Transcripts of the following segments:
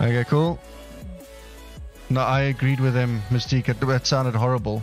Okay, cool. No, I agreed with him, Mystique. It sounded horrible.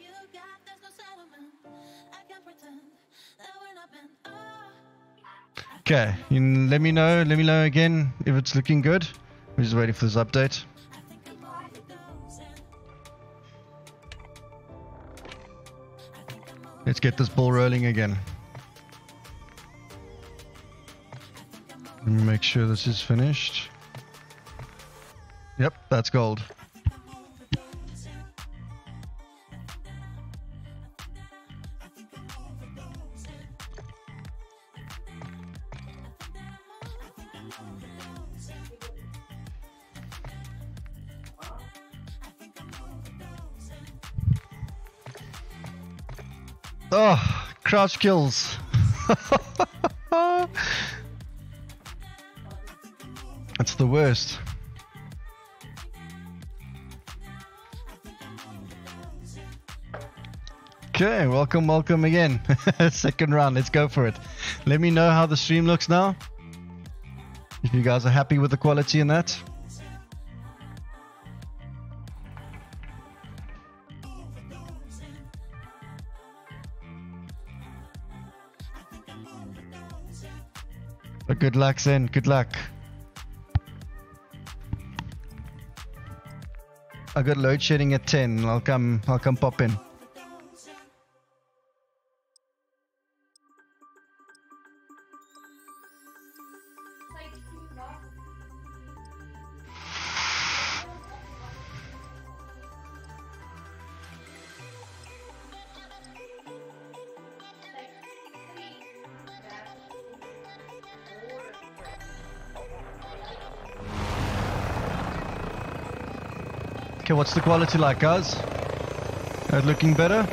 You got, there's no settlement. I can't pretend that we're not meant. Oh. Okay, let me know. Let me know again if it's looking good. We're just waiting for this update. Let's get this ball rolling again. Let me make sure this is finished. Yep, that's gold. Crouch kills. That's the worst. Okay, welcome, welcome again. Second round, let's go for it. Let me know how the stream looks now. If you guys are happy with the quality in that. Good luck, Zen. Good luck. I got load shedding at 10. I'll come I'll come pop in. What's the quality like, guys? Uh, looking better?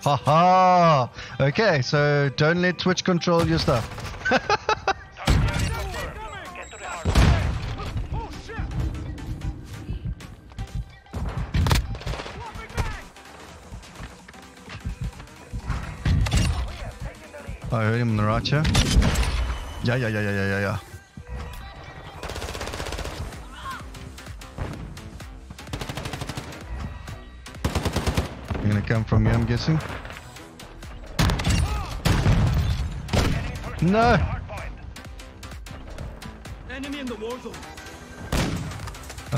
Haha! Okay, so don't let Twitch control your stuff. I heard him on the right here. Yeah, yeah, yeah, yeah, yeah, yeah. You're gonna come from here, I'm guessing. No! Enemy in the war zone.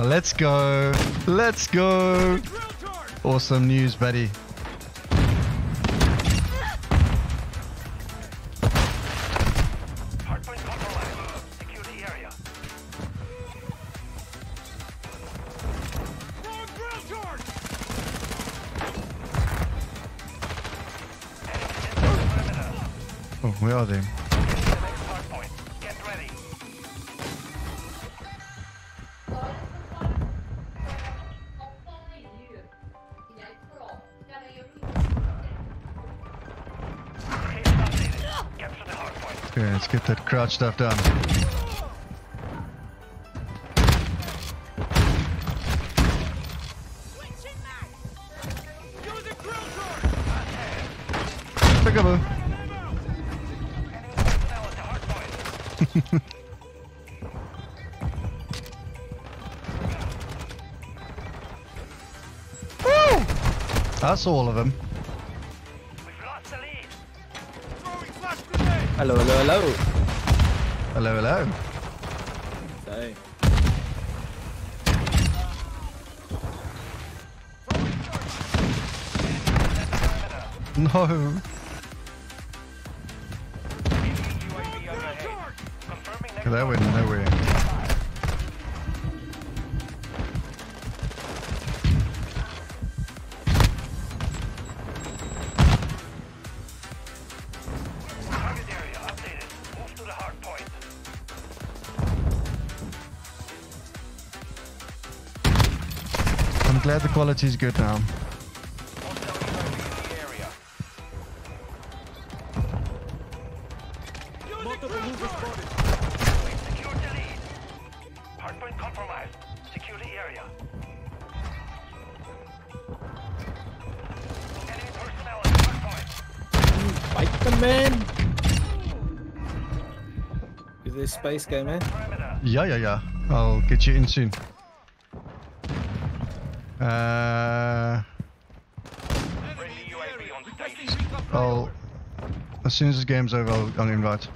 Let's go! Let's go! Awesome news, buddy. Crouch stuff done. Peekaboo. Personnel at. Woo! I all of them. Hello, hello, hello. Hello, hello. So, No. UAV overhead. Confirming next nowhere. Fight them, man. Is there space game, man? Yeah, yeah, yeah. I'll get you in soon. Uh, Friendly UAV on station. I'll as soon as this game's over, I'll, I'll invite.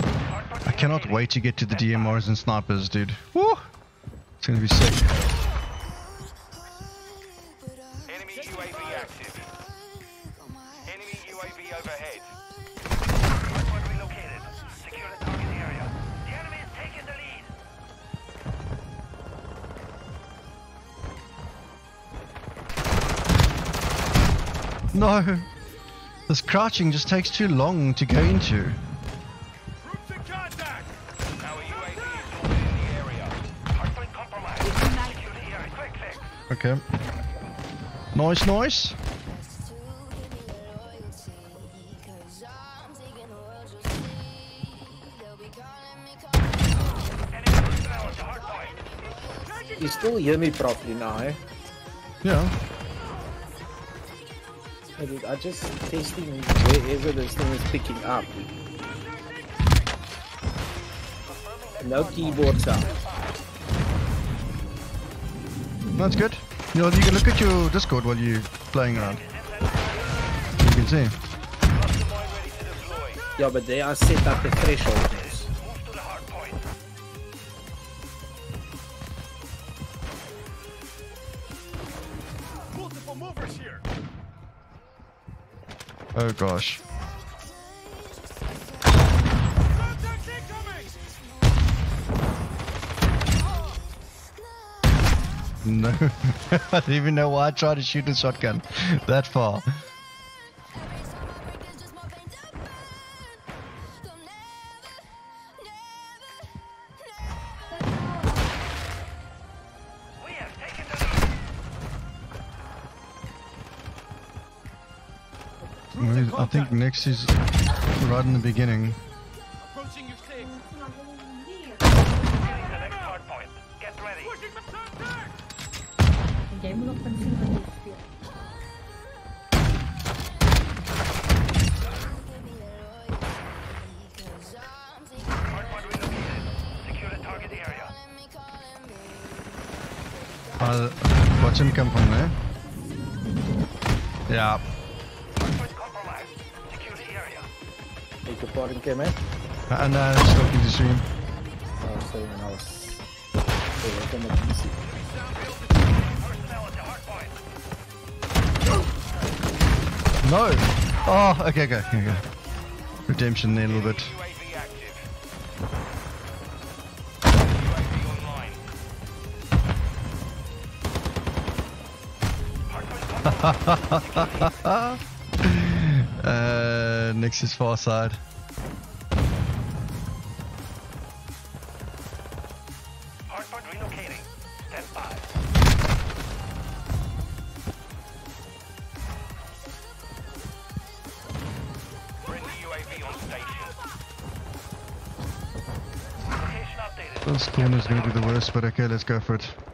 I cannot wait to get to the DMRs and snipers, dude. Woo! It's gonna be sick. Enemy UAV active. Enemy UAV overhead. No, this crouching just takes too long to go into. Our UAV is orbiting the area. Hardpoint compromised. Secure the area. Quick fix. Okay. Nice, nice. Enemy personnel at the hardpoint. You still hear me properly now, eh? Yeah. I just testing wherever this thing is picking up. No keyboard sound. That's good. You know, you can look at your Discord while you're playing around. You can see. Cluster mine ready to deploy. Yeah, but they are set at the threshold. Oh gosh. No. I don't even know why I tried to shoot a shotgun that far. Is right in the beginning. Just looking to stream. I was... I. Personnel at. No! Oh, okay, okay, okay. okay. Redemption there a little bit. Uh, Nix's far side. But okay, let's go for it.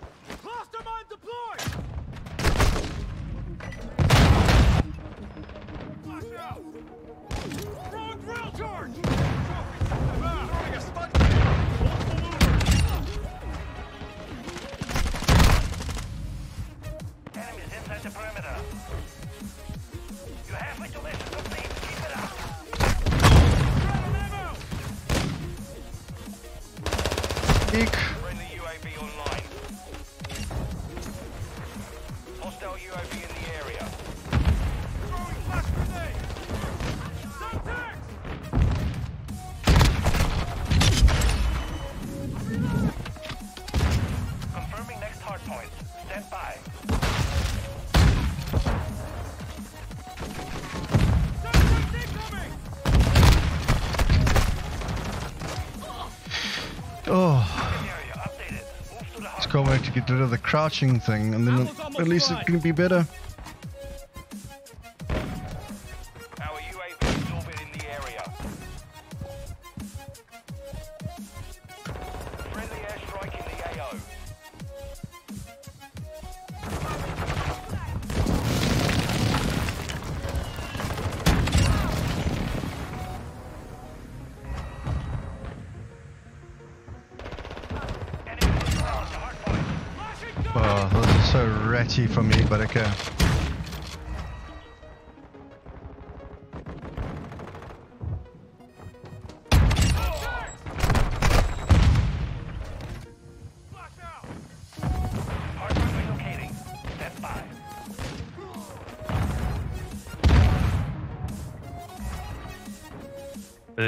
Get rid of the crouching thing, and then at least it can be better.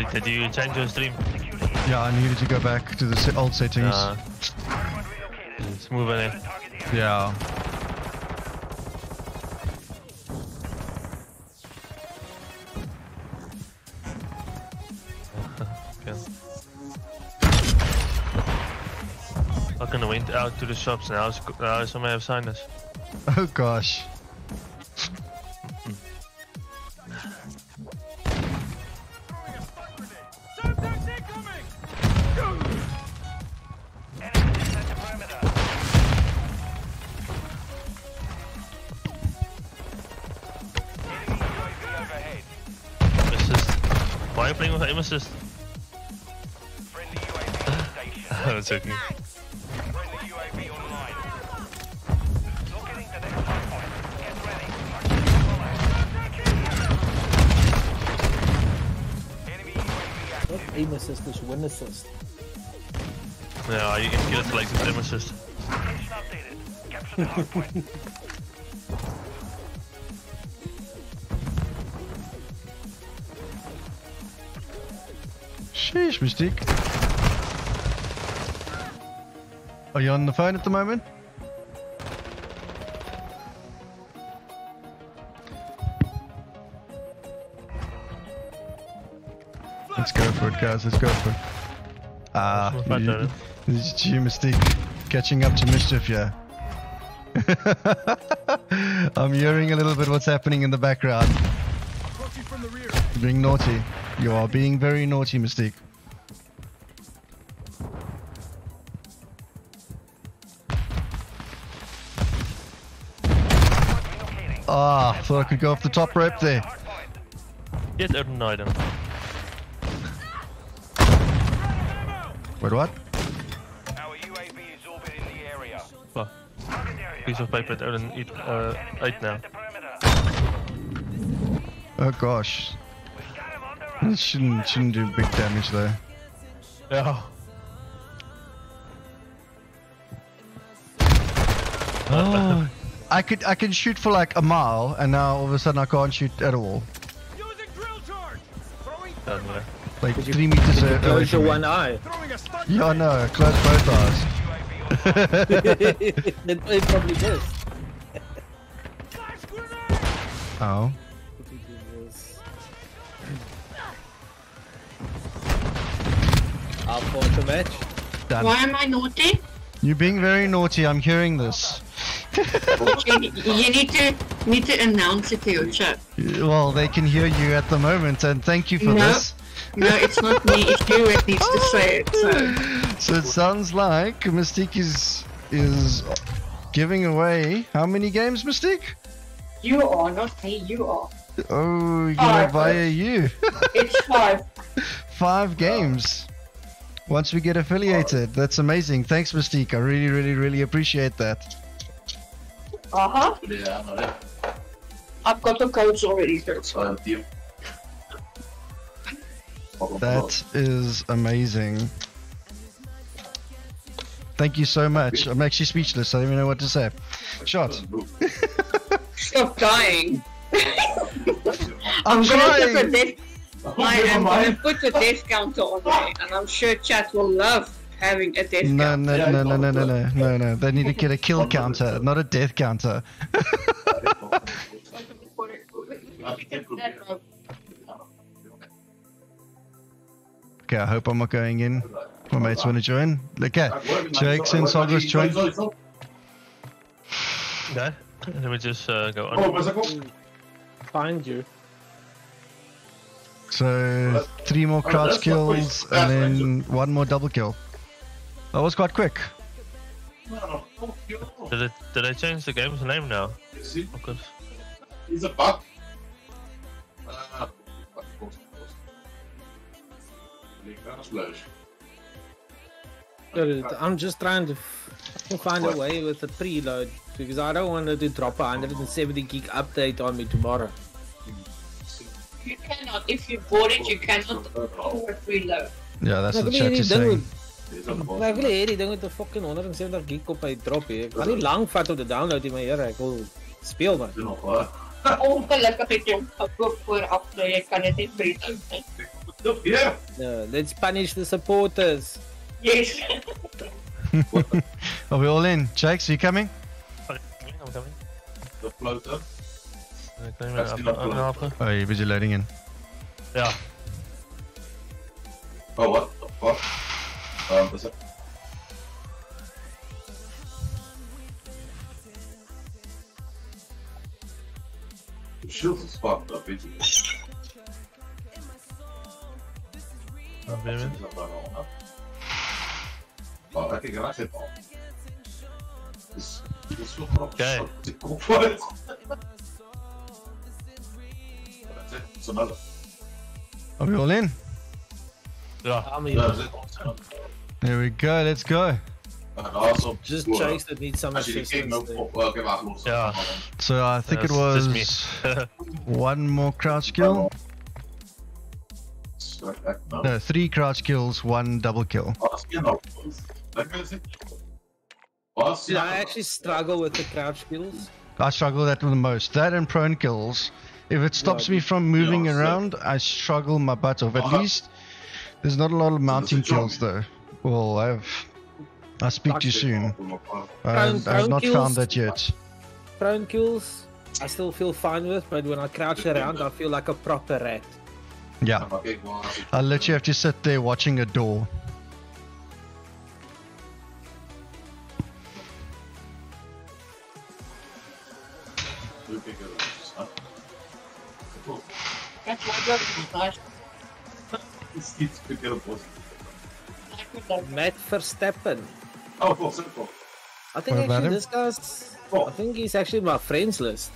Uh, Did you change your stream? Yeah, I needed to go back to the old settings. Uh, it's moving in. Yeah. Okay. I can went out to the shops now. so- Uh, some have signed us. Oh gosh. Deployed. Enemy UAV Not active. aim assist, it's win assist. Yeah, you can kill it like the aim assist. Location updated. Capture the hardpoint. Sheesh, Mystique. Are you on the phone at the moment? Let's go for it, guys. Let's go for it. Ah, That's not bad, you- though. this you, Mystique. Catching up to mischief yeah. I'm hearing a little bit what's happening in the background. Being naughty. You are being very naughty, Mystique. Thought I could go off the top rope there. Get out an item. Wait, what? Our UAV is orbiting the area. Fuck. Piece of paper out and eat uh, Enemies eight now. inside the perimeter. Oh gosh. We got him on the run. This shouldn't shouldn't do big damage though. Yeah. Oh, I could I can shoot for like a mile, and now all of a sudden I can't shoot at all. Using drill charge. Like you, three meters away. Close your one eye. Yeah, no. Close both eyes. then probably does. oh. I'll watch a match. Done. Why am I naughty? You're being very naughty. I'm hearing this you, you need to need to announce it to your chat. Well, they can hear you at the moment, and thank you for No. this. No, it's not me. It's you that needs to say it. So So it sounds like Mystique is is giving away how many games, Mystique? you are not me. You are. Oh, you're gonna Five. buy a you. It's five. Five games. Once we get affiliated, that's amazing. Thanks, Mystique. I really, really, really appreciate that. Uh huh. Yeah, no, yeah. I've got the codes already. So it's fine. Deal. That is amazing. Thank you so much. I'm actually speechless. I don't even know what to say. Shot. Stop dying. I'm I'm gonna put trying. the death. I am gonna put the death counter on there, and I'm sure chat will love having a death No, counter. no, no, no, no, no, no, no, no. They need to get a kill counter, not a death counter. Okay, I hope I'm not going in. My mates want to join. Okay, Jakes and Sagas join. Okay. Let me just uh, go Oh, on. mas? Find you. So three more crouch kills and then one more double kill. That was quite quick. Did it? Did I change the game's name now? See, Because he's a bug. Uh, I'm just trying to find a way with the preload because I don't want to drop a 170 gig update on me tomorrow. You cannot. If you bought it, you cannot afford reload. Yeah, that's Nou, what ek chat is saying. Met- Nou, ek wil hê die ding met 'n fucking 170 gig op my drop hier. Ek kan nie lank vat om te download nie, maar here, ek wil speel man. Ongelukkig het jy hom gekoop vooraf, so jy kan dit nie reload nie. Yeah. No, let's punish the supporters. Yes. Are we all in? Jakes, are you coming? I'm coming. The floater. I'm coming. That's I'm not I'm allowed. after. Oh, you're busy loading in. Yeah. Oh, what the fuck? Um, is it? The shield is fucked up, isn't it? Een baby. Oh, I think I said. This, this will not Okay. shut for it. That's it. It's another. Are we all in? Yeah. I'm Yeah, here. That's it. There we go. Let's go. And Just well, chase that needs some Als je die assistance. ook there. op Game of So I think it was just me. one more crouch kill. No, three crouch kills, one double kill. Yeah, I actually struggle with the crouch kills. I struggle that the most. That and prone kills. If it stops Yeah. me from moving around, I struggle my butt off. At Uh-huh. least there's not a lot of mounting it's a job. kills though. Well, I've I speak too soon. Prone- I've, I've not kills. found that yet. Prone kills, I still feel fine with, but when I crouch around, I feel like a proper rat. Yeah, I'll let you have to sit there watching a door. That's my job. Nice. Matt Verstappen. Oh, full circle. I think What about actually him? this guy's. Oh. I think he's actually my friends list.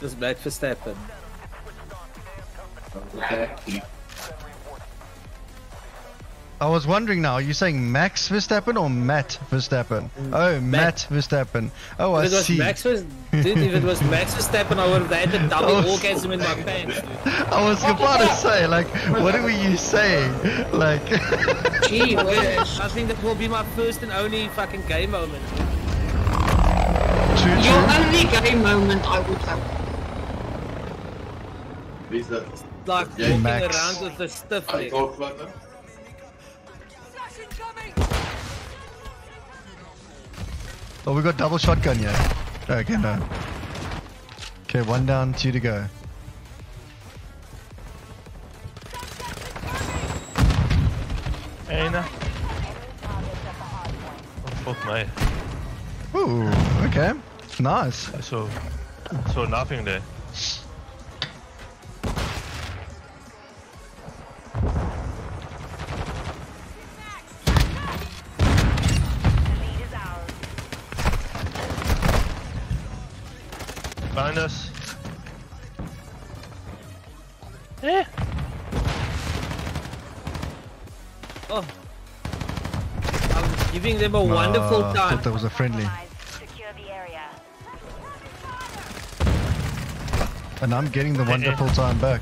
This Matt Verstappen. I was wondering now, are you saying Max Verstappen or Matt Verstappen? Mm. Oh, Matt, Verstappen. Oh, I If it was see. Max Vers- dude, if it was Max Verstappen, I would have had a double Oh. orgasm in my pants. Dude. I was oh, about to say, like, what were you saying? Like, Gee whiz. I think that will be my first and only fucking gay moment. true, Your only game moment, I would have. Wie is? Like Yeah, walking Max. around with a stiff Hij leg. Oh, we got double shotgun yet. Okay, no. Okay, one down, two to go. Aina. Oh fuck mij. Ooh, okay. Nice. i saw nothing there. Behind us. Eh. Oh. I'm giving them a wonderful Ah, I time. thought that was a friendly. Secure the area. And I'm getting the wonderful time back.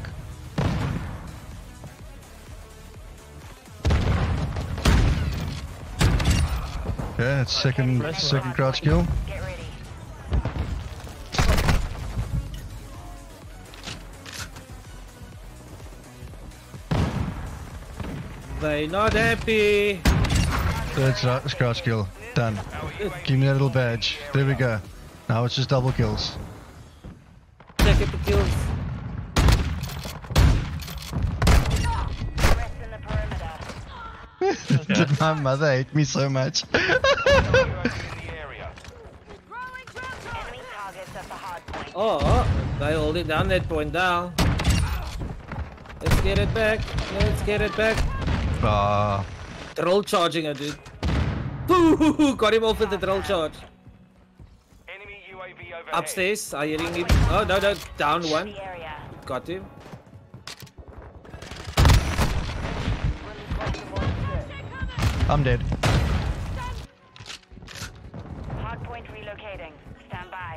Yeah, it's second second crouch kill. They not happy. Third cr- crouch kill. Done. Give me that little badge. There we go. Now it's just double kills. Check it the kills. Rest in the perimeter. Did my mother hate me so much? UAV in the area. Enemy targets at the hard point. Oh, oh, they hold it down that point down. Let's get it back. Let's get it back. Ah, all charging it, dude. Ooh, got him off with the drill charge. Enemy UAV overhead. Upstairs, I hearing him. Oh, no, no, down one. The area. Got him. I'm dead. Hard point relocating. Stand by.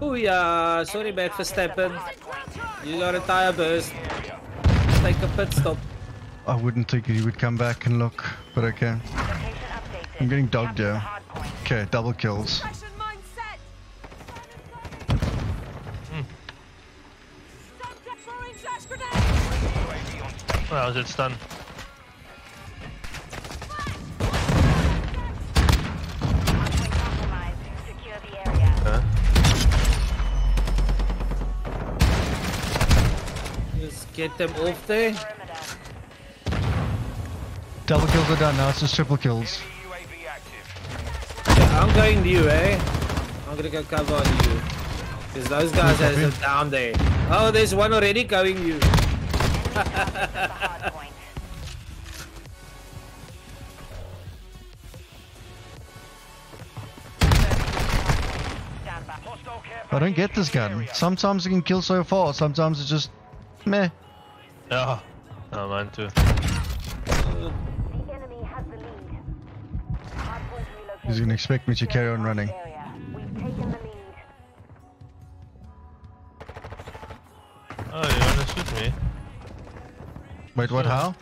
Oh, yeah. Sorry, bad for stepping. You got a tire burst. Take a pit stop. I wouldn't think he would come back and look, but okay. I'm getting dogged Capture here. Okay, double kills. Hmm. Well, is it stun? Hardpoint compromised. Secure the area. Huh? Just get them off there. Perimeter. Double kills are done now, it's just triple kills. Enemy UAV active. Yeah, I'm going to you, eh? I'm gonna go cover on you. Because those guys Copy. are down there. Oh, there's one already going you. Hard point. Stand by. Hostile care I don't get this gun. Sometimes it can kill so far, sometimes it's just meh. Ja. Ja, mine too. Point relocated. He's gonna expect me to carry on running. Area. We've taken the lead. Oh, you wanna shoot me? Wait, what? How?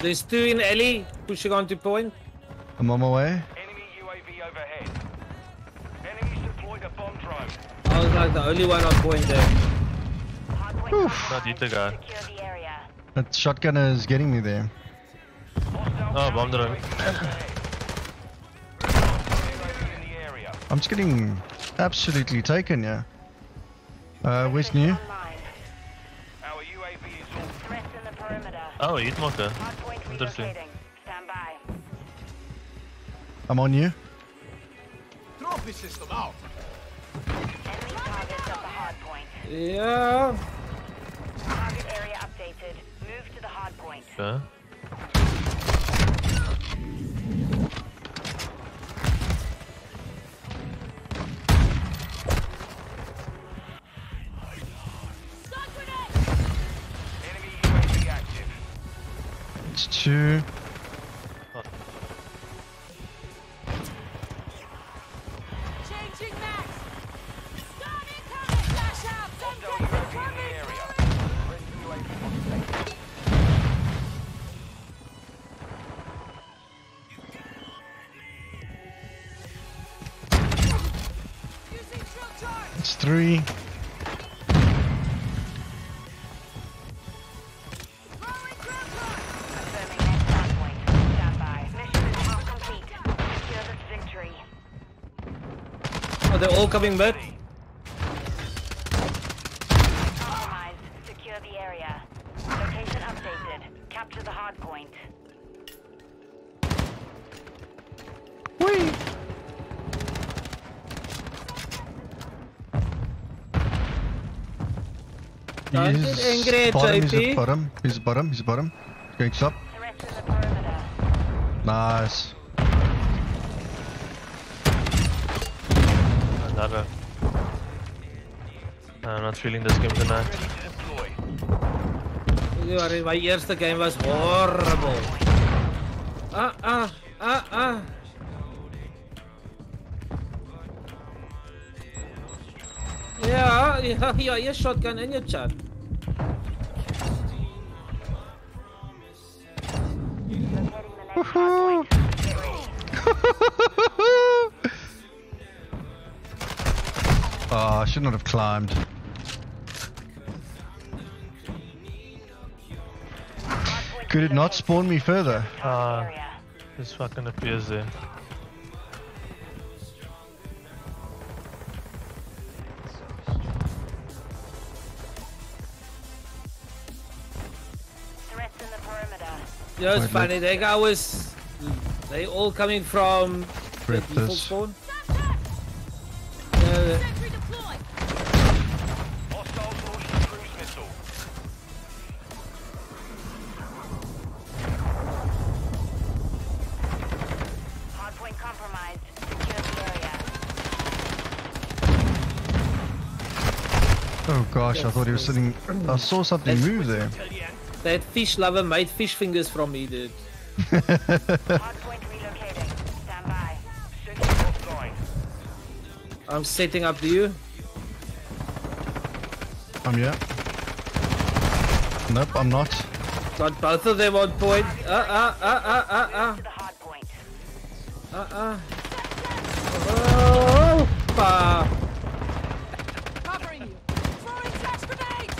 There's two in alley pushing onto point. I'm on my way. Enemy UAV overhead. Enemies deployed a bomb drone. I was like the only one on point there. Hard Oof. Not hit the guy. Secure the area. That shotgunner is getting me there. Oh, bomb drone. The area. I'm just getting absolutely taken, yeah. Uh, where's new? Online. Our UAV is all Rest in the perimeter. Oh, hitmarker. Hard point Interesting. relocating. Stand by. I'm on you. Enemy targets at the hard point. Yeah. Target area updated. Move to the hard point. Okay. enemy UAV active. It's two. coming mid. Compromised. Secure the area. Location updated. Capture the hard point. Whee! He's angry bottom, he's at bottom, he's bottom, he's bottom. Going up. Nice. I'm not feeling this game tonight. Sorry, my eerste game was horrible. Ah, ah, ah, ah. Ja, ja, ja, je shotgun in your chat. Not have climbed. Could it not spawn me further? Ah, this fucking appears there. Threats in the perimeter. Yeah, it's funny. That guy was. They all coming from the default Raptors. Gosh, I thought he was sitting. I saw something move there. that fish lover made fish fingers from me, dude. Hardpoint relocating. Stand by. Sentry offline. I'm setting up to you. I'm here. Nope, I'm not. Got both of them on point. Ah, ah, ah. To the hardpoint. Ah, ah. Oh, pa. Covering you. Throwing flash grenade.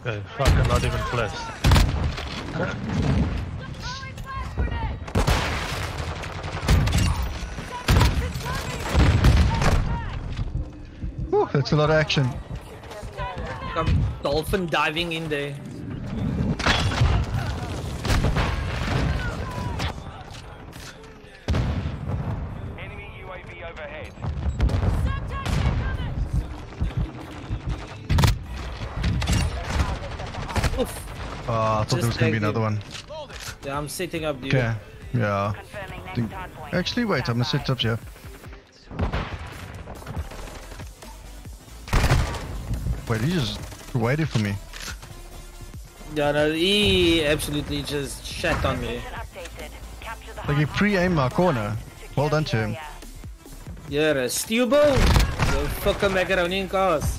Okay, fucking not even blessed. Throwing. Whew, that's a lot of action. Come dolphin diving in there. Thought there was Just gonna be like another one. Yeah, I'm sitting up you. Okay. Yeah. Think- Actually, wait, I'm gonna sit up here. Wait, he just waited for me. Yeah, no, he absolutely just shat on me. Mission updated. Capture the Like he pre-aimed my corner. Secure Well done to him. area. You're a stewball. You fucking macaroni and cars.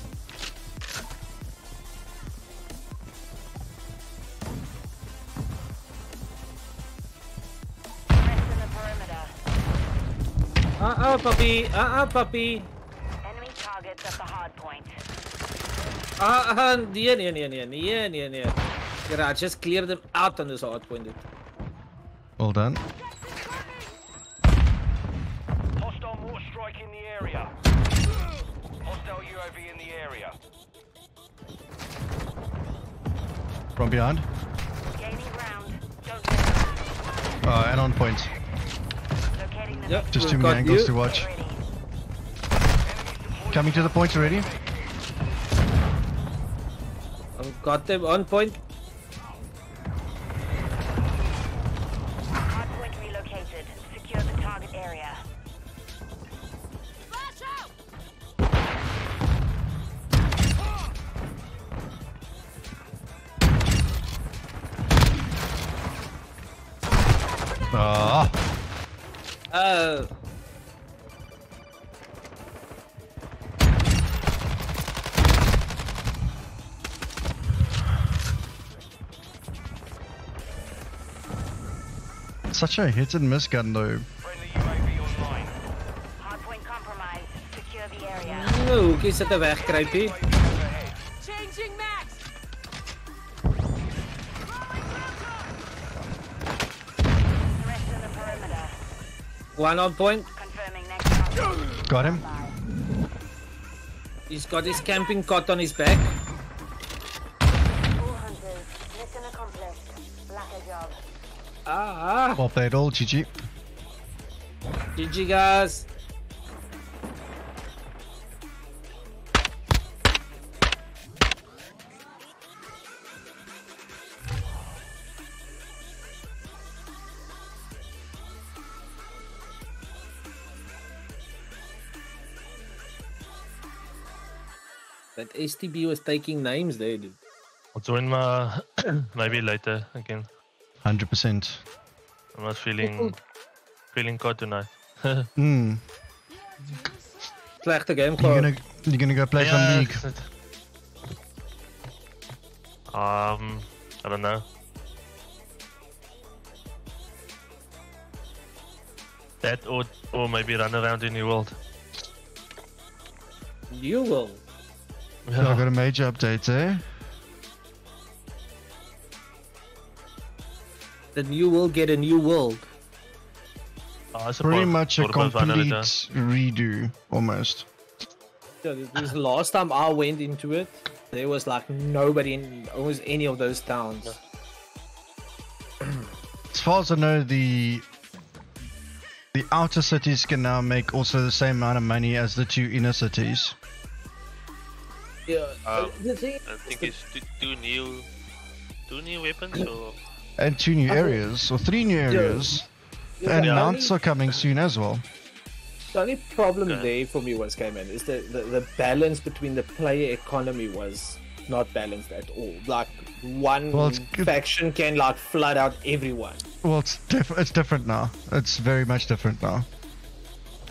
Puppy. Ah, ah, puppy. Enemy targets at the hardpoint. Ah, ah, nee, nee, nee, nee, nee, nee, nee. Yeah, I just cleared them out on this hard point. dude. Well done. Hostile mortar strike in the area. Hostile UAV in the area. From behind. Gaining ground. Don't miss. Uh, and on point. Yep, Just too many angles you. to watch. Coming to the point already. I've got them on point. Such a hit and miss gun though. Friendly UAV online. Hardpoint compromised. Secure the area. No, hoekie sit 'n wegkruipie. UAV overhead. Changing max! Threats in the perimeter. One on point. Confirming next. Got him. He's got his camping cot on his back. Well played all, GG. GG, guys. That STB was taking names there, dude. I'll join my maybe later again. Hundred percent. I'm not feeling feeling good tonight. Hmm. Slechte game You're gonna, you're gonna go play some Yeah, league. Um, I don't know. That or or maybe run around in the world. You will. So I got a major update, eh? Then you will get a new world. Ah, I Pretty suppose much a for about one complete redo, almost. So this this last time I went into it, there was like nobody in almost any of those towns. As far as I know, the the outer cities can now make also the same amount of money as the two inner cities. Yeah. Um, the thing I think it's two, two new, two new weapons or And two new areas, or three new areas. yeah, And the mounts are coming soon as well. The only problem Okay. there for me was came in is the, the the balance between the player economy was not balanced at all. Like one Well, faction can like flood out everyone. Well, it's diff- it's different now. It's very much different now.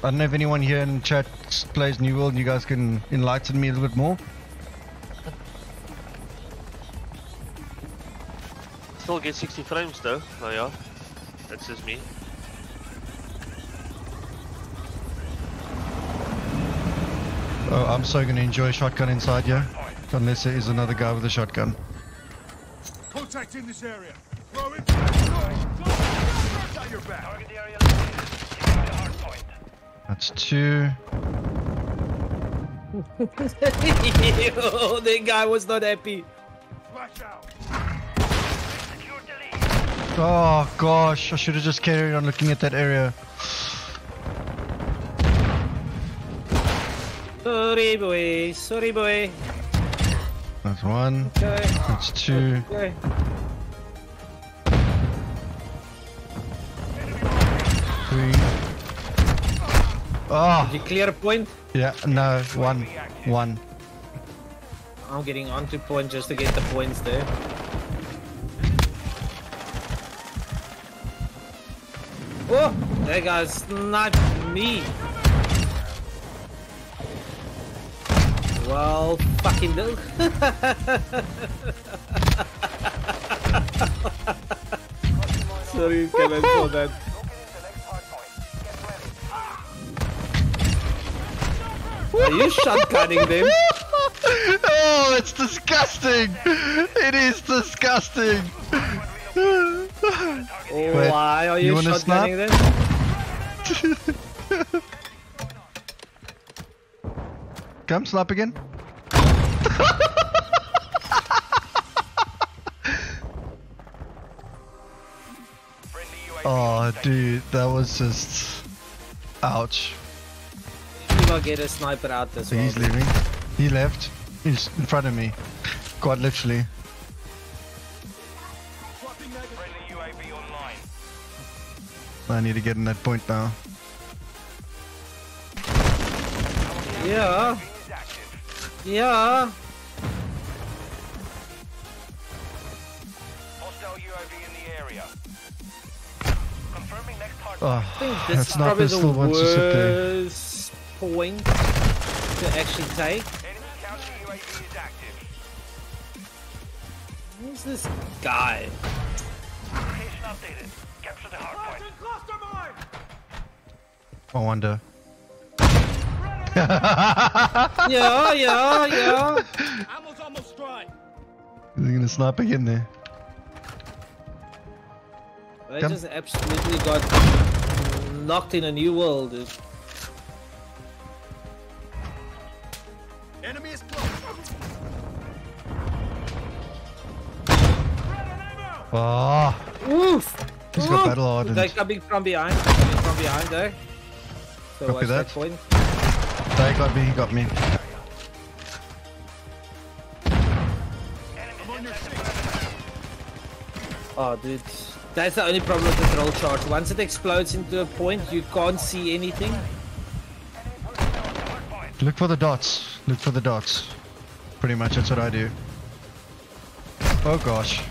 I don't know if anyone here in chat plays New World. You guys can enlighten me a little bit more. Still get 60 frames though. Oh yeah, that's just me. Oh, I'm so gonna enjoy a shotgun inside here, unless there is another guy with a shotgun. Contact in this area. Throw it. Back. Target area the. That's two. Yo, that guy was not happy. Flash out. Secure the lead. Oh gosh, I should have just carried on looking at that area. Sorry boy, sorry boy. That's one. Okay. That's two. Okay. Three. Oh, Did you clear a point? yeah, no, one. One. I'm getting onto point just to get the points there. Oh, that guy sniped me. Well, fucking no. Sorry, can I saw that? Are you shotgunning them? oh, it's disgusting! It is disgusting! Wait, Why are you you, shotgunning them? Come, slap again. Oh, dude, that was just. Ouch. You gotta get a sniper out this well. he's leaving. He left. He's in front of me. Quite literally. I need to get in that point now. Yeah, yeah. Hostile UAV in the area. Confirming next hard Oh, ah, I think this that is probably sniper the still to worst point to actually take. Enemy counter UAV is active. Who's this guy? I wonder. Yeah, yeah, yeah. Ammo's almost dry. Is he gonna snipe again there? I Come. just absolutely got knocked in a new world. dude. Enemy is close. Oh, Oof! he's got battle hardened. They're coming from behind. Coming from behind there. So Copy uh, that. point. They got me, he got me. Oh, dude. That's the only problem with the drill charge. Once it explodes into a point, you can't see anything. Look for the dots. Look for the dots. Pretty much, that's what I do. Oh gosh.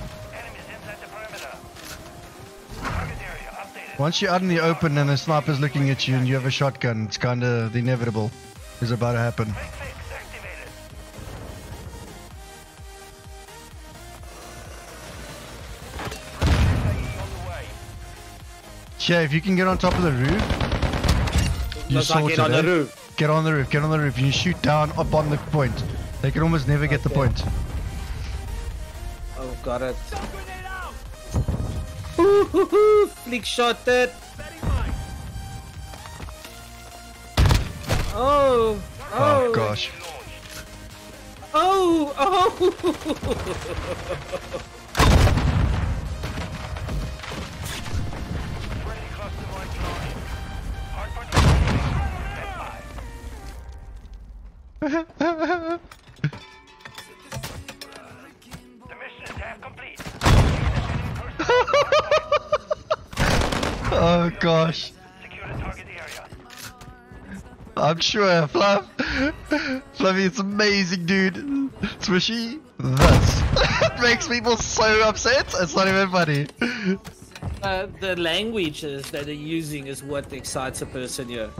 Once you're out in the open and the sniper's looking at you and you have a shotgun, it's kind of the inevitable is about to happen. Fake fix activated. UAV on the way. Yeah, if you can get on top of the roof, you sorted get on the eh? roof. Get on the roof, get on the roof. You shoot down up on the point. They can almost never get the point. Oh, got it. Ooh, hoo, hoo, Flick shot it. Oh, Oh oh, gosh. oh, oh. Friendly cluster mine deployed. Hardpoint Stand by. The mission is half complete. Oh gosh. I'm sure, Fluff. Fluffy, it's amazing, dude. Swishy, this. it makes people so upset. It's not even funny. Uh, the languages that they're using is what excites a person here.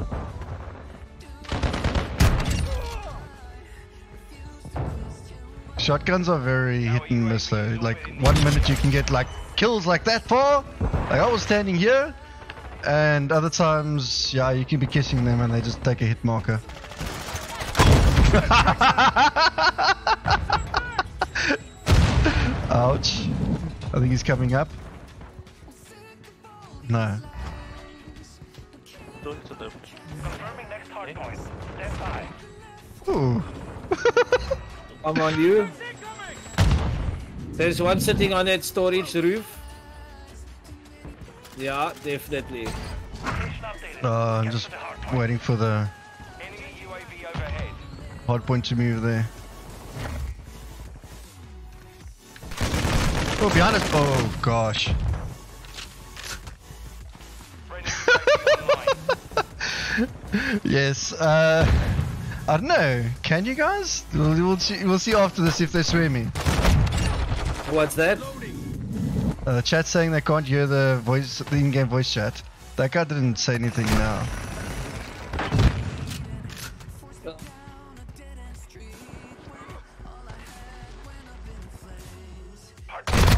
Shotguns are very hit and miss though. Like one minute you can get like kills like that far. Like I was standing here, and other times, yeah, you can be kissing them and they just take a hit marker. Ouch. I think he's coming up. No. Doing to them. Confirming next hardpoint. Stand by. Ooh. I'm on you. There's one sitting on that storage roof. Yeah, definitely. Uh, I'm just waiting for the hard point to move there. Oh, behind us. Oh, gosh. Yes. Uh, I don't know. Can you guys? We'll, we'll, see, we'll see after this if they swear me. What's that? Uh, chat saying they can't hear the voice, the in-game voice chat. That guy didn't say anything now.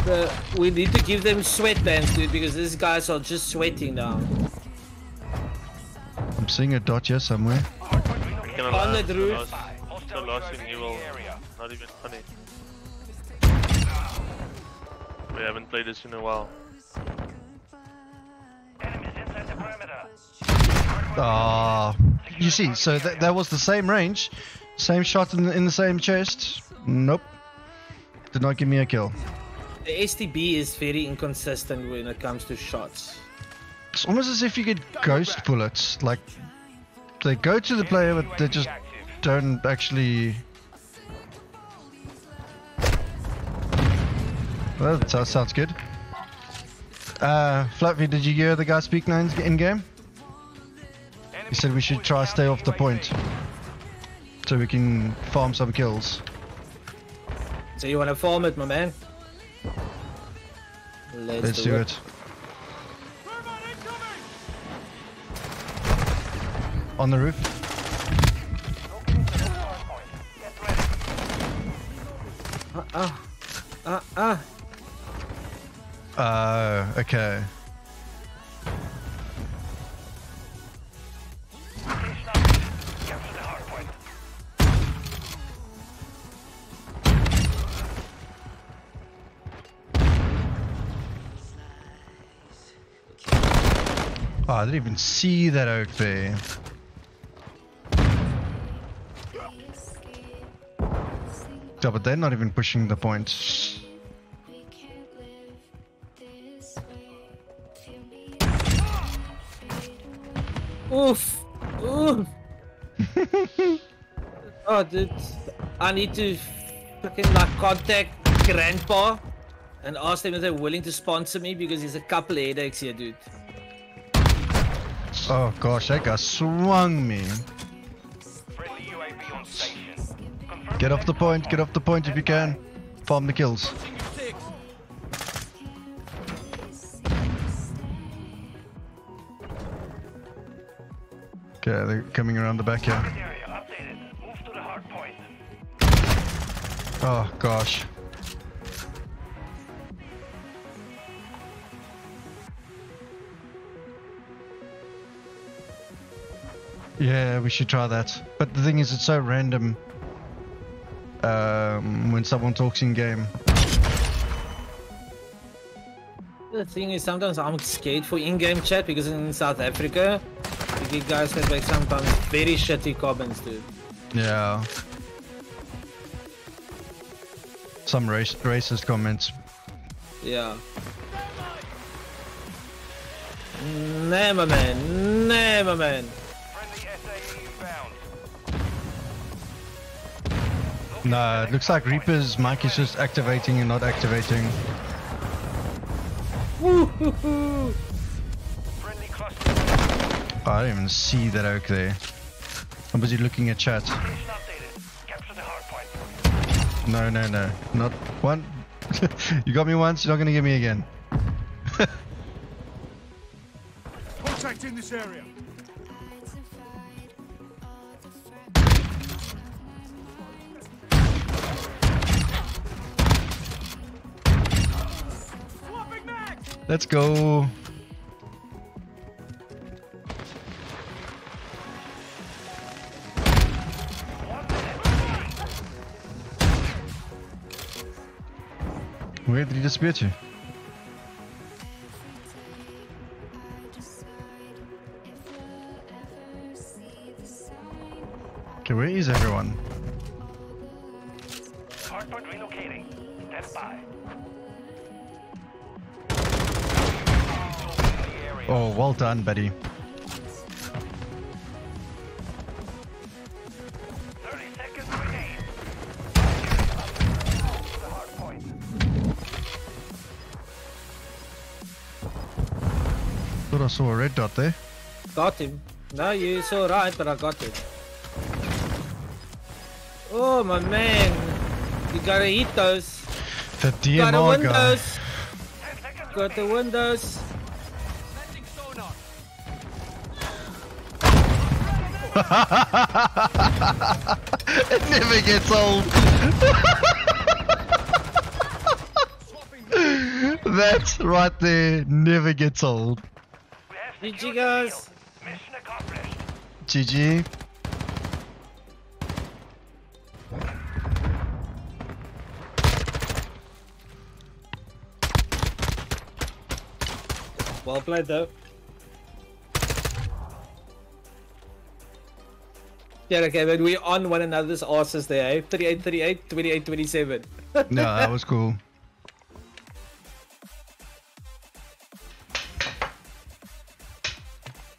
Uh, we need to give them sweatbands, dude, because these guys are just sweating now. I'm seeing a dot here somewhere. Gonna On last, the the roof. last, the last thing you will. Not even funny. We haven't played this in a while. Enemies inside the perimeter. Ah, you see, so th- that was the same range, same shot in, in the same chest. Nope. Did not give me a kill. The STB is very inconsistent when it comes to shots. It's almost as if you get ghost bullets. Like, they go to the player, but they just don't actually. Well, that sounds- good. Uh, Fluffy, did you hear the guy speak now in game? He said we should try stay off the point. So we can farm some kills. So you want to farm it, my man? Let's, Let's do it. On the roof. Ah, ah, ah. Uh, okay. Oh, I didn't even see that oak there. Yeah, but they're not even pushing the points. Oof. Oof. oh, dude. I need to fucking like contact Grandpa and ask them if they're willing to sponsor me because there's a couple of headaches here, dude. Oh gosh, that guy swung me. Get off the point, get off the point if you can. Farm the kills. Okay, they're coming around the back here. Oh gosh. Yeah, we should try that. But the thing is, it's so random um, when someone talks in game. The thing is, sometimes I'm scared for in-game chat because in South Africa, you guys have like sometimes very shitty comments, dude. Yeah. Some race, racist comments. Yeah. Never man, never man. No, it looks like Reaper's mic is just activating and not activating. Oh, I didn't even see that oak there. I'm busy looking at chat. No, no, no. Not one. you got me once, you're not gonna get me again. Contact in this area. Let's go. Where did he disappear to? Okay, where is everyone? Oh, well done, buddy. 30 seconds remain. The hard point. Thought I saw a red dot there. Got him. No, you so right, but I got it. Oh my man, you gotta eat those. The DMR guy. Got the windows. It never gets old. That's right there. Never gets old. We have GG secured guys. the field. Mission accomplished. GG. Well played though. Yeah, okay, but we're on one another's asses there, eh? 38 38, 28 27. No, that was cool.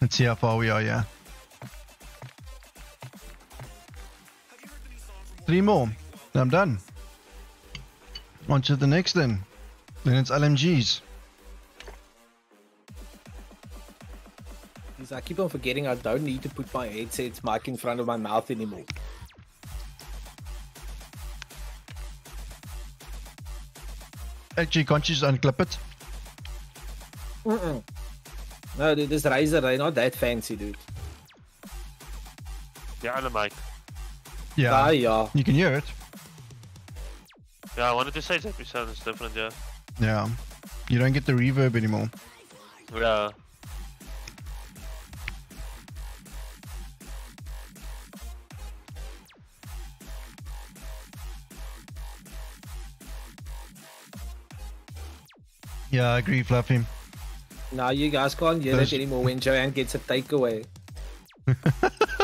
Let's see how far we are, yeah. Three more. I'm done. On to the next then. Then it's LMGs. Because I keep on forgetting I don't need to put my headset mic in front of my mouth anymore. Actually, can't you just unclip it? Mm-mm. No, dude, this Razer, they're not that fancy, dude. Yeah, on the mic. Yeah. Ah, yeah. You can hear it. Yeah, I wanted to say that we sound different, yeah. Yeah. You don't get the reverb anymore. Yeah. Yeah, I agree, Fluffy. Now you guys can't hear Those- it anymore when Joanne gets a takeaway.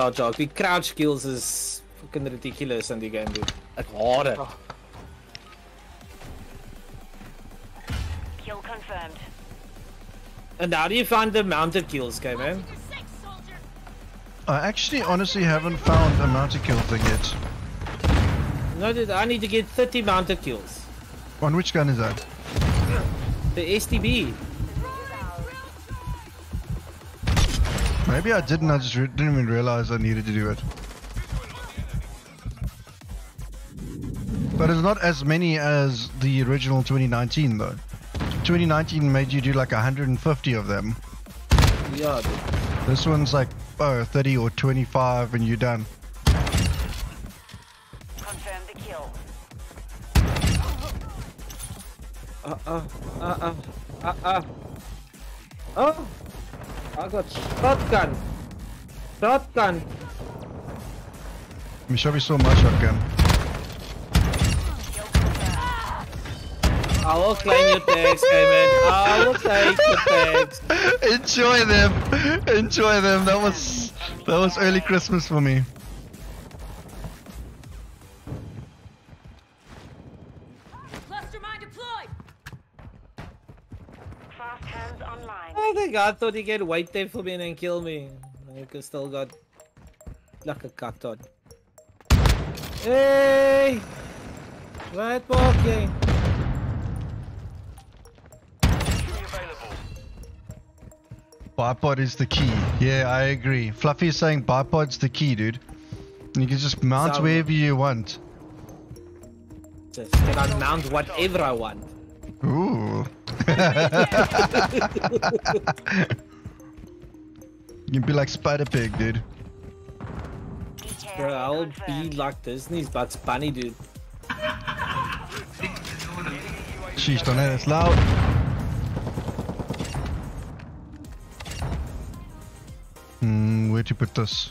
Ja, Jock, die crouch kills is fucking ridiculous in die game, dude. Ek haat dit. Oh. Kill confirmed. And how do you find the mounted kills, okay, man? I actually honestly haven't found a mounted kill thing yet. No, dude, I need to get 30 mounted kills. On which gun is that? The STB. Maybe I didn't, I just re- didn't even realize I needed to do it. But it's not as many as the original 2019 though. 2019 made you do like 150 of them. Yeah, dude. This one's like, oh, 30 or 25 and you're done. Confirm the kill. Uh uh, uh uh, uh uh. Oh! I got shotgun. Shotgun. Me show you so much shotgun. I will claim your tags, okay, man. I will take your tags. Enjoy them. Enjoy them. That was that was early Christmas for me. I thought he could wait there for me and then kill me. I could still got like a on. Hey! Right walking. Bipod is the key. Yeah, I agree. Fluffy is saying bipod's the key, dude. You can just mount Sound- wherever you want. Just can I mount whatever I want. Ooh. you can be like Spider Pig, dude. Bro, I'll be like Disney's Bugs Bunny, dude. Sheesh, don't let us loud. Hmm, where'd you put this?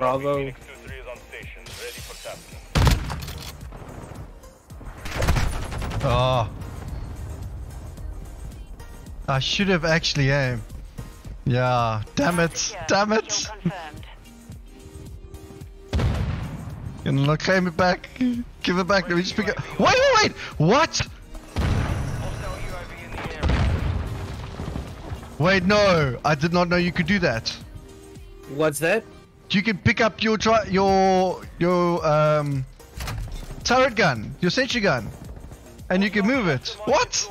Bravo. 2-3 is on station, ready for tasking. Oh. Ah. I should have actually aimed. Yeah, damn it, damn it. Kill confirmed. Can I claim it back? Give it back, let me just pick it. Wait, wait, wait! What? Hostile UAV in the area. Wait, no, I did not know you could do that. What's that? You can pick up your tri- your your um turret gun, your sentry gun, and you can move it. What?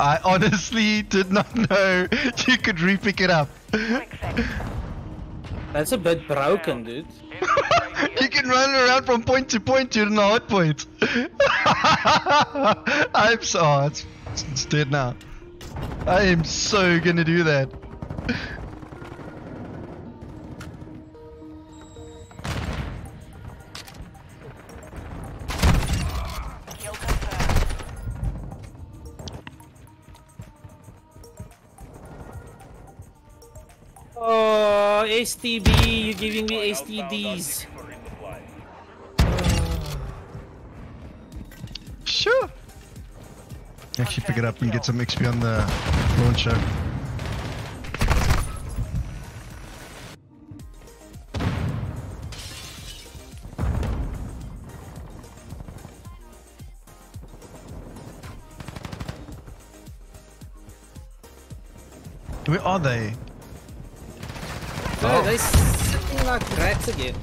I honestly did not know you could re-pick it up. That's a bit broken, dude. you can run around from point to point. You're in hot point. I'm so. Oh, it's, it's dead now. I am so gonna do that. Oh, STB, you're giving me STDs. Sure. Actually, pick it up and get some XP on the launcher. Where are they? Oh, they're sitting like rats again.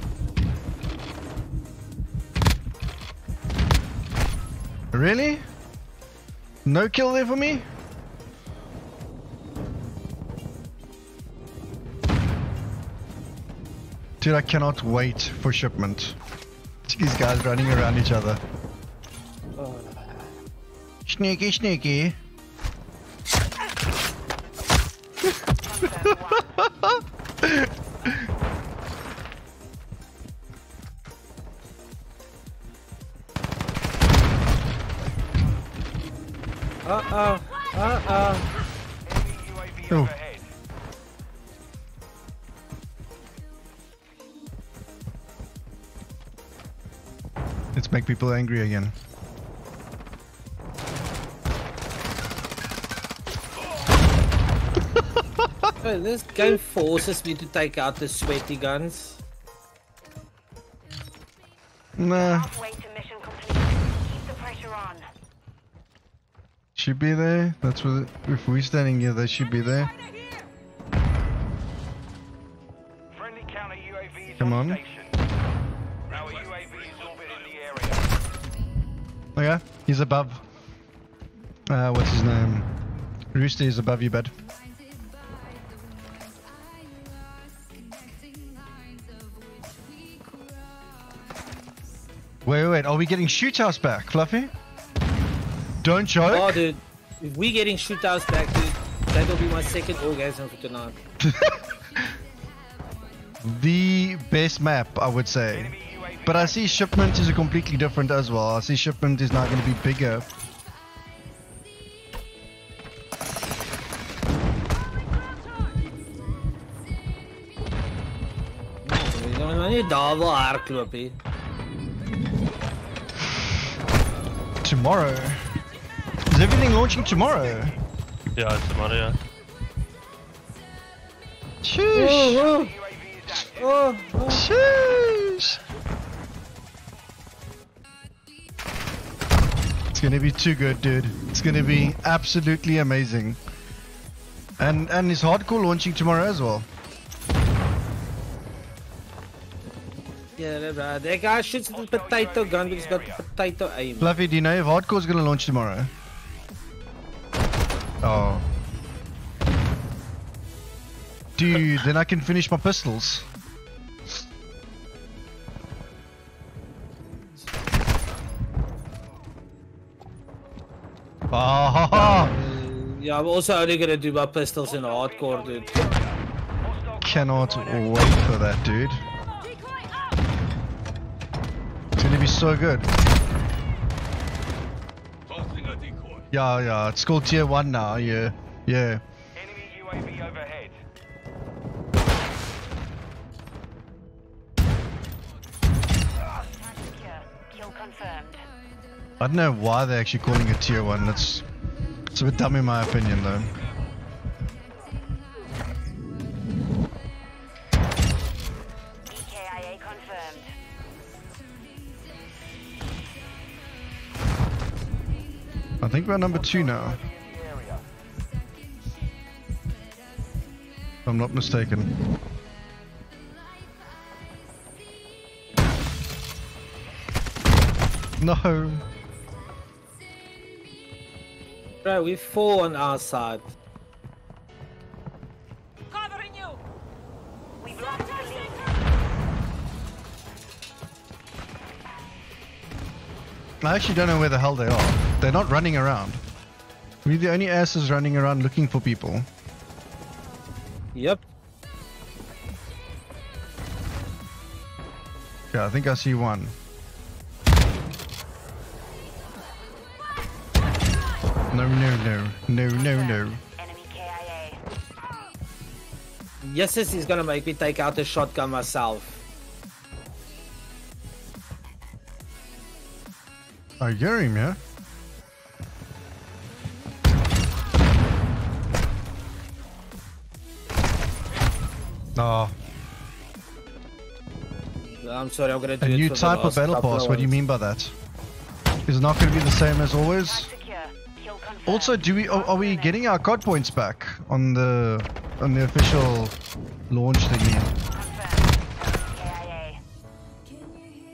Really? No kill there for me? Dude, I cannot wait for shipment. See these guys running around each other. Sneaky, sneaky. Uh oh, uh oh. Enemy Oh. Let's make people angry again. Well, this game forces me to take out the sweaty guns. Nah, should be there. That's what. If we're standing here, they should be there. Friendly counter UAV is Come on, on. station. Our UAV orbiting the area. Okay, he's above. Uh, what's his name? Rooster is above you, bud. Wait, wait, wait. Are we getting shoot house back, Fluffy? Don't joke. Oh, dude. If we getting shoot house back, dude, that'll be my second orgasm for tonight. the best map, I would say. But I see shipment is a completely different as well. I see shipment is now going to be bigger. Jy gaan nou nie daar wil hardloop nie. Tomorrow. Is everything launching tomorrow? Yeah, tomorrow, yeah. Sheesh. Oh, oh, oh. Sheesh. It's gonna be too good, dude. It's gonna be absolutely amazing. And and is hardcore launching tomorrow as well? Yeah, bro. That guy shoots the potato gun because he's got potato aim. Fluffy, do you know if hardcore's gonna launch tomorrow? Oh. Dude, then I can finish my pistols. Ah, Yeah, I'm also only gonna do my pistols in hardcore, dude. cannot wait for that, dude. It's gonna be so good. Yeah, yeah, it's called tier 1 now, yeah, yeah. Enemy UAV overhead. Secure. Kill confirmed. I don't know why they're actually calling it tier 1, that's it's a bit dumb in my opinion though. Think we're number 2 now, if I'm not mistaken. No. Right, we four on our side. Covering you. We've lost the lead. I actually don't know where the hell they are. They're not running around. We're the only asses running around looking for people. Yep. Yeah, I think I see one. No, no, no, no, no, no. Enemy KIA. Yes, yes, he's gonna make me take out the shotgun myself. I hear him, yeah? Oh, I'm sorry, I'm gonna do a new type of battle couple pass. What do you mean by that? Is it not going to be the same as always? Secure. Kill confirmed. Also, do we are, are we getting our COD points back on the on the official launch thingy? Confirmed.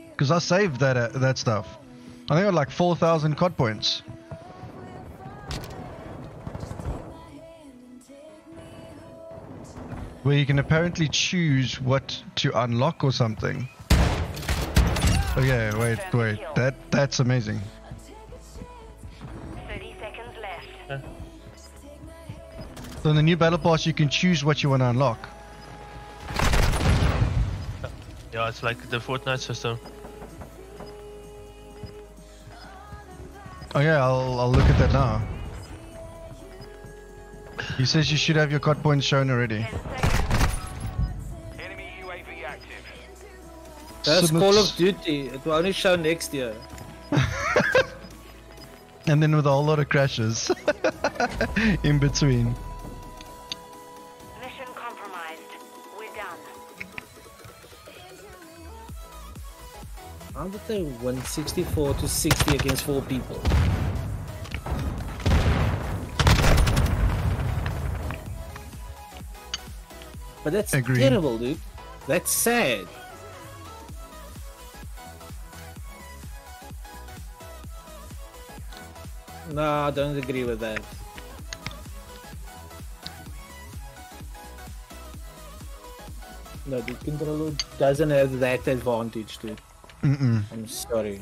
Because I saved that uh, that stuff. I think I got like 4,000 COD points. Where you can apparently choose what to unlock or something. Okay, wait, wait. That that's amazing. 30 seconds left. So in the new battle pass, you can choose what you want to unlock. Yeah, it's like the Fortnite system. Okay, I'll I'll look at that now. He says you should have your COD points shown already. That's so Call of Duty. It will only show next year. and then with a whole lot of crashes in between. Mission compromised. We're done. How did they win 64 to 60 against four people? But that's Agreed. terrible, dude. That's sad. No, I don't agree with that. No, the controller doesn't have that advantage, dude. Mm-mm. I'm sorry.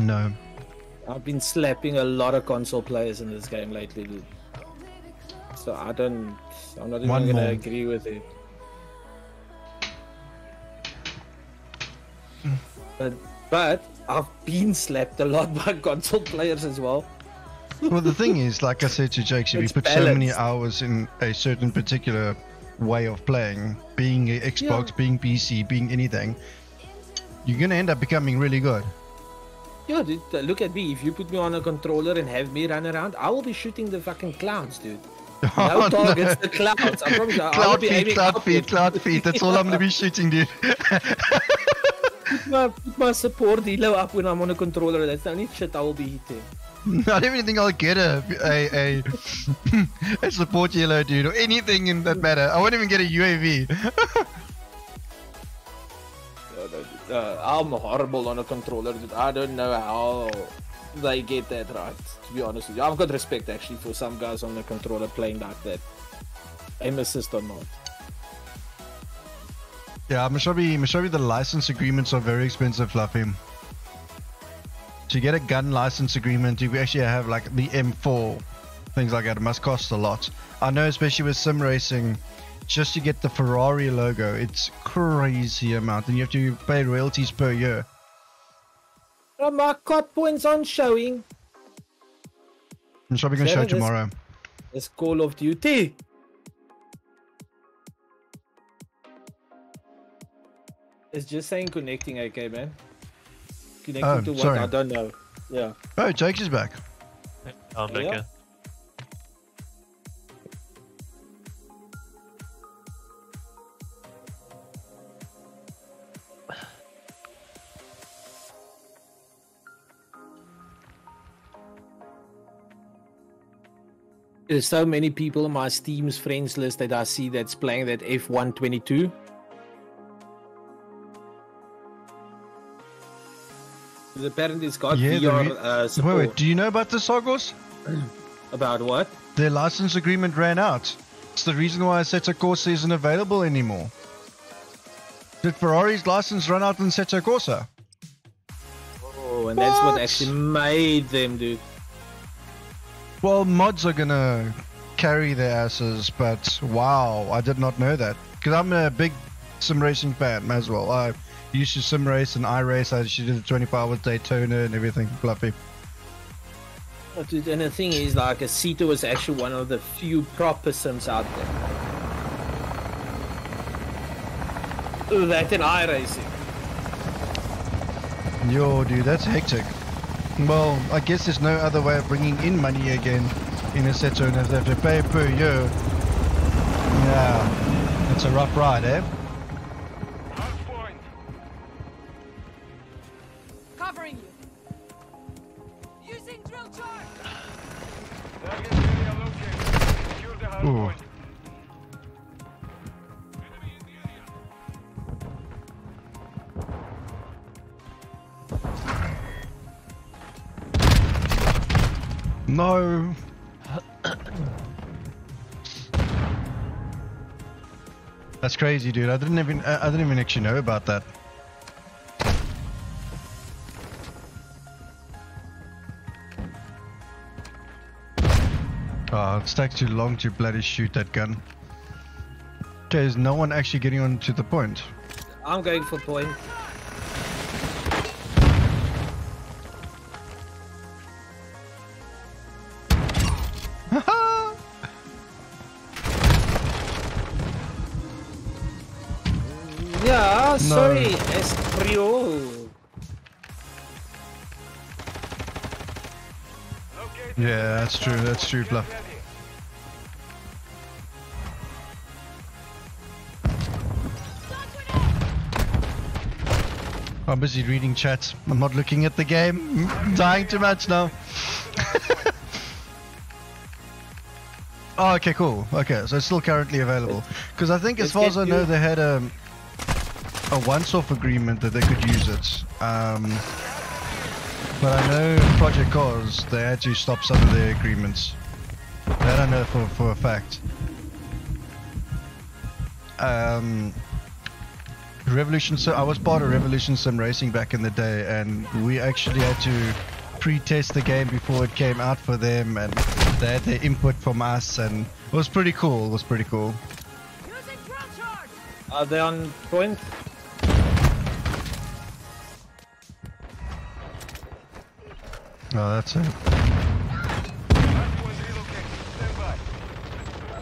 No. I've been slapping a lot of console players in this game lately, dude. So I don't. I'm not even One gonna more. agree with it. Mm. But but I've been slapped a lot by console players as well. Well, the thing is, like I said to Jake, if you put so many hours in a certain particular way of playing, being Xbox, Yeah. being PC, being anything, you're gonna end up becoming really good. Yeah, dude. uh, Look at me. If you put me on a controller and have me run around, I will be shooting the fucking clouds, dude. No Oh, no. targets, the clouds. I promise you. I will Cloud be feed, aiming cloud upwards. cloud feed. That's all I'm gonna be shooting, dude. Put my, put my support helo up when I'm on a controller. That's the only shit I will be hitting. I don't even think I'll get a a a, a support helo, dude, or anything in that matter. I won't even get a UAV. Uh, I'm horrible on a controller. Dude. I don't know how they get that right. To be honest with you, I've got respect actually for some guys on the controller playing like that. Aim assist or not. Yeah, I'm sure be, I'm sure the license agreements are very expensive, Fluffy. To get a gun license agreement, you actually have like the M4, things like that. It must cost a lot. I know, especially with sim racing, just to get the Ferrari logo, it's crazy amount, and you have to pay royalties per year. Oh, my cod points on showing. I'm sure we're gonna show tomorrow. It's Call of Duty. It's just saying connecting, okay, man. Connecting Oh, to what? sorry. I don't know. Yeah. Oh, Jake is back. Oh, I'm back Yeah. There's so many people on my Steam's friends list that I see that's playing that F1 22. Because Apparently, it's got Yeah, the re- uh, Wait, support. wait, do you know about the Sogos? About what? Their license agreement ran out. It's the reason why Assetto Corsa isn't available anymore. Did Ferrari's license run out in Assetto Corsa? Oh, and that's what What? actually made them, dude. Well, mods are gonna carry their asses, but wow, I did not know that. Because I'm a big sim racing fan as well. I used to sim race and I race. I actually do the 24 hours Daytona and everything. Fluffy. Oh, dude, and the thing is, like, Assetto is actually one of the few proper sims out there. That and iRacing. Yo, dude, that's hectic. Well, I guess there's no other way of bringing in money again in a Assetto, and if they have to pay per year, yeah, it's a rough ride, eh? Crazy, dude. I didn't even I didn't even actually know about that. Oh, it takes too long to bloody shoot that gun. Okay, is no one actually getting on to the point? I'm going for point. That's true. That's true, Bluff. I'm busy reading chat. I'm not looking at the game. I'm dying too much now. oh, okay, cool. Okay, so it's still currently available. Because I think, as far as I know, they had a a once-off agreement that they could use it. Um, but I know Project Cars they had to stop some of their agreements. That I know for for a fact. Um, Revolution Sim, I was part of Revolution Sim Racing back in the day, and we actually had to pre-test the game before it came out for them, and they had their input from us, and it was pretty cool. It was pretty cool. Are they on point? Oh, that's it.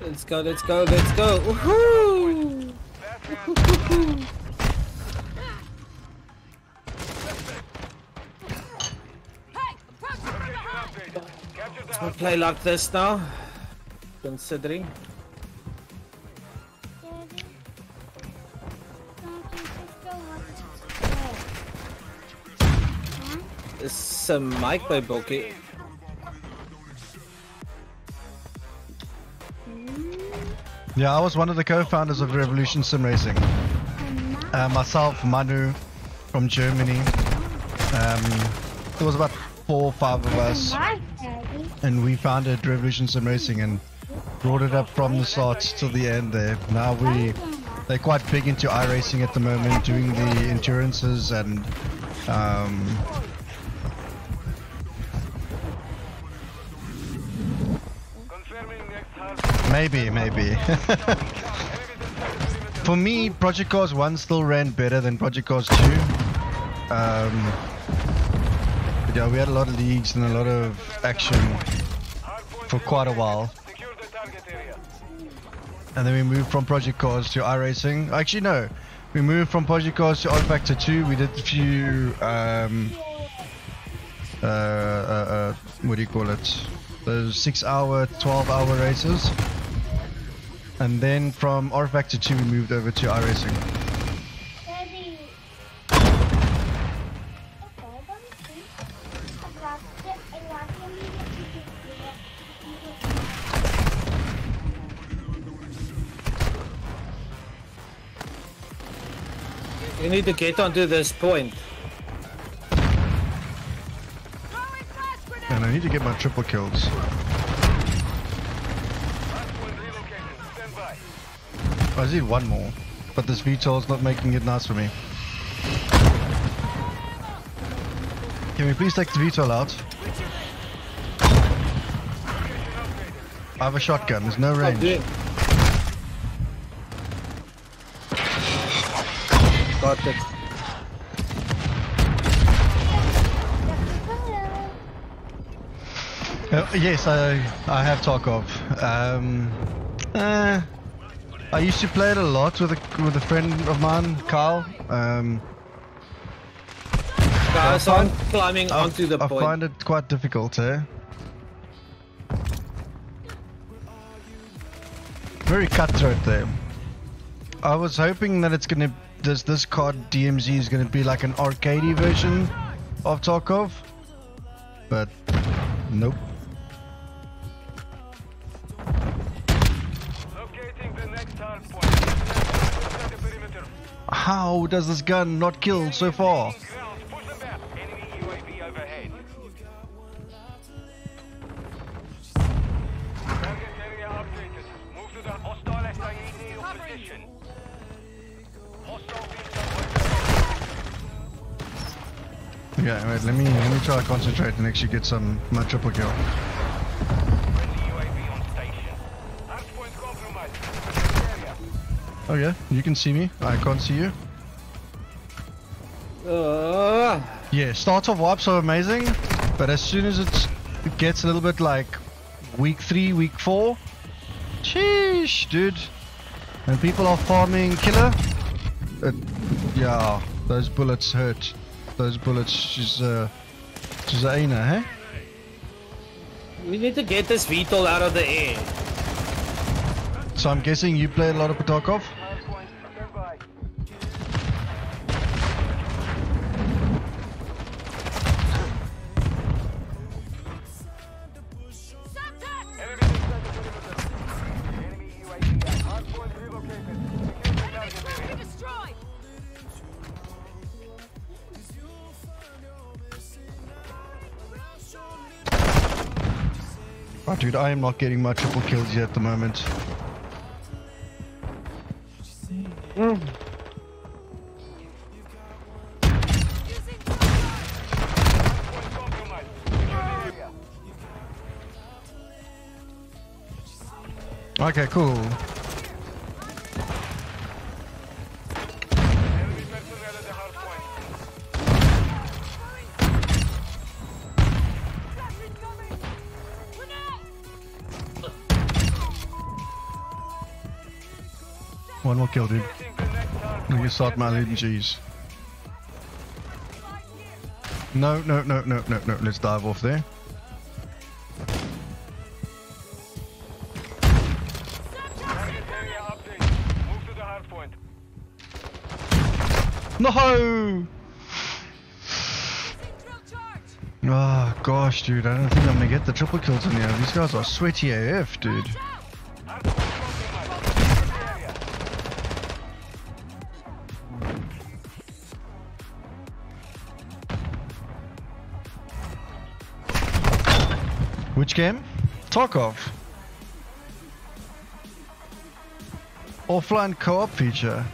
Let's go, let's go, let's go. Woohoo! We'll play like this now. Considering. It's a mic by Boki. Yeah, I was one of the co-founders of Revolution Sim Racing. Uh, myself, Manu, from Germany. Um, there was about four or five of us, and we founded Revolution Sim Racing and brought it up from the start to the end. There, now we they're quite big into iRacing at the moment, doing the endurances and um, maybe, maybe. For me, Project Cars 1 still ran better than Project Cars 2. Um, yeah, we had a lot of leagues and a lot of action for quite a while. And then we moved from Project Cars to iRacing. Actually, no. We moved from Project Cars to Factor 2. We did a few, um, uh, uh, uh, what do you call it? Those 6 hour, 12 hour races. And then from rFactor 2 we moved over to iRacing. You need to get onto this point. And I need to get my triple kills. I just need one more. But this VTOL's not making it nice for me. Can we please take the VTOL out? I have a shotgun, there's no range. Got it. Uh, yes, I I have Tarkov. Um, uh, I used to play it a lot with a with a friend of mine, Kyle. Um, Guys, I I'm climbing I- onto the I point. find it quite difficult, eh? Very cutthroat there. I was hoping that it's gonna this this card DMZ is gonna be like an arcadey version of Tarkov, but nope. How does this gun not kill so far? Yeah, wait, let me let me try to concentrate and actually get some my triple kill. UAV on station. Hardpoint compromised. Area. Oh yeah, you can see me. I can't see you. Uh, Yeah, start of wipes are amazing, but as soon as it's, it gets a little bit like week three, week four, sheesh, dude. And people are farming killer. It, yeah, those bullets hurt. Those bullets, she's uh, she's a Aina, huh? we need to get this VTOL out of the air. So I'm guessing you play a lot of Patakov? Oh, dude, I am not getting my triple kills yet at the moment. Mm. Okay, cool. One more kill, dude. Look at start my leading G's. No, no, no, no, no, no. Let's dive off there. No! Oh gosh, dude, I don't think I'm gonna get the triple kills in here. These guys are sweaty AF, dude. Game? Tarkov. Offline co-op feature.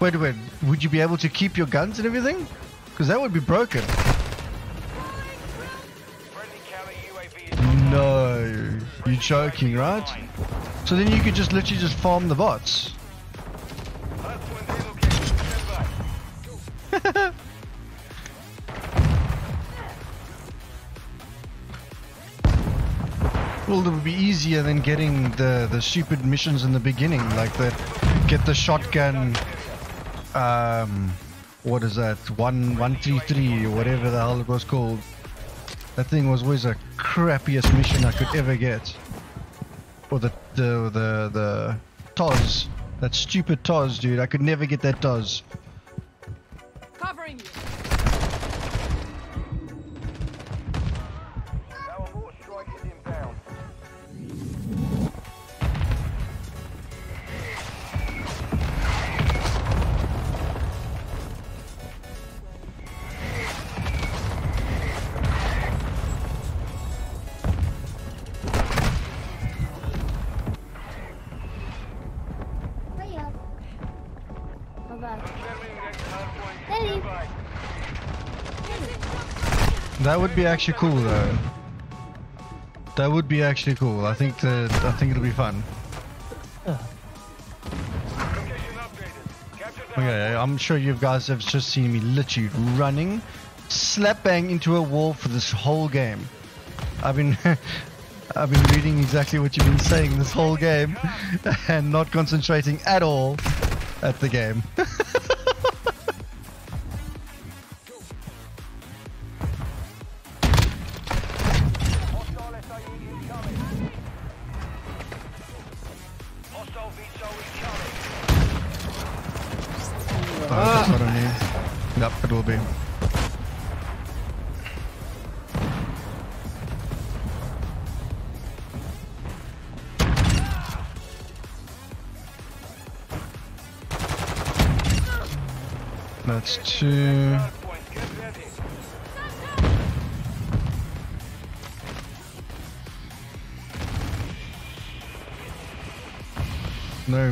Wait, wait. Would you be able to keep your guns and everything? Because that would be broken. No, you're joking, right? So then you could just literally just farm the bots. It would be easier than getting the the stupid missions in the beginning, like the get the shotgun. Um, what is that? One one three three or whatever the hell it was called. That thing was always the crappiest mission I could ever get. Or the the the the Toz, that stupid Toz, dude. I could never get that Toz. Actually cool, though. That would be actually cool. I think that I think it'll be fun. The Okay, I'm sure you guys have just seen me literally running, slap bang into a wall for this whole game. I've been, I've been reading exactly what you've been saying this whole game, and not concentrating at all at the game. No,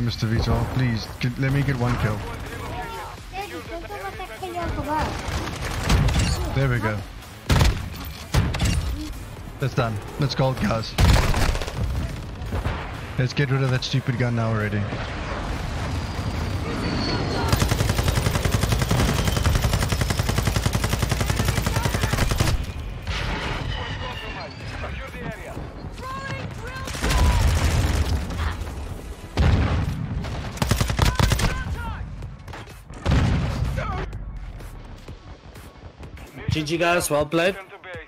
Mr. Vitor, please, let me get one kill. There we go. That's done. Let's go, guys. Let's get rid of that stupid gun now already. GG guys, well played. Return to base.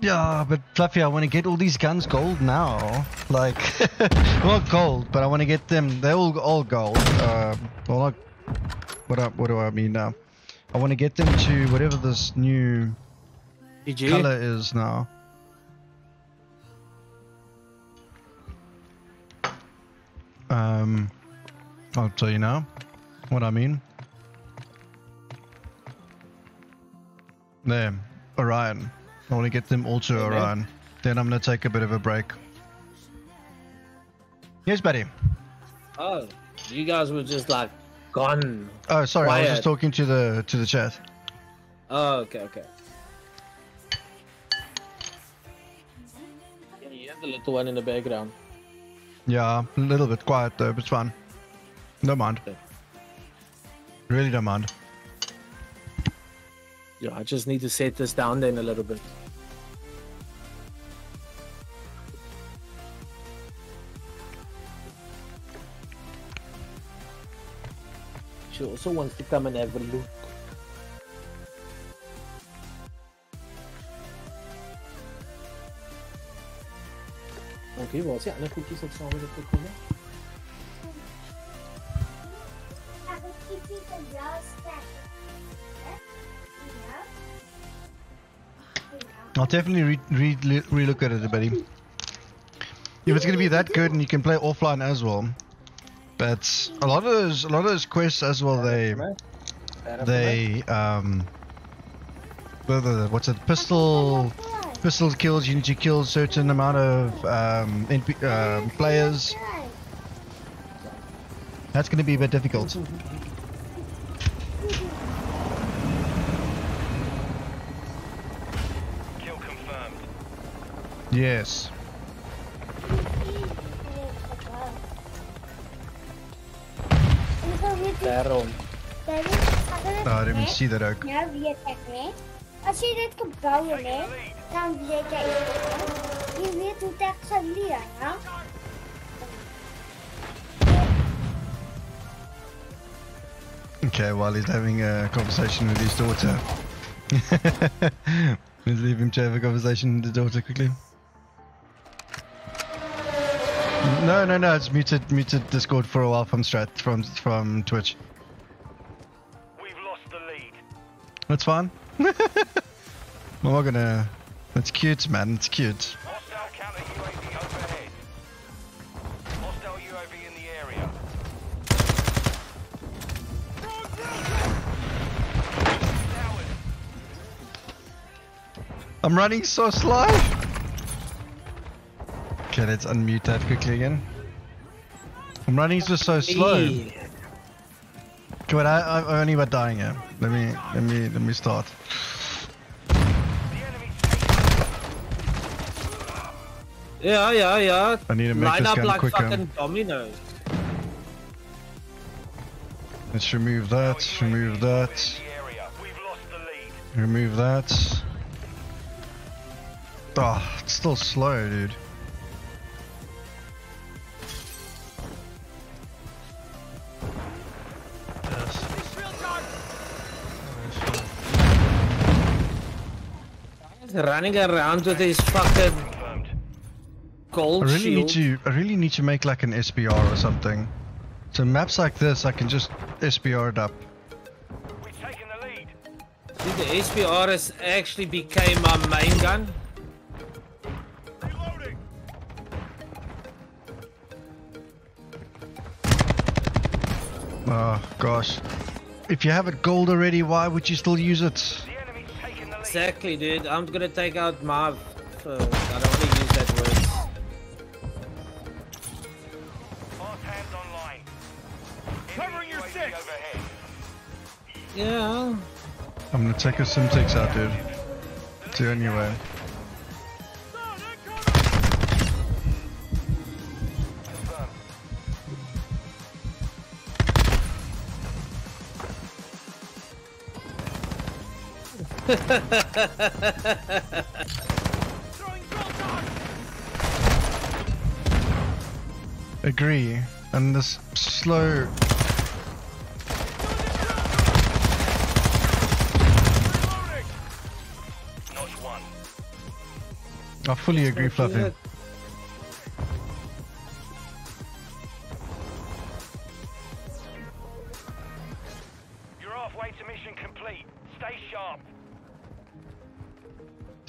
Yeah, but Fluffy, I want to get all these guns gold now. Like, not gold, but I want to get them. They're all all gold. Uh, well. What I, what do I mean now? I want to get them to whatever this new GG. color is now. Um, I'll tell you now what I mean. There, Orion. I want to get them all to. Orion. Then I'm gonna take a bit of a break. Yes, buddy. Oh, you guys were just like gone. Oh, sorry, I was just talking to the to the chat. Oh, okay, okay. Yeah, you have the little one in the background. Yeah, a little bit quiet though, but it's fine. Don't mind. Okay. Really don't mind. Yeah, I just need to set this down then a little bit. She also wants to come and have a look. Okay, waar is die ander koekies wat saam met dit gekom het? I'll definitely re- re- relook at it, buddy. If it's gonna be that good and you can play offline as well, but a lot of those, a lot of those quests as well, they, they, um, what's it, pistol, pistol kills. You need to kill a certain amount of um, NP, um players. That's gonna be a bit difficult. Yes. Daarom. Oh, I didn't see that ook. Nou weet ek net. As jy dit kan bou hè, dan weet jy jy weet hoe dit gaan leer, hè? Okay, while he's having a conversation with his daughter. Let's leave him to have a conversation with the daughter quickly. No, no, no. It's muted, muted Discord for a while from Strat, from from Twitch. We've lost the lead. That's fine. I'm not gonna. That's cute, man. It's cute. Hostile counter UAV overhead. Hostile UAV in the area. Towered. I'm running so slow. Okay, let's unmute that quickly again. I'm running just so slow. Hey. Come on, I, I I only about dying here. Let me, let me, let me start. Yeah, yeah, yeah. ja, ja. I need to make Line this up gun like quicker. fucking dominoes. Let's remove that, remove that, in the area. We've lost the lead. remove that. Oh, it's still slow, dude. Running around with his fucking Confirmed. cold I really shield. need to, I really need to make like an SBR or something. So maps like this, I can just SBR it up. We've taken the lead. Dude, the SPR has actually became my main gun. Reloading. Oh gosh. If you have it gold already, why would you still use it? Exactly, dude. I'm gonna take out Marv. I don't want to use that word. Fast hands online. Covering your UAV six. overhead. Yeah. I'm gonna take a Semtex out, dude. It's the only way. Agree. And this slow. Reloading. Notch one. I fully agree, Fluffy.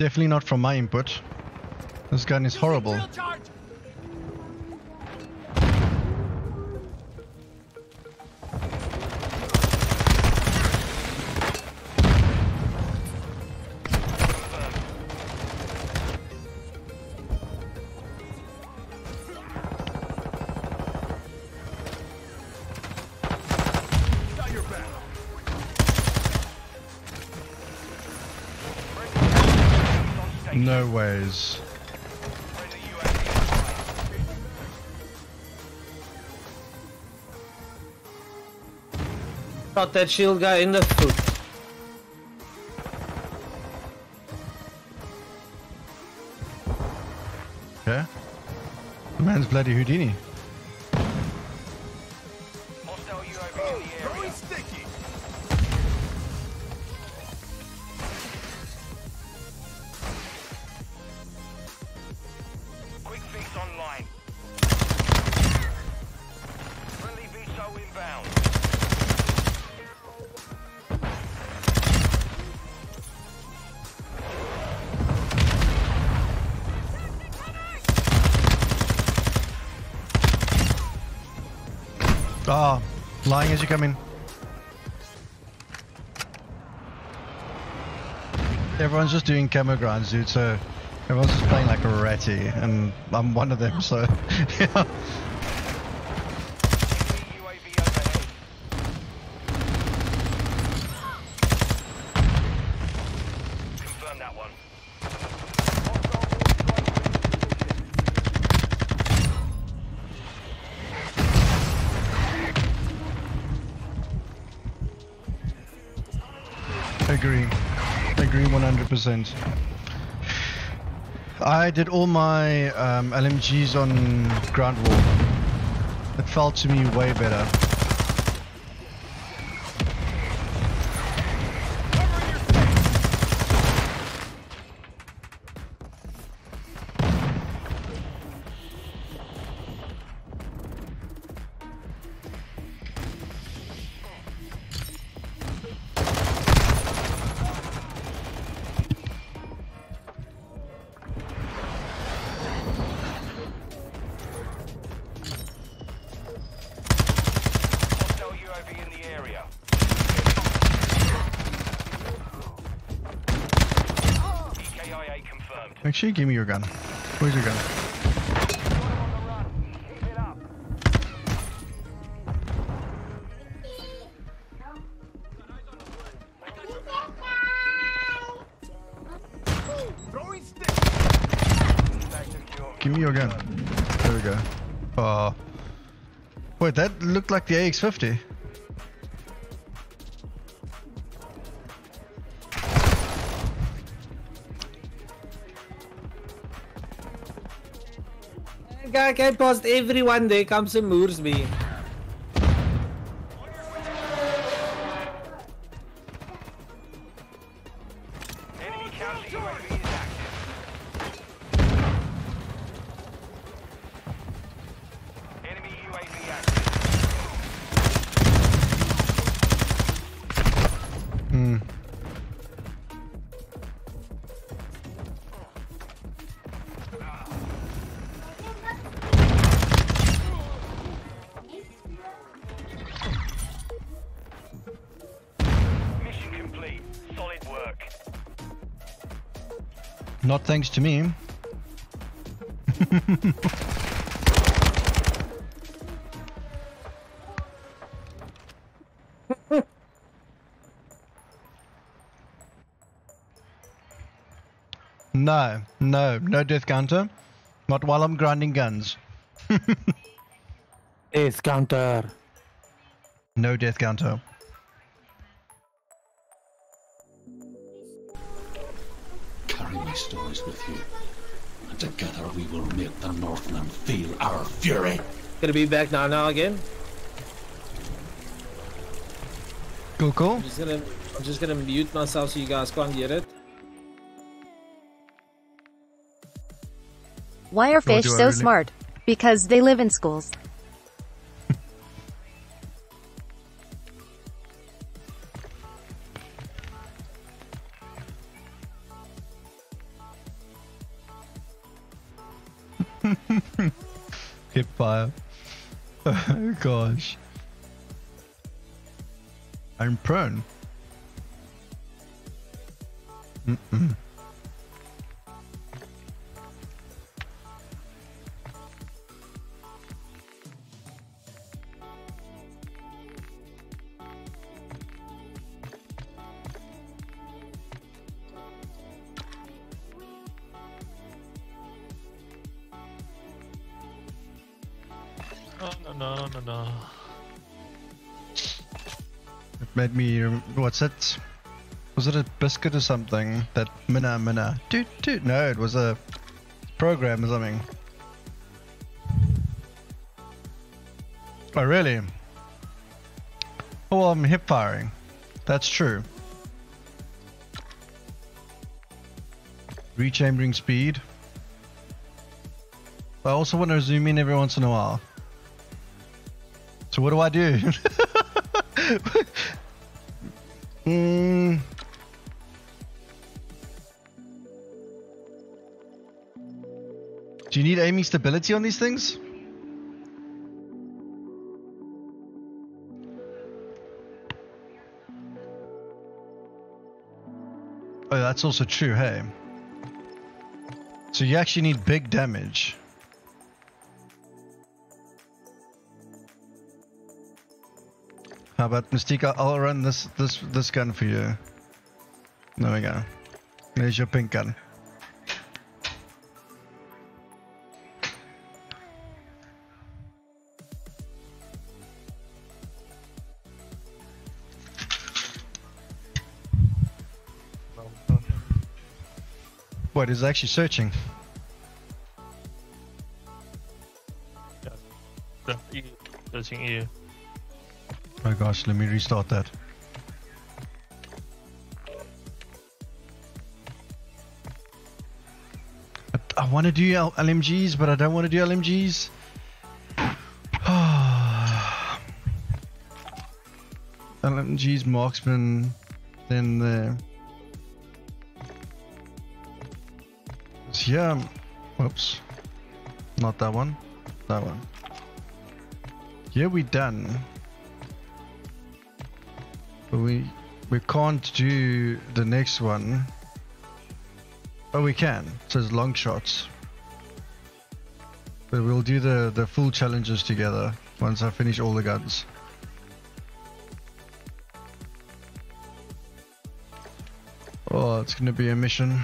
Definitely not from my input. This gun is horrible. Shot that shield guy in the foot. Okay. The man's bloody Houdini. As you come in. Everyone's just doing camo grinds, dude, so everyone's just playing like a ratty, and I'm one of them, so yeah. 100%. I did all my um, LMGs on Ground War. It felt to me way better. Actually, give me your gun. Where's your gun? Give me your gun. There we go. Oh. Wait, that looked like the AX-50. Guy can past everyone there comes and moors me. Not thanks to me. no, no, no death counter. Not while I'm grinding guns. Death counter. No death counter. My with you, and together we will make the Northmen feel our fury. Gonna be back now now again. Cool, cool. I'm just gonna I'm just gonna mute myself so you guys can't hear it. Why are fish so really? smart? Because they live in schools. I'm prone. It? Was it a biscuit or something? That minna minna. Toot toot. No, it was a program or something. Oh really? Oh, well, I'm hip firing. That's true. Rechambering speed. I also want to zoom in every once in a while. So what do I do? mm. Do you need aiming stability on these things? Oh, that's also true, hey. So you actually need big damage. How about? I'll run this this this gun for you. There we go. There's your pink gun. What is actually searching? Searching EU. Oh gosh, let me restart that. I, I want to do L- LMGs, but I don't want to do LMGs. LMGs, marksman, then the. Yeah, whoops. Not that one. That one. Yeah, we done. We we can't do the next one. Oh, we can. It says long shots. But we'll do the the full challenges together once I finish all the guns. Oh, it's gonna be a mission.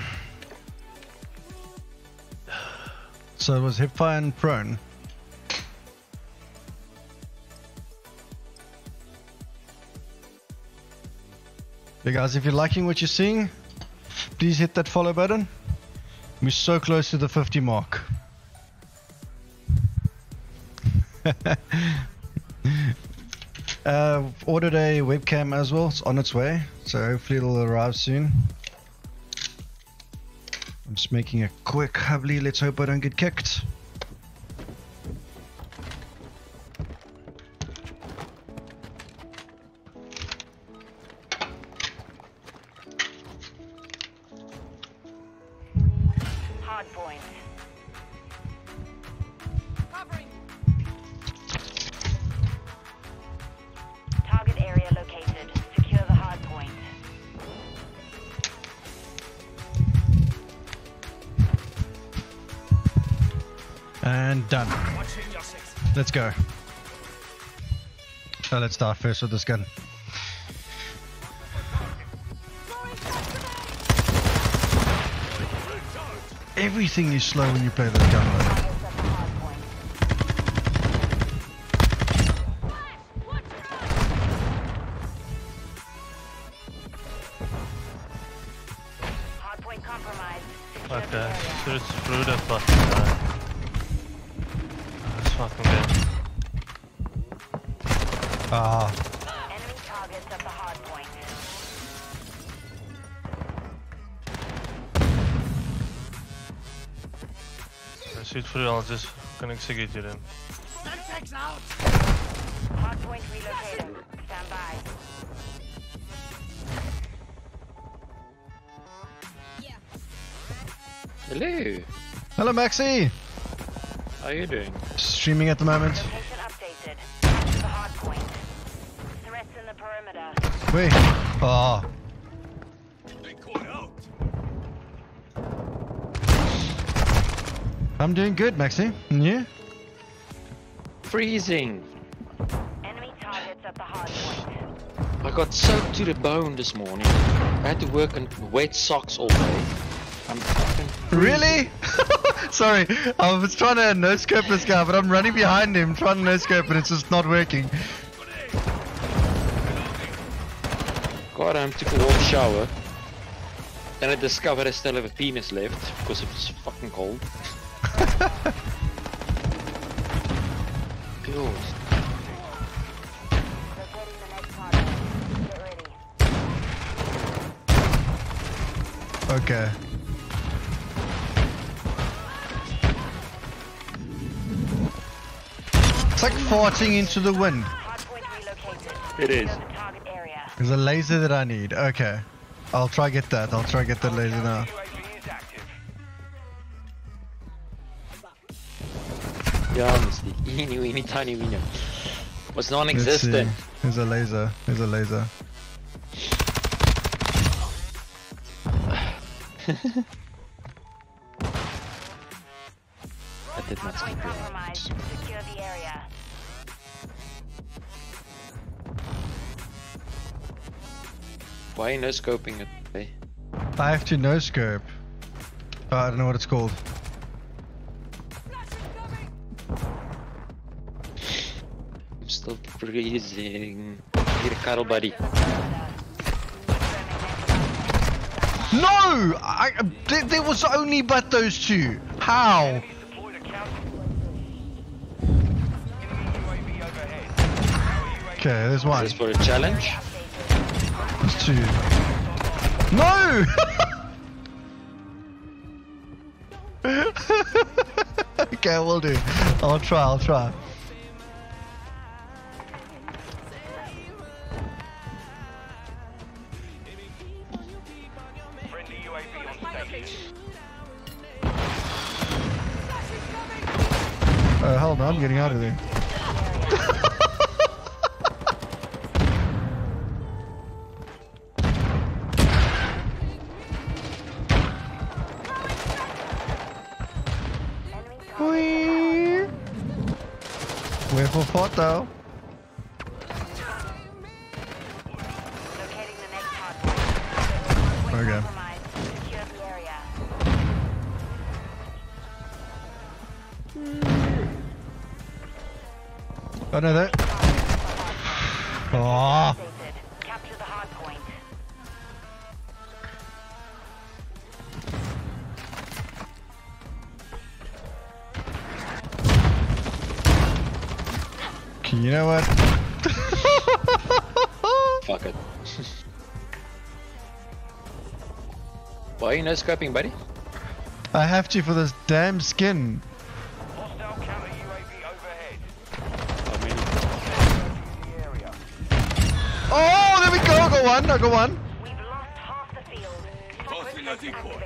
So it was hipfire and prone. Hey guys, if you're liking what you're seeing, please hit that follow button. We're so close to the 50 mark. uh, ordered a webcam as well. It's on its way, so hopefully it'll arrive soon. I'm just making a quick hubbly. Let's hope I don't get kicked. Let's go. Oh, let's start first with this gun. Everything is slow when you play this gun. Just can execute you then. Hard point relocated. Stand by. Hello. hello Maxi. How you doing? Streaming at the moment. Location updated. The hard point. Threats in the perimeter. Wait. I'm doing good, Maxi. And you? Freezing. Enemy targets at the hard point. I got soaked to the bone this morning. I had to work in wet socks all day. I'm fucking. Really? Sorry, I was trying to no scope this guy, but I'm running behind him trying to no scope, and it's just not working. Got home, took a warm shower. Then I discovered I still have a penis left because it was fucking cold. Okay. It's like farting into the wind. It is. There's a laser that I need. Okay. I'll try get that. I'll try get that laser now. Yeah, honestly. Eeny weeny tiny weeny. Let's Was non-existent. There's a laser. There's a laser. I did not skip Compromised. Secure the area. Why are you no scoping it? Hey? I have to no scope. Oh, I don't know what it's called. I'm still freezing. Need a cuddle buddy. No! I, there, there was only but those two. How? Okay, there's one. Is this for a challenge? There's two. No! okay, we'll do. I'll try, I'll try. I'm getting out of there. Wait for photo. I know that. Ah. Oh. Capture the hard point. Okay, you know what? Fuck it. Why are you no scoping, buddy? I have to for this damn skin. Go. I got one. I got one.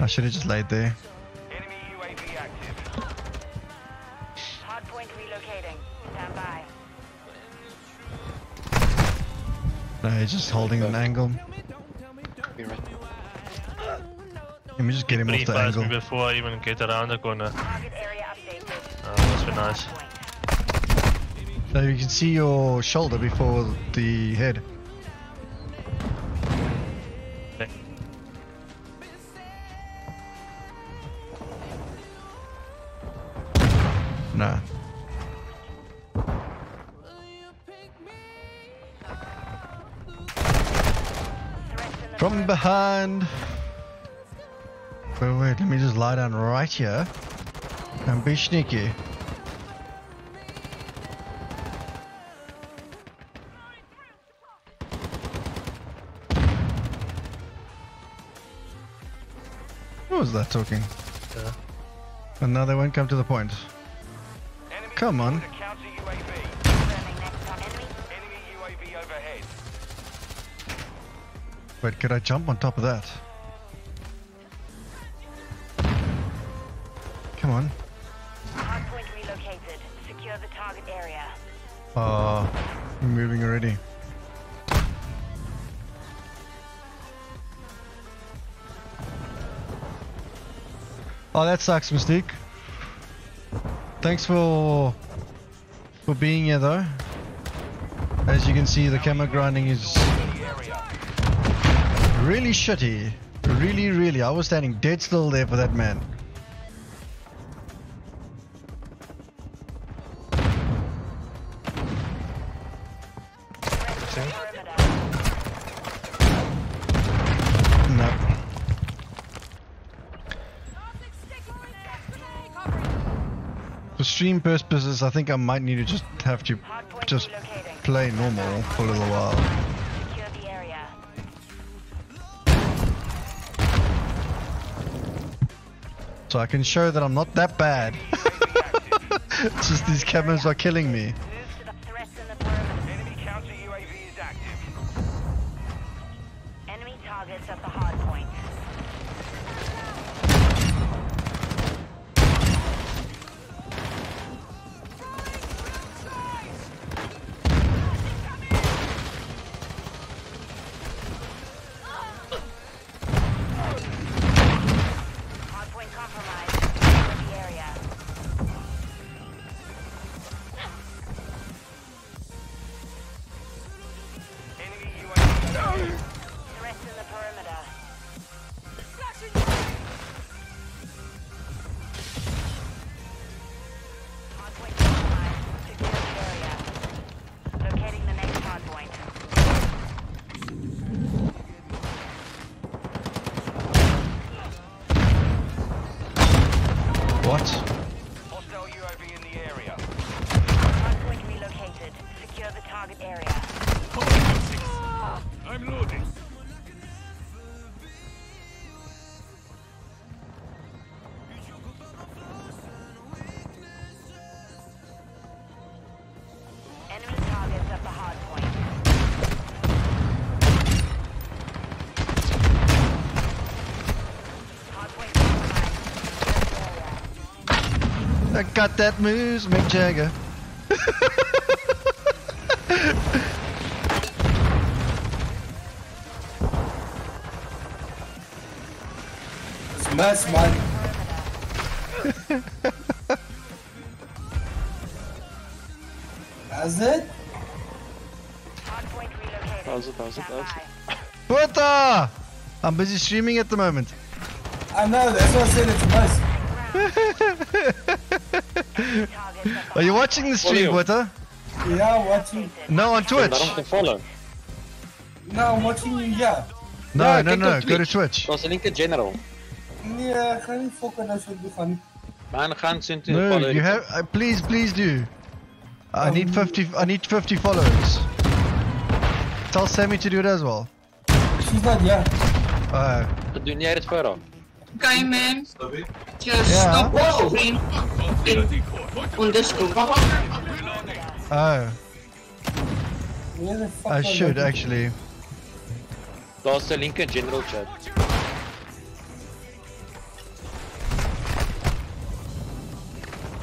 I should have just laid there. Hard point relocating. Stand by. No, he's just holding an angle. Be right. Let me just get him off the Pre-fires angle. before I even get around the corner. Nice. So you can see your shoulder before the head. Nah. From behind. Wait, wait, let me just lie down right here and be sneaky. Was that talking? Uh-huh. Yeah. And now they won't come to the point. Come on. Wait, could I jump on top of that? That sucks, Mystique. Thanks for for being here, though. As you can see, the camo grinding is really shitty. Really, really. I was standing dead still there for that man. Purposes, I think I might need to just have to just play normal for a little while. So I can show that I'm not that bad. it's just these camos are killing me. Got that moves, Mick Jagger. Smash man. That's it? Hardpoint relocated. How's it, how's it, how's it? What the? I'm busy streaming at the moment. I know, that's why I said it's must. Are you watching the stream, Follow. Yeah, watching. No, on Twitch. Daarom te follow. No, I'm watching you, yeah. No, Ja, no, no. op Go to Twitch. Daar's 'n link in general. Nee, ga nie fokken as jy dit gaan. Man, gaan sien toe No, follow. you have. Uh, please, please do. I need 50. I need 50 followers. Tell Sammy to do it as well. She's not here. Uh, Doen jy dit vir haar? Okay, man. Just Yeah. stop the stream in, on Discord. oh, Where the fuck I should you? actually. the link in general chat.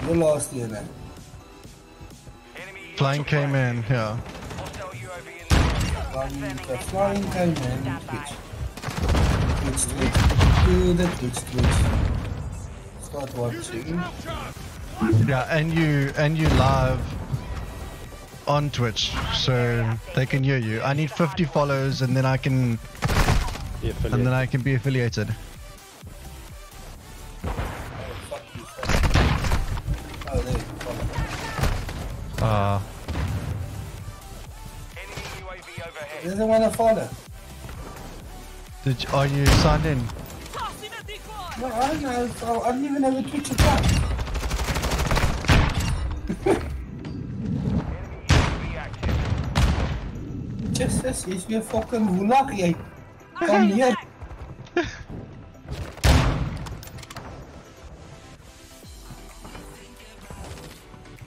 You lost here then. Flying came in. Yeah. Hostile UAV in the area. Flying, the flying came in. Twitch. Twitch, Twitch. Do the Twitch, Twitch. Start watching. Yeah, and you and you live on Twitch, so they can hear you. I need 50 follows, and then I can and then. I can be affiliated. Oh, there. Follow. Uh, Enemy UAV overhead. He doesn't want to follow. did you, are you signed in? No, I don't know. I I don't even have a Twitch account. Active. Jesus, jy's weer fucking hoe lag jy? Kom hier.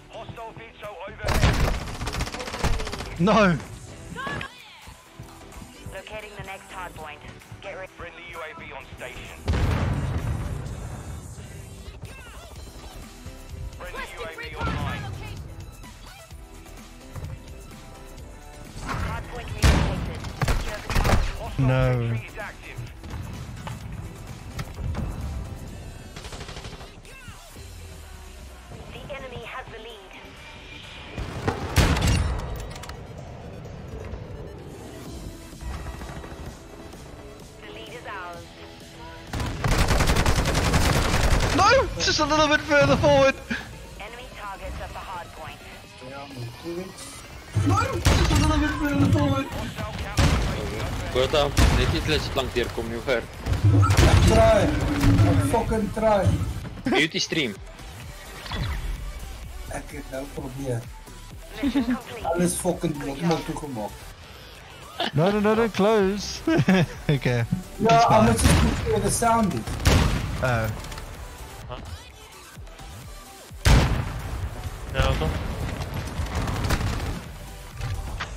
Hostile VTOL overhead. No. A little bit further forward. Enemy targets at the hard point. Bota, net iets net so lank deurkom nie hoor. Ek try. Ek fucking try. Beauty stream. Ek het nou probeer. Alles fucking heeltemal toegemaak. No, no, no, no, close. okay. Ja, It's fine. anders is goed vir the sound it. Oh.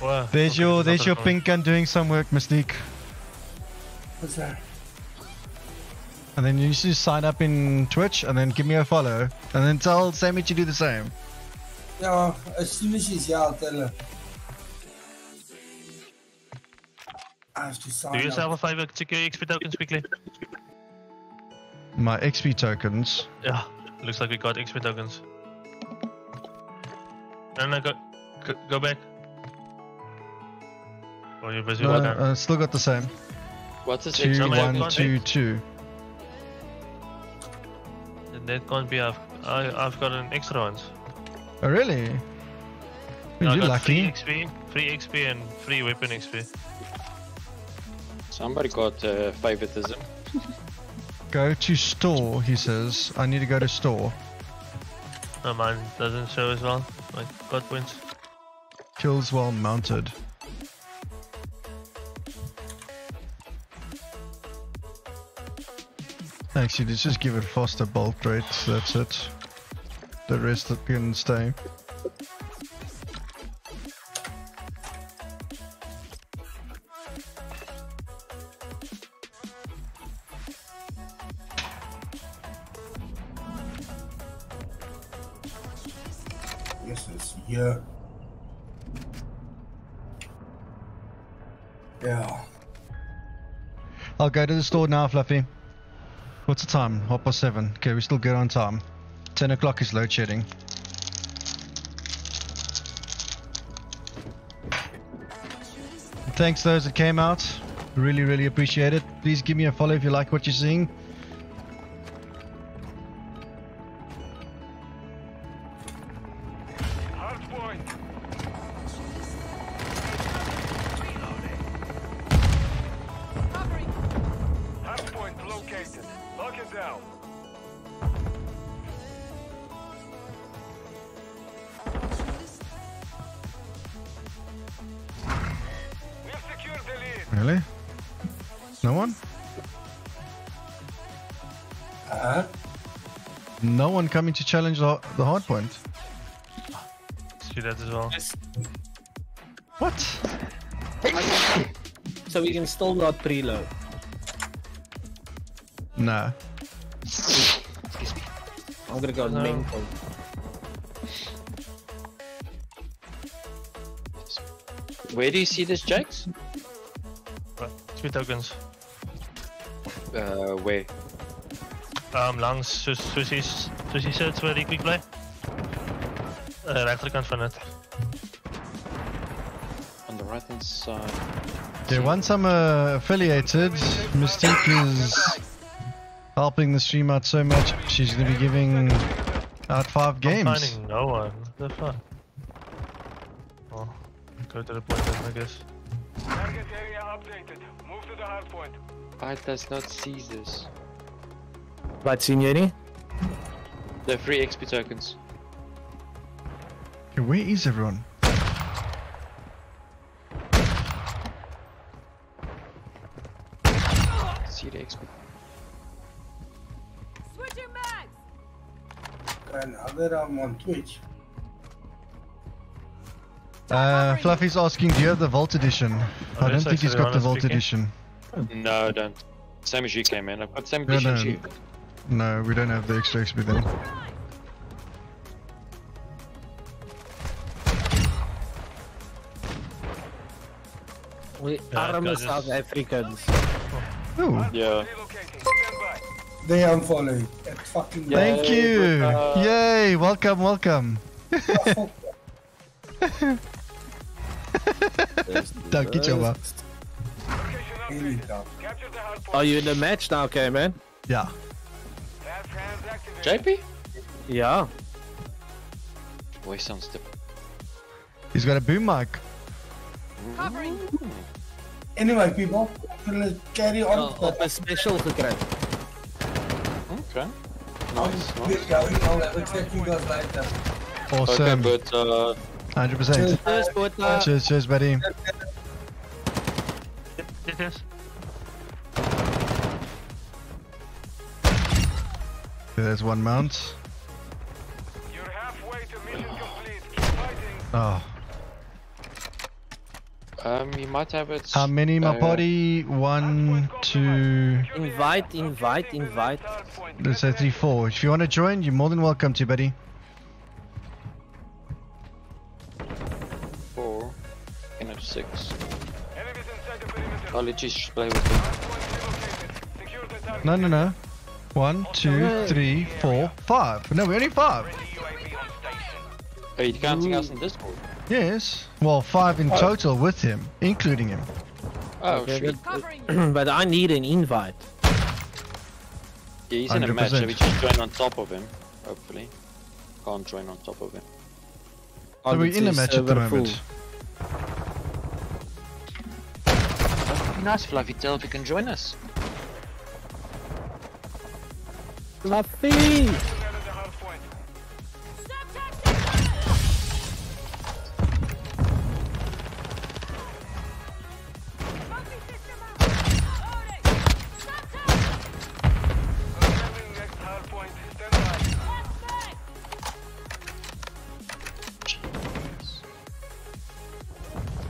Wow. There's your, there's your pink gun doing some work, Mystique. What's that? And then you need to sign up in Twitch and then give me a follow. And then tell Sammy to do the same. Yeah, as soon as she's ja, tell her. I have to sign Do up. yourself a favor, check your XP tokens quickly. My XP tokens. Yeah, looks like we got XP tokens. No, no, go, go, go back. Oh, you're busy No, with uh, still got the same. What's his Two, XP one, token? two, two. That can't be. I've, I, I've got an extra one. Oh, really? No, you lucky. Free XP, free XP, and free weapon XP. Somebody got uh, favoritism. Go to store, he says. I need to go to store. No, mine doesn't show as well. Like, got points. Kills while mounted. Actually, let's just give it faster bolt rate. That's it. The rest that can stay. Yes, it's here. Yeah. I'll go to the store now, Fluffy. What's the time? Half past seven. Okay, we're still good on time. Ten o'clock is load shedding. Thanks those that came out. Really, really appreciate it. Please give me a follow if you like what you're seeing. Coming to challenge the, the hard point. See that as well. What? So we can still not preload. Nah. Excuse me. I'm gonna go No. mental. Where do you see this, Jakes? What? XP tokens. Uh, where? Um, langs, soos, soos jy, soos jy sit waar die quick play. Uh, rechterkant van het. On the right hand side. Okay, once I'm uh, affiliated, Mystique is helping the stream out so much, she's going to be giving out five games. I'm games. finding no one. What the fuck? Oh, go to the point then, I guess. Target area updated. Move to the hard point. I does not see this. Wat sien jy nie? The free XP tokens. Okay, where is everyone? See the XP. and now that I'm on Twitch, Uh, Fluffy's asking, do you have the Vault Edition? I don't yes, think he's got the Vault speaking. Edition. No, don't. Same as you came in. I've got same No, edition no, as you. No, we don't have the extra XP then. We are arme guys, South Africans. Ooh, Yeah. they unfollow you. That fucking thank you! Buddha. Yay! Welcome, welcome! Dankie, Choma. Anytime. Capture the hard point. Are you in the match now, okay, man? Yeah. That's JP? Yeah. Voice sounds different. He's got a boom mic. Anyway, people, let's carry on. Oh, op 'n special gekry. Okay. I'm get going. I'll have check you guys later. Awesome. Okay, but uh, 100%. Cheers, Bota. Cheers, cheers, buddy. Yes, yes. There's one mount. You're halfway to mission complete. Keep fighting. Oh. um, you might have it. How many, my uh, party? One, two, Invite, invite, invite. let's say three, four. If you want to join, you're more than welcome to, buddy. Four. Can have six. I'll let you sh- play with me. No, no, no. One, two, three, four, five. No, we're only five. Are you counting us in Discord? Yes. Well, five in oh. total with him, including him. Oh, Okay, shit. but, but I need an invite. Yeah, he's in a match, so 100%. we just join on top of him. Hopefully. Can't join on top of him. So we're in a match at the Server moment. Be nice, Fluffy. Tell if you can join us. Fluffy!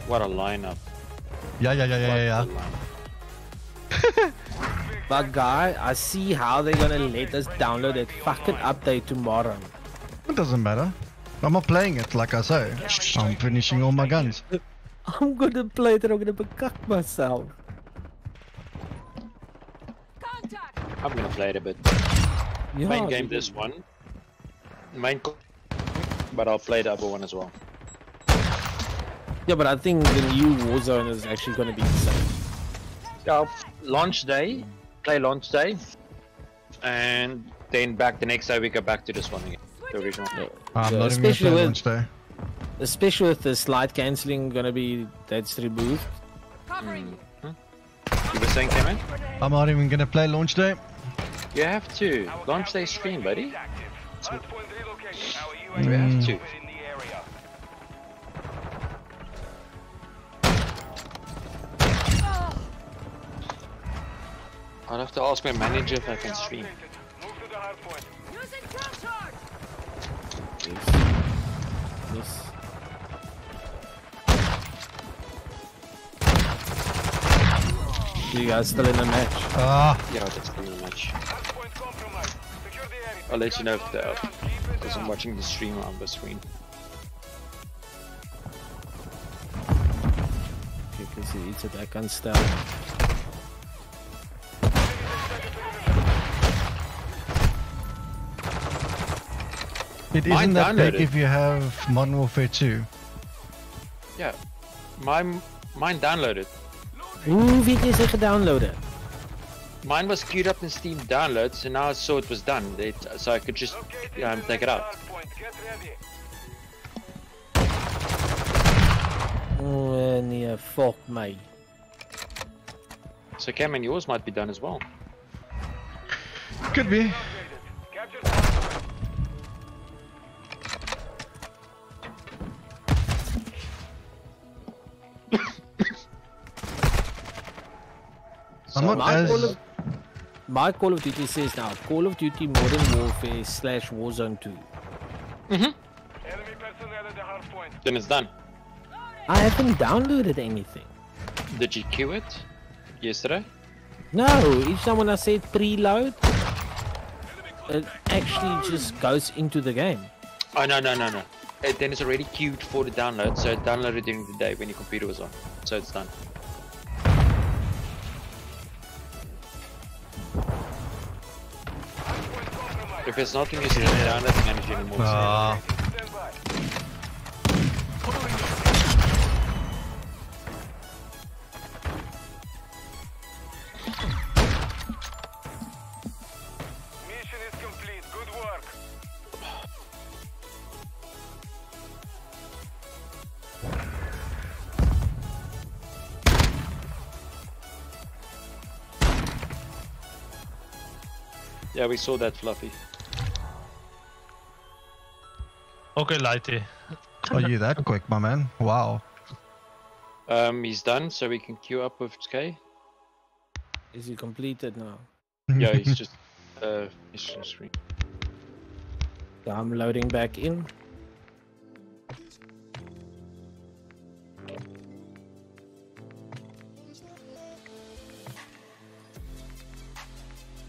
What a lineup. Yeah, yeah, yeah, yeah, yeah, yeah. But guy, I see how they're gonna let us download that fucking update tomorrow. It doesn't matter. I'm not playing it, like I say. I'm finishing all my guns. I'm gonna play it and I'm gonna becuck myself. I'm gonna play it a bit. Yeah, Main game this one. Main but I'll play the other one as well. Yeah, but I think the new Warzone is actually gonna be the same. Yeah, launch day, play launch day, and then back the next day we go back to this one again, the original. I'm Yeah, not even gonna especially play with- launch day. Especially with the slide cancelling gonna be that's removed. You were saying, Cameron? I'm not even gonna play launch day. You have to launch day stream, buddy. You Mm. have to. I'll have to ask my manager if I can stream. Yes. You guys still in the match? Ah, Yeah, that's pretty much. I'll let you know if the because I'm watching the stream on the screen. You can see it's a kan stel. It Mine isn't that big if you have Modern Warfare 2. Yeah, mine mine downloaded. Hoe weet jy sy gedownload? Mine was queued up in Steam download, so now I saw it was done. It, so I could just um, take it out. Oh nee, fuck my. So Cameron, yours might be done as well. Could be. I'm not my as- Call of, my Call of Duty says now Call of Duty Modern Warfare slash Warzone 2. Mm-hmm. Then it's done. I haven't downloaded anything. Did you queue it yesterday? No, each time when I say preload, it actually just goes into the game. Oh no no no no. It, then it's already queued for the download, so it downloaded during the day when your computer was on. So it's done. If it's not in New Zealand, there are nothing energy anymore. Ah. Mission is complete. Good work. Yeah, we saw that, Fluffy. Okay, Lighty. Are you that quick, my man? Wow. Um, he's done, so we can queue up with K. Is he completed now? Yeah, he's just uh, mission screen. Yeah, I'm loading back in.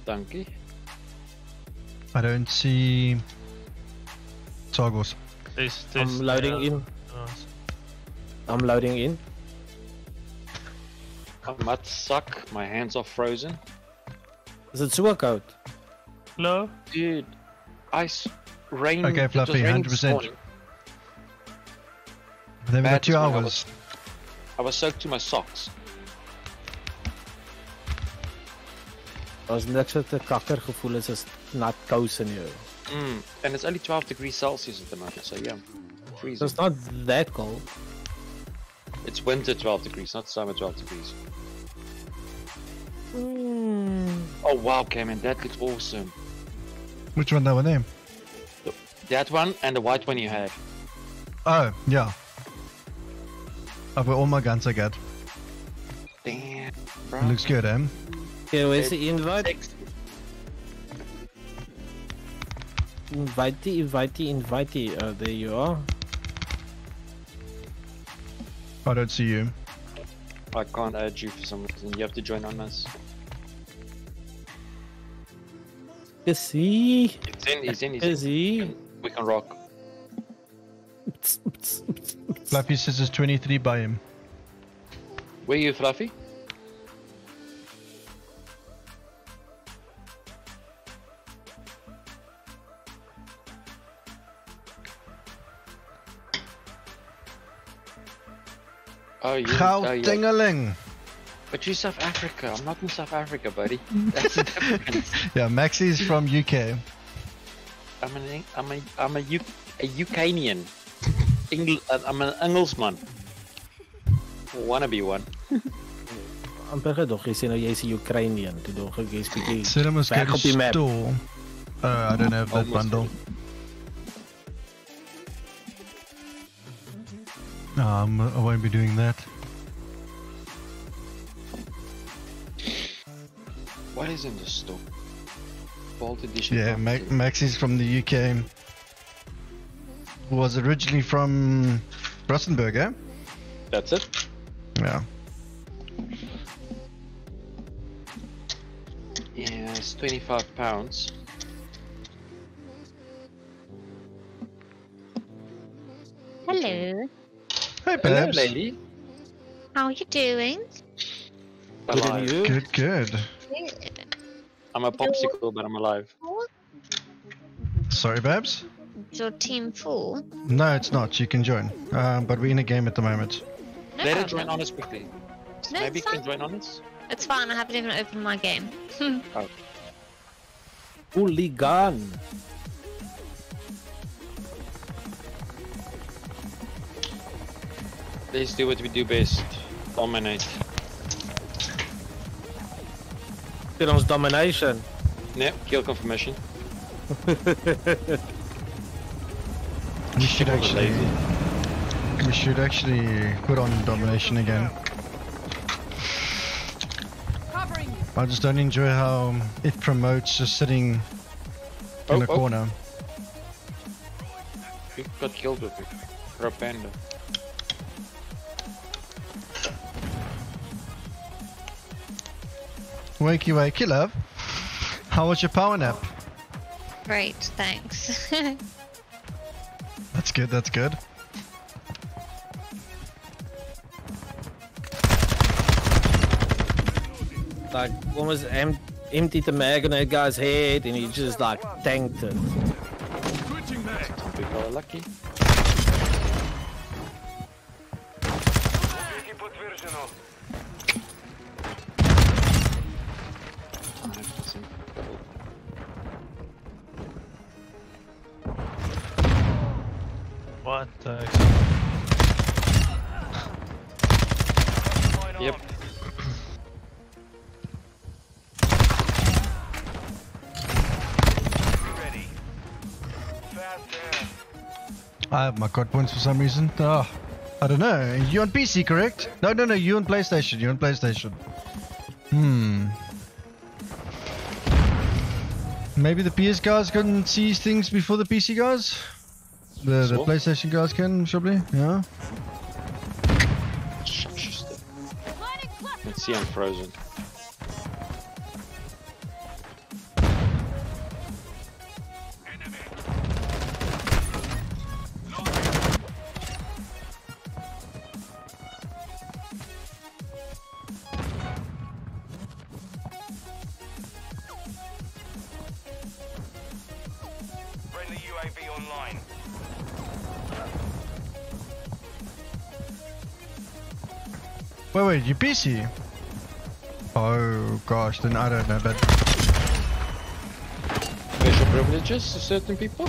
Donkey. I don't see toggles. This, this, I'm loading uh, in. uh, I'm loading in. I must suck. My hands are frozen. Is it sewer code? Hello? Dude, ice rain. Okay, Fluffy, 100%. this morning. Then we Bad got two this morning, I hours. was- I was soaked to my socks. Daar's niks wat 'n kakker gevoel is as nat kous in jou. Mm. And it's only 12 degrees Celsius at the moment, so yeah. Freezing. So it's not that cold. It's winter 12 degrees, not summer 12 degrees. Oh wow, Cameron, that looks awesome. Which one that one name? That one and the white one you have. Oh, yeah. I've got all my guns I got. Damn, It looks good, eh? Okay, where's the invite? Invitey, invitey, invitey. Oh, uh, there you are. I don't see you. I can't add you for some reason. You have to join on us. Is he? He's in, he's in, he's Is in. he? We can rock. Fluffy says it's 23 by him. Where you, Fluffy? Oh, you. Oh, yeah. But you're South Africa. I'm not in South Africa, buddy. That's the difference. Yeah, Maxi's from UK. I'm an, I'm a, I'm a, U, a Ukrainian. Engl, uh, I'm an Engelsman. Wanna be one. amper gedog jy sê nou jy's 'n Ukrainian. Toe dog ek jy's bietjie Said I must go weg op to die map. store. Oh, I don't have that Almost bundle. No, I'm, I won't be doing that. What is in the store? Vault edition. Yeah, Ma pumpkin. Maxi's from the UK. Was originally from Rustenburg, eh? That's it. Yeah. Yeah, it's 25 pounds. Hello. Hey, Hello, lady. How are you doing? Alive. Good, good. I'm a popsicle, but I'm alive. Sorry, Babs? Is your team full? No, it's not. You can join. Um, but we're in a game at the moment. No Let her problem. join on us quickly. No, Maybe it's you can fine. join on us? It's fine. I haven't even opened my game. Oh. Hooligan. Let's do what we do best. Dominate. Dit ons domination. Yep, kill confirmation. We should actually. We should actually put on domination again. I just don't enjoy how it promotes just sitting in Oh, the oh. corner. You got killed with it. Or Wakey wakey, love. How was your power nap? Great, thanks. That's good, that's good. Like almost em emptied the mag on that guy's head and he just like tanked it. Some people are lucky. What the... Yep. I have my COD points for some reason. Oh, I don't know. You on PC, correct? No, no, no. You on PlayStation. You on PlayStation. Hmm. Maybe the PS guys couldn't see things before the PC guys? The the PlayStation guys can, probably. Yeah. Let's see, I'm frozen. Wait, wait. You PC? Oh gosh, then I don't know. But Special privileges to certain people?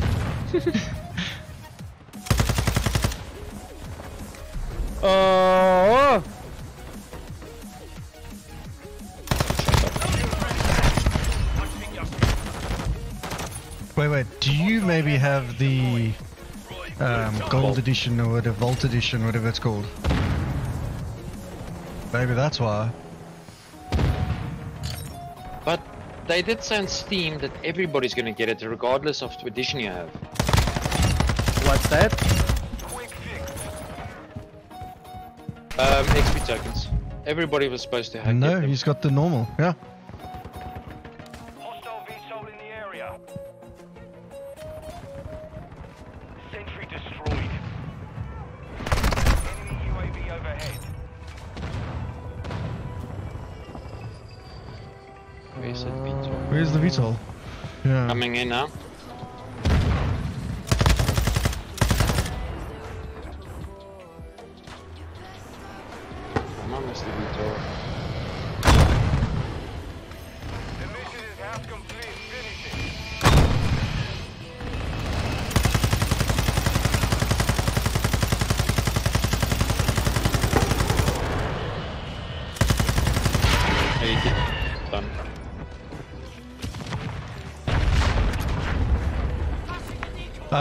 Oh! wait, wait. Do you maybe have the um, gold edition or the vault edition, whatever it's called? Maybe that's why. But they did say on Steam that everybody's gonna get it regardless of the edition you have. What's that? Um, XP tokens. Everybody was supposed to have No, get he's got the normal. Yeah.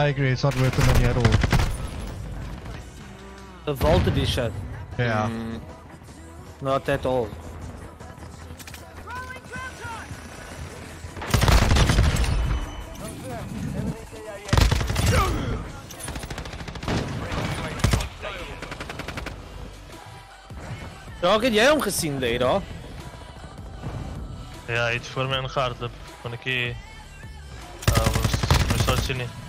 I agree. It's not worth the money at all. The Vault Edition. Yeah. Mm, Not at all. Raak, het jy hom gesien, Leida? Ja, hy het voor my ingehardloop. Kon ek nie... Uh, was, was so sien nie. Maar ek het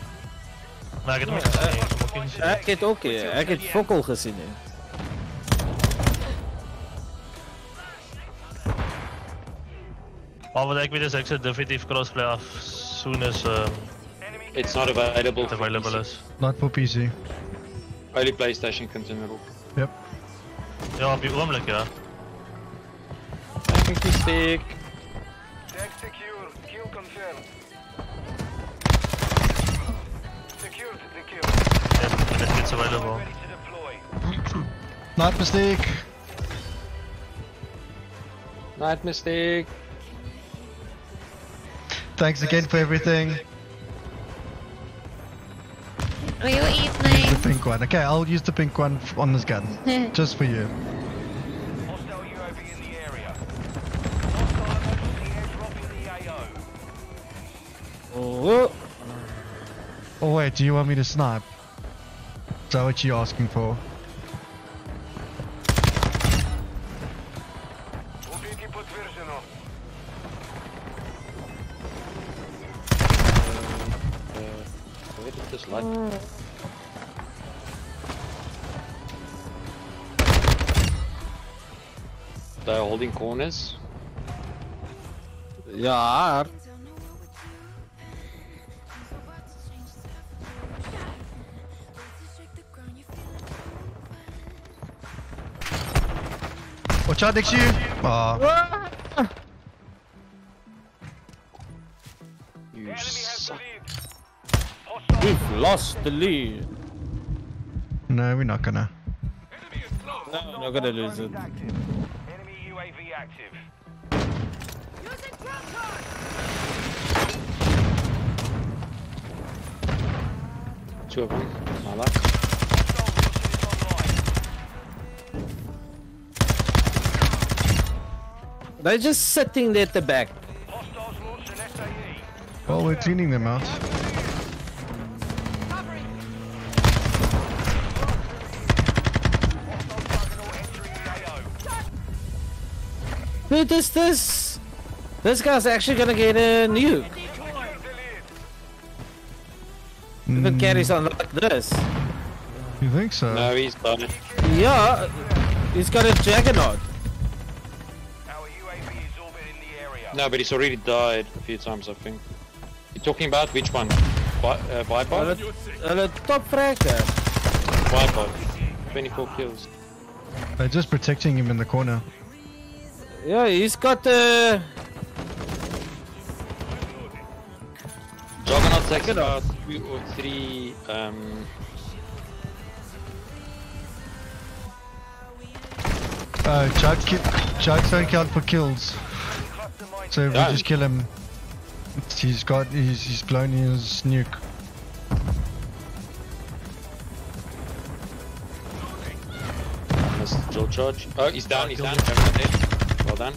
hom nie gesien nie. Ek het hom ook nie gesien nie. Ek het ook, eh, ek het Fokkel gesien. hè. Maar wat ek weet is ek sal definitief crossplay af soon as um, It's not available. it available is. Not for PC. Only PlayStation kan dit erop. Yep. Ja, op die oomblik ja. Thank you, stick. Yep, and it gets available. Ready to deploy. Not Mystique. Night Mystique. Thanks again for everything. Are you Use evening? the pink one. Okay, I'll use the pink one on this gun. Just for you. Hostile UAV in the area. Hostile emergency airdrop in the AO. Oh, Oh wait, do you want me to snipe? Is that what you're asking for? They're holding corners. Yeah, Watch out next to you. Suck. We've lost the lead. no, we're not gonna. No, we're not gonna lose it. Enemy UAV active. Two of them. My luck. They're just sitting there at the back. Well, we're cleaning them out. Dude, this this this guy's actually gonna get a nuke. If it carries on like this. You think so? No, he's done it. Yeah, he's got a juggernaut. No, but he's already died a few times, I think. You're talking about which one? Vi uh, Viper? Uh, the top fragger. Viper. 24 kills. They're just protecting him in the corner. Yeah, he's got uh Juggernaut takes about two or three. Um, Uh, Chug, ki- Chugs don't count for kills. So if we just kill him, he's got, he's, he's blown his nuke. missed drill charge. Oh, he's down. He's down. Juggernaut dead. Well done.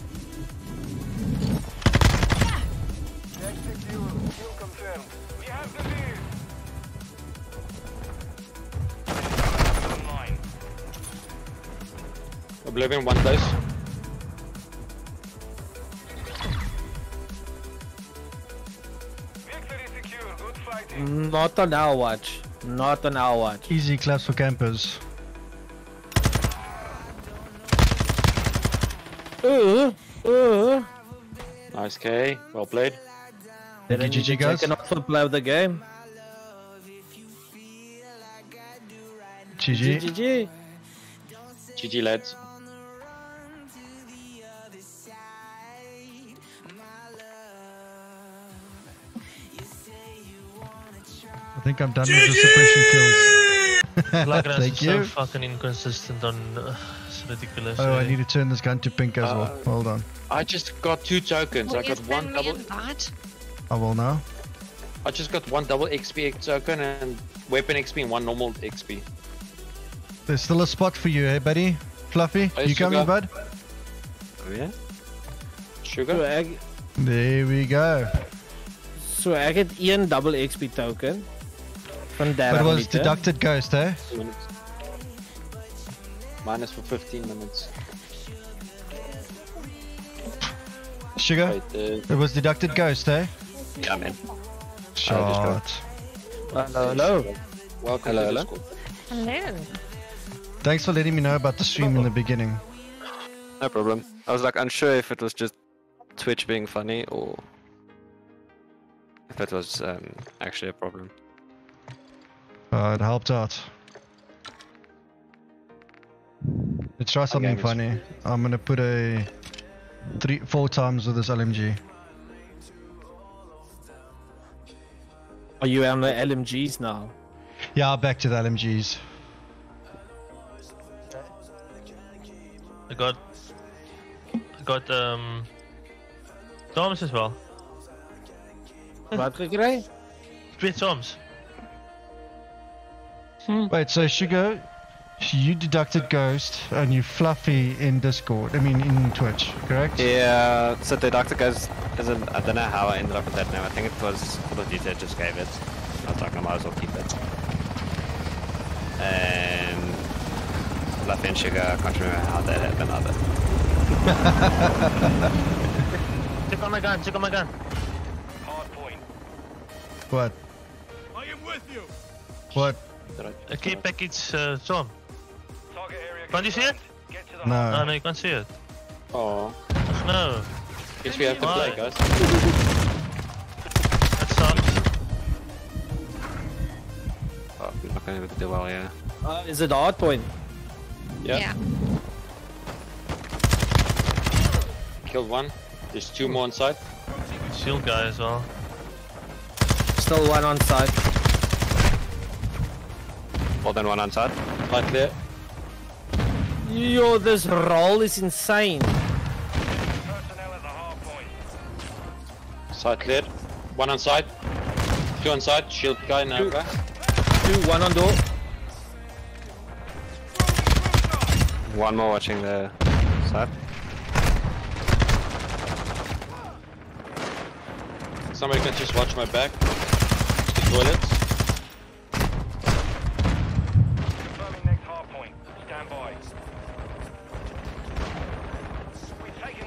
Oblivion, one close. Not on our watch. Not on our watch. Easy claps for campers. Uh, uh. Nice K. Well played. Did I GG need to guys. check for play of the game? GG. GG. GG lads. I think I'm done with the suppression kills. Blackgrass Thank is so fucking inconsistent on. Uh, it's ridiculous. Oh, I need to turn this gun to pink as well. Uh, Hold on. I just got two tokens. I got one double. invite? I will now. I just got one double XP token and weapon XP and one normal XP. There's still a spot for you, eh, buddy? Fluffy, Hey, you coming, bud? Oh yeah. Sugar. So There we go. so ek het een double XP token van 30 But it was deducted ghost, eh? Minus for 15 minutes. Sugar? Wait, uh, It was deducted ghost, eh? yeah, man. Shot. Hello, hello. Welcome Hello, to hello. Hello. Thanks for letting me know about the stream in the beginning. No problem. I was like unsure if it was just Twitch being funny or if it was um, actually a problem. Uh, it helped out. Let's try something is- funny. I'm gonna put a three, four times with this LMG. Are you on the LMGs now? Yeah, back to the LMGs. I got. I got um. Thomas as well. Wat gekry? Twee Toms. Hmm. Wait, so Sugar, you deducted Ghost and you Fluffy in Discord. I mean, in Twitch, correct? Yeah, so the doctor goes, isn't, I don't know how I ended up with that name. I think it was Call of Duty that just gave it. I was like, I might as well keep it. And Fluffy and Sugar, I can't remember how that happened either. Check on my gun. Check on my gun. Hard point. What? I am with you. What? A key package, uh, Tom. Can't you see it? No. No, no, you can't see it. Oh. No. Guess we have to play, Why? guys. That sucks. Oh, I'm not going to do well, yeah. Uh, is it hard point? Yeah. Killed one. There's two more on site. Shield guy as well. Still one on site. More than one on side. Right there. Yo, this roll is insane. Side cleared. One on side. Two on side. Shield guy now. two, one on door. One more watching the side. Somebody can just watch my back. The toilets.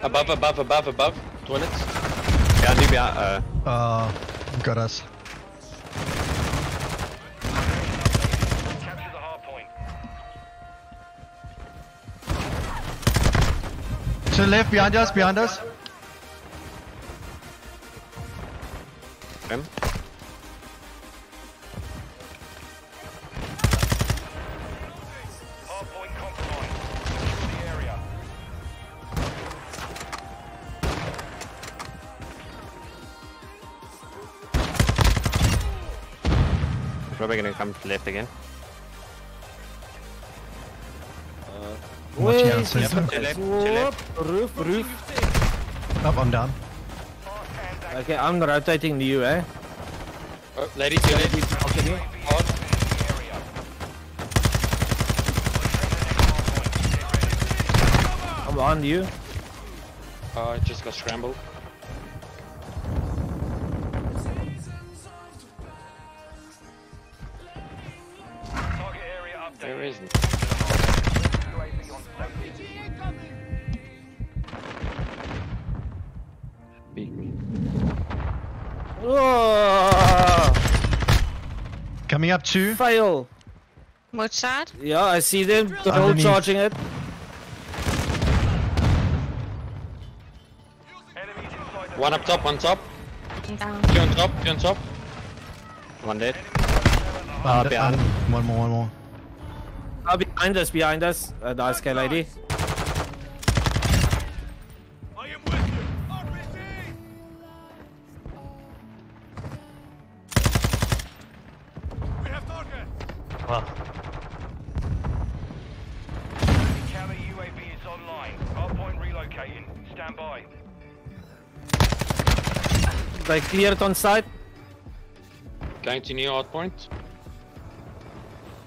Above, above, above, above. Toilets. Behind you, behind. Uh, Uh, got us. Capture the hard point. To the left, behind us, behind us. him. Probably gonna come to left again. Watching Where out, is center. this? To left, to left. Roof, roof. Up, I'm down. Okay, I'm rotating to you, eh? Oh, lady, to lady. Okay. Hard. I'm on you. Oh, I just got scrambled. There isn't. UAV on station. Beat me. Oh, Coming up two. fail. Which side? Yeah, I see them. They're all charging it. Enemies inside the One up top, one top. I'm down. Two on top, two on top. One dead. Uh, behind. one more, one more. Ah, behind us, behind us. Uh, nice guy lady. I am with you. RPG! We have target. Wow. Counter UAV is online. Hard point relocating. Stand by. They cleared on site. Going to new hard point.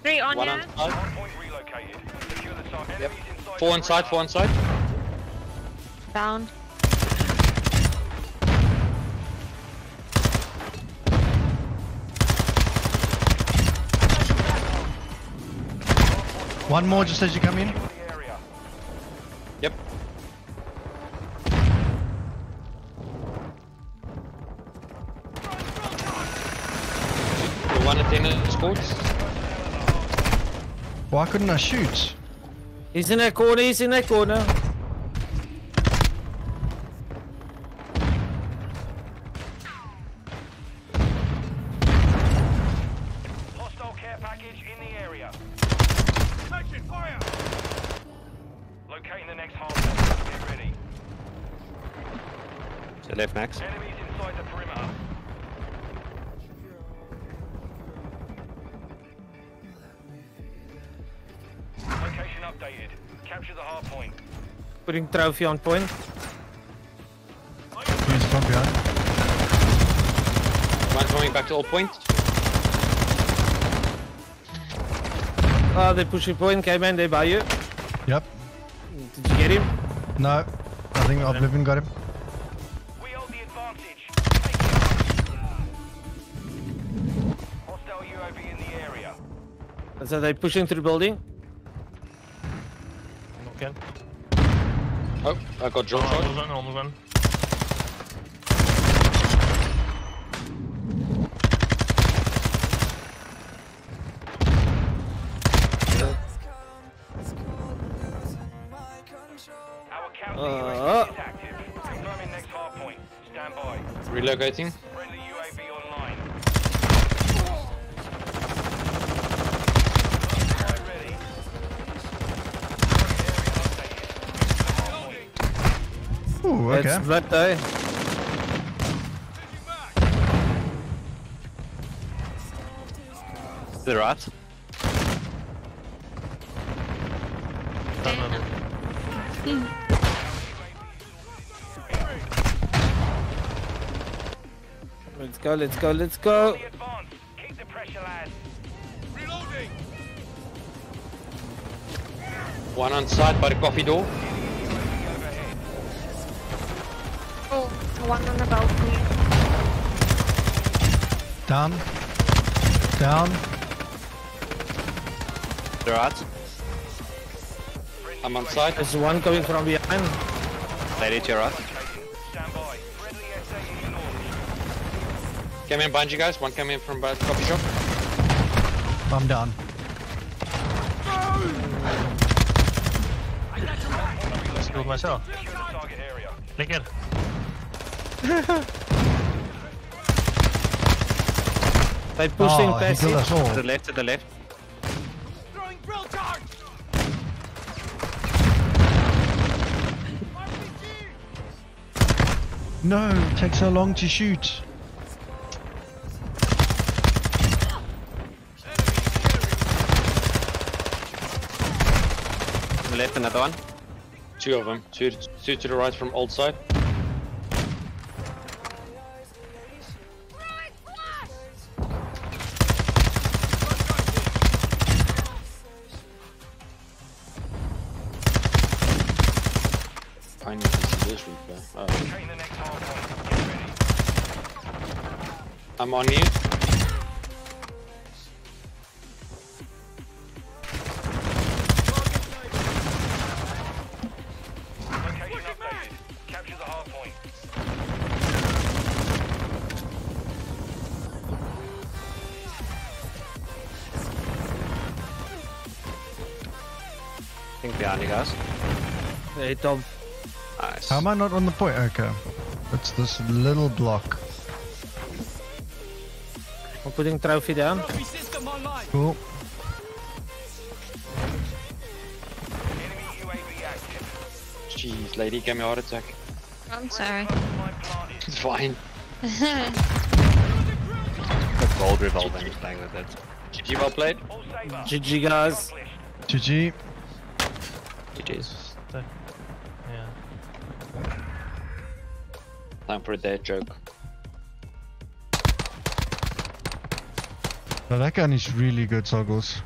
Three on One ya. on side. Relocated. Secure the site. Yep. Enemies inside Four inside, perimeter. four inside. Down. One more just as you come in. The area. Yep. The one at tennis courts. Why couldn't I shoot? He's in that corner, he's in that corner. Putting trophy on point. He's from behind. One coming back to all point. Ah, they pushing point. Came in, they by you. Yep. Did you get him? No. I think Oblivion got him. We hold the advantage. Hostile UAV in the area. So they pushing through the building. Okay. Oh, I got drone Oh, shot. almost done, almost done. Our counter Uh. UAV is active. Confirming next hard point. Stand by. Relocating. Friendly UAV online. Fire ready. Ooh, okay. It's blood day. To the right. Hmm. Let's go, let's go, let's go. Keep the pressure, lads. One on side by the coffee door. One on the balcony. Down. Down. They're out. I'm on side. There's one coming from behind. Lady to your right. Came in behind you guys. One came in from behind the coffee shop. I'm down. Let's go myself. Take it. They pushing Oh, he killed us To the left, to the left. Throwing drill charge! No, it takes so long to shoot. To the left, another one. Two of them. Two, two to the right from old side. Hey Tom. Nice. How am I not on the point? Okay. It's this little block. I'm putting trophy down. Cool. Jeez, lady, gave me a heart attack. I'm sorry. It's fine. The gold revolving, playing with it. GG, well played. GG guys. GG. For a dead joke. Now that gun is really good, Soggles.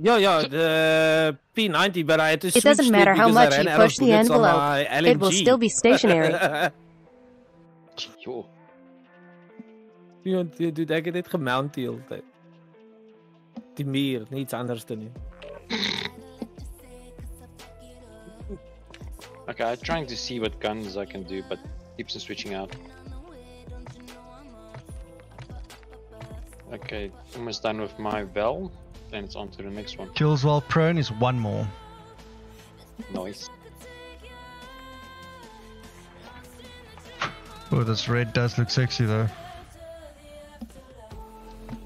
Yeah, yeah, the P90, but I had to It switch doesn't to matter how much you push the envelope, it will still be stationary. Joh. Ja, die doet ek het dit gemount die hele tyd. Die muur, niets anders te nie. Okay, I'm trying to see what guns I can do, but keeps on switching out. Okay, almost done with my Vel. Then it's on to the next one. Kills while prone is one more. Nice. Oh, this red does look sexy though.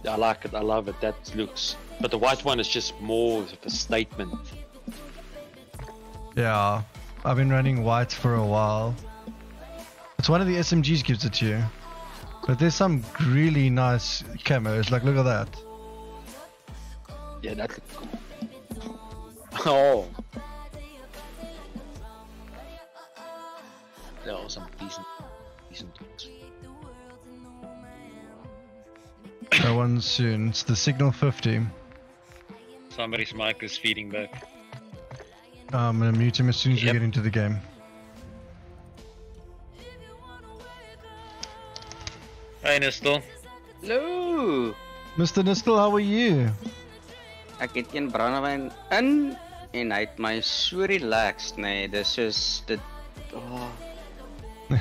I like it, I love it, that looks... But the white one is just more of a statement. Yeah, I've been running white for a while. It's one of the SMGs gives it to you. But there's some really nice camos, like look at that. Yeah, oh. that cool. Oh! There are some decent, decent ones. That one's soon. It's the Signal 50. Somebody's mic is feeding back. I'm gonna mute him as soon as we get into the game. Hey, Nistel. Hallo. Mr. Nistel, how are you? Ek het een brandewyn in en hy het my so relaxed, nee, dis soos dit oh.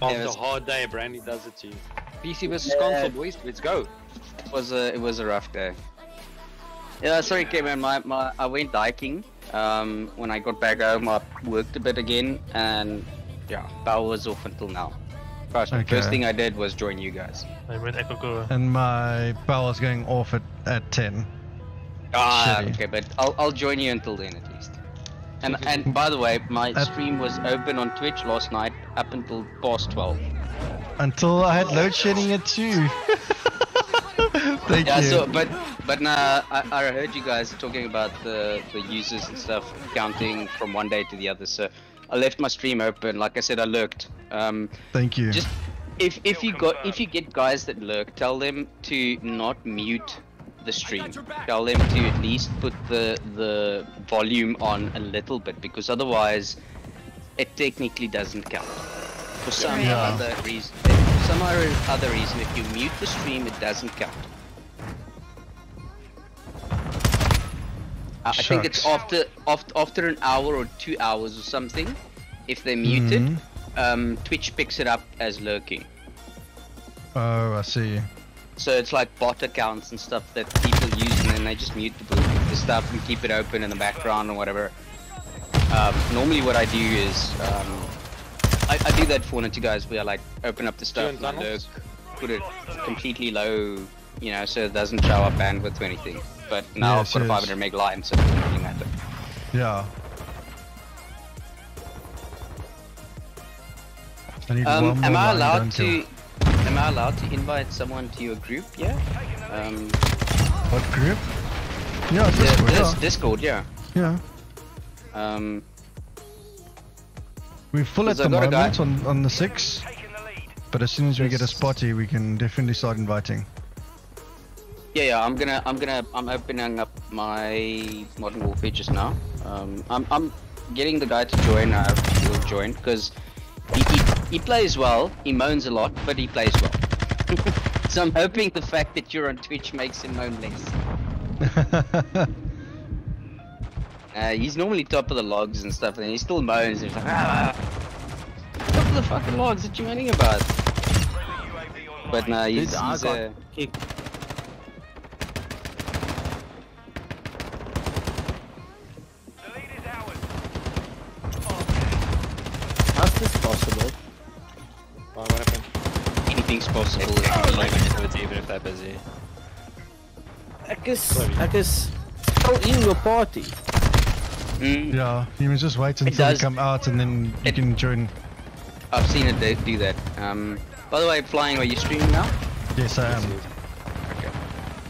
After a hard day, Brandy does it to you. PC versus console, boys. Let's go. It was a it was a rough day. Yeah, sorry, Kevin. My, my I went hiking. Um, when I got back home, I worked a bit again, and yeah, power was off until now. Gosh, Okay. first thing I did was join you guys. I went Echo Go. And my power's going off at, at 10. Ah, Shitty. okay, but I'll I'll join you until then at least. And and by the way, my stream was open on Twitch last night up until past twelve. Until I had load shedding at 2. Thank yeah, you. so but but nah, I, I heard you guys talking about the the users and stuff counting from one day to the other. So I left my stream open. Like I said, I lurked. Um, Thank you. Just If if you got if you get guys that lurk, tell them to not mute the stream. Tell them to at least put the the volume on a little bit because otherwise it technically doesn't count. For some Yeah. other reason, for some other other reason, if you mute the stream, it doesn't count. I I think it's after after after an hour or two hours or something. If they're muted, Mhm. um, Twitch picks it up as lurking. Oh, I see. So it's like bot accounts and stuff that people use, and then they just mute the, the stuff and keep it open in the background or whatever. Um, normally, what I do is um, I, I do that for one or two guys where I like open up the stuff and I put it completely low, you know, so it doesn't show up bandwidth or anything. But now Yes, I've got a 500 meg line, so it doesn't really matter. Yeah. I Um, am I allowed done to? Am I allowed to invite someone to your group? Yeah. Um, What group? Yeah, the- Discord. this- yeah. Discord. Yeah. yeah. Um, We're full at the I got a guy- moment on, on the 6. But as soon as we get a spotty, we can definitely start inviting. Yeah, yeah, I'm gonna, I'm gonna, I'm opening up my Modern Warfare just now. Um, I'm, I'm getting the guy to join. I will join because he, he, he plays well. He moans a lot, but he plays well. so I'm hoping the fact that you're on Twitch makes him moan less. Uh, he's normally top of the logs and stuff, and he still moans. He's like, ah, top of the fucking logs. What you moaning about? But nah, he's, Dude, I uh, kicked. How's this possible? what happened? anything's possible. It's if you not believe. even into even if they're busy. Ek is ek is still in your party. Yeah, you must just wait until they come out and then you can join. I've seen it do- do that. Um, by the way, flying, are you streaming now? Yes, I am.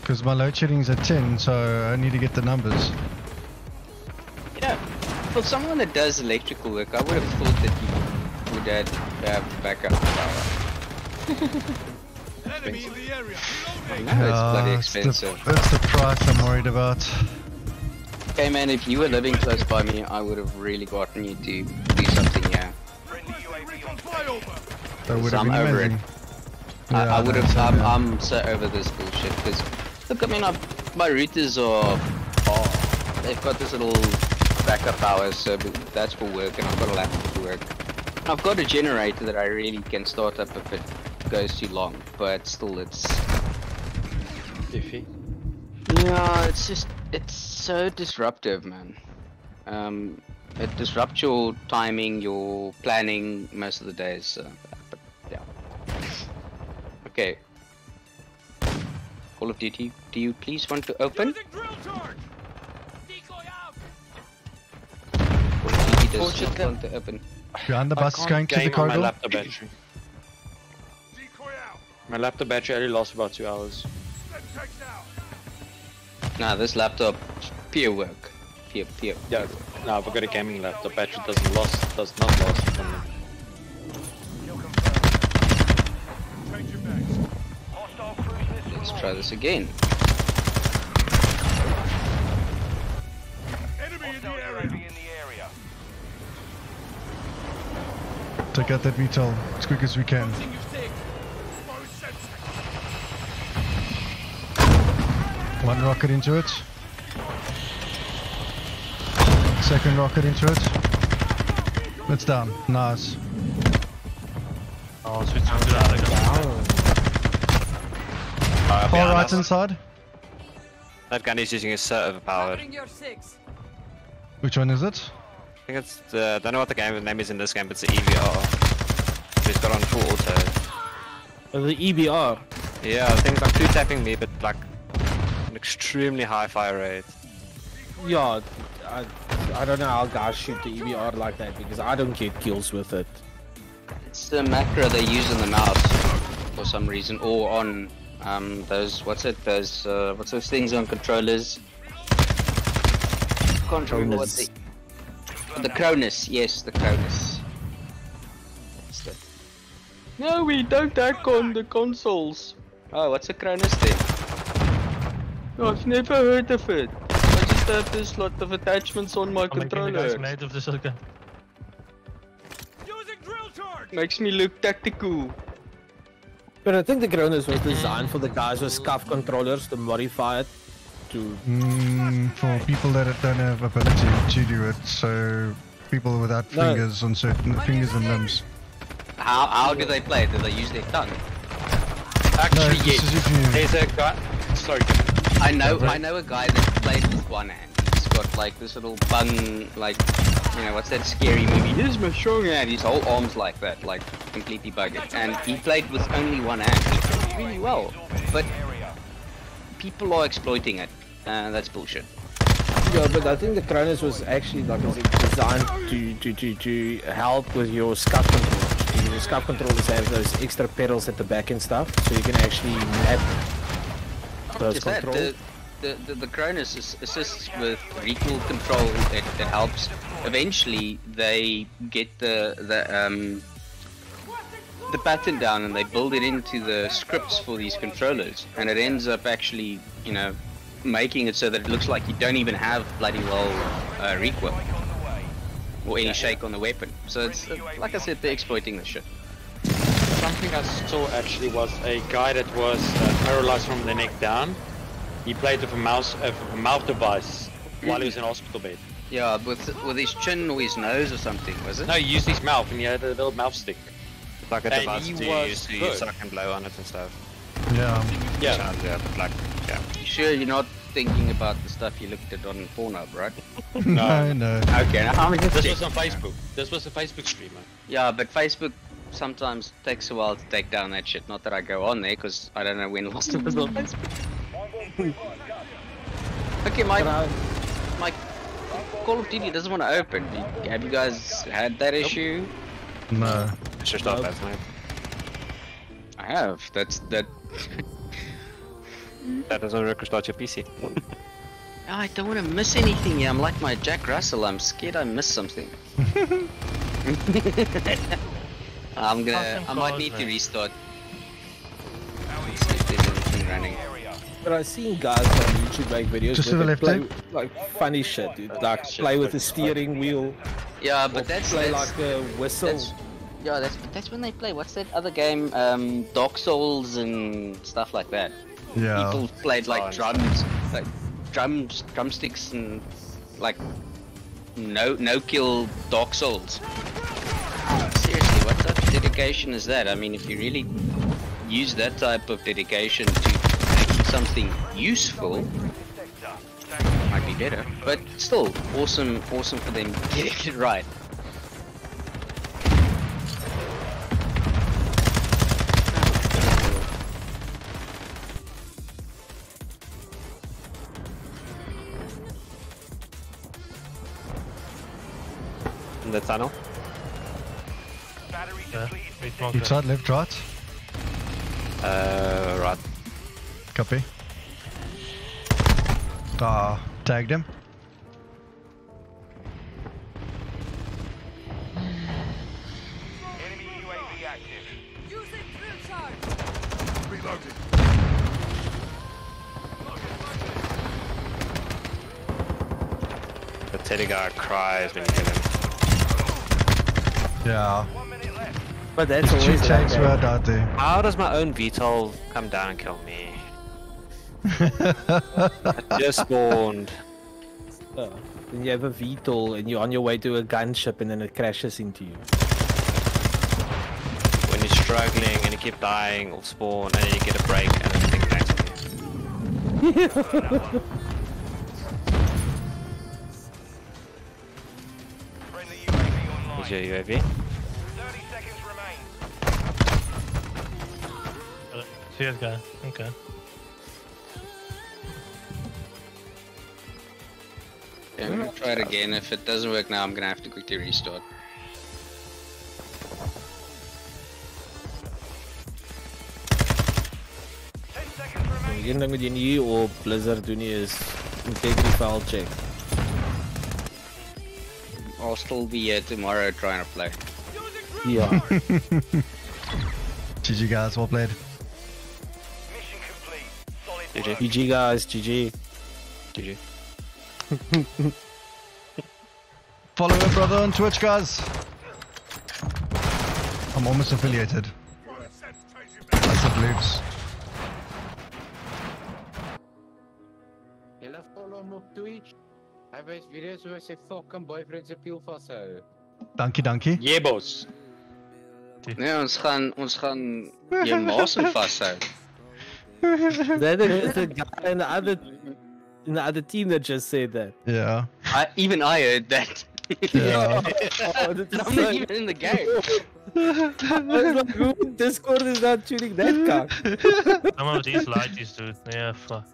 Because my load shedding's at 10, so I need to get the numbers. You know, for someone that does electrical work, I would have thought that you would have have backup power. Enemy in the area. I know it's bloody Yeah, expensive. the, that's the price I'm worried about. Okay, man, if you were living close by me, I would have really gotten you to do something here. That would have I'm been over amazing. it. I, Yeah, I would have. same I'm, here. I'm so over this bullshit because look, I mean, i my routers are. Oh, they've got this little backup power, so that's for work, and I've got a laptop for work. I've got a generator that I really can start up if it goes too long, but still, it's. Iffy. Yeah, it's just it's so disruptive, man. Um, it disrupts your timing, your planning most of the days. So, but yeah. Okay. Call of Duty, do you please want to open? Call of Duty does not want to open. Behind the bus can't going to the game on my laptop battery. My laptop battery only lasts about two hours. Nah, this laptop, pure work. Pure, pure. Yeah, no, I've got a gaming laptop. Battery doesn't last, does not last from them. Let's try this again. Take out that VTOL as quick as we can. One rocket into it. Second rocket into it. It's down. Nice. Oh, switch to that again. Uh, Far behind right us. inside. That gun is using is so overpowered. Which one is it? I think it's the, I don't know what the game name is in this game, but it's the EVR. He's got on full auto. Uh, the EBR. Yeah, I think it's like two tapping me, but like an extremely high fire rate. Yeah, I, I don't know how guys shoot the EBR like that because I don't get kills with it. It's the macro they use on the mouse for some reason, or on um those what's it? Those uh, what's those things on controllers? Can't what Cronus. The Cronus, yes, the Cronus. The- No, we don't hack on the consoles. Oh, what's a Cronus then? I've never heard of it. I just have this lot of attachments on my I'm making the guys controller. made of the silicon. Makes me look tactical. But I think the Cronus was designed for the guys with SCUF controllers to modify it to. Mm, for people that don't have ability to do it, so people without No. fingers on certain fingers and limbs. How how do they play? Do they use their tongue? Actually, No, yes. is if you- There's a guy. Sorry. I know I know a guy that plays with one hand. He's got like this little bun, like you know what's that scary movie? Is my strong hand. His whole arms like that, like completely buggered. And he played with only one hand. He played really well, but people are exploiting it. Uh, that's bullshit. Yeah, but I think the Cronus was actually like designed to, to, to, to help with your SCUF controllers. Your SCUF controllers have those extra pedals at the back and stuff, so you can actually map Is that the, the, the, the Cronus is, assists with recoil control. It, it helps. Eventually, they get the the um the pattern down and they build it into the scripts for these controllers, and it ends up actually, you know, making it so that it looks like you don't even have bloody well uh, recoil or any shake on the weapon. So it's uh, like I said, they're exploiting the shit. Something I saw actually was a guy that was uh, paralyzed from the neck down. He played with a mouse, uh, with a mouth device while he was in hospital bed. Yeah, with with his chin or his nose or something, was it? No, he used his mouth and he had a little mouth stick. Like a And device he to use to good. suck and blow on it and stuff. Yeah. Yeah. Sounds, yeah, but like, yeah. You sure you're not thinking about the stuff you looked at on Pornhub, right? no, no. Okay, now I'm just This checking. was on Facebook. This was a Facebook streamer. Yeah, but Facebook sometimes takes a while to take down that shit. Not that I go on there, because I don't know when last it was on Facebook. Okay, my uh, my Call of Duty doesn't want to open. Have you guys had that issue? No. It's just not bad, mate. I have. That's that. That doesn't restart your PC. Ah, I don't want to miss anything. Yeah, I'm like my Jack Russell. I'm scared I miss something. I'm gonna. I might need to restart. Let's see if there's anything running. But I've seen guys on YouTube make videos Just to where the left, play like funny shit, dude. Like play with the steering wheel. Yeah, or but that's play that's, like a whistle. that's yeah, that's that's when they play. What's that other game? Um, Dark Souls and stuff like that. Yeah. People played like drums, like drums, drumsticks, and like no no kill Dark Souls. What type of dedication is that? I mean, if you really use that type of dedication to making something useful, might be better. But still, awesome, awesome for them getting it right. In the tunnel. Yeah, we smoke Which side, left, right? Uh, right. Copy. Ah, tagged him. Enemy UAV active. Using drill charge. Reloaded. The teddy guy cries when you hit him. Yeah. But that's Two always tanks like were that. out there. How does my own VTOL come down and kill me? I just spawned. Yeah. Then you have a VTOL and you're on your way to a gunship and then it crashes into you. When you're struggling and you keep dying, or spawn, and then you get a break and then the thing lands on you. Is your UAV? CS guy. Okay. Yeah, I'm gonna try it again. If it doesn't work now, I'm gonna have to quickly restart. Die een ding wat jy nie op Blizzard doen nie is integrity file check. I'll still be here tomorrow trying to play. Ja. GG guys, well played. GG. GG guys, GG. GG. Follow my brother on Twitch, guys. I'm almost affiliated. That's the blues. Julle follow hom op Twitch. Hy wys video's hoe hy sy fucking boyfriend se piel vashou. Dankie, dankie. Yeah, boss. Nee, ons gaan ons gaan jou maas vashou. That is the guy in the other in the other team that just said that. Yeah. I, even I heard that. Yeah. oh, I'm not even in the game. I was like, Discord is not shooting that cock? Some of these lighties, dude. Yeah, fuck.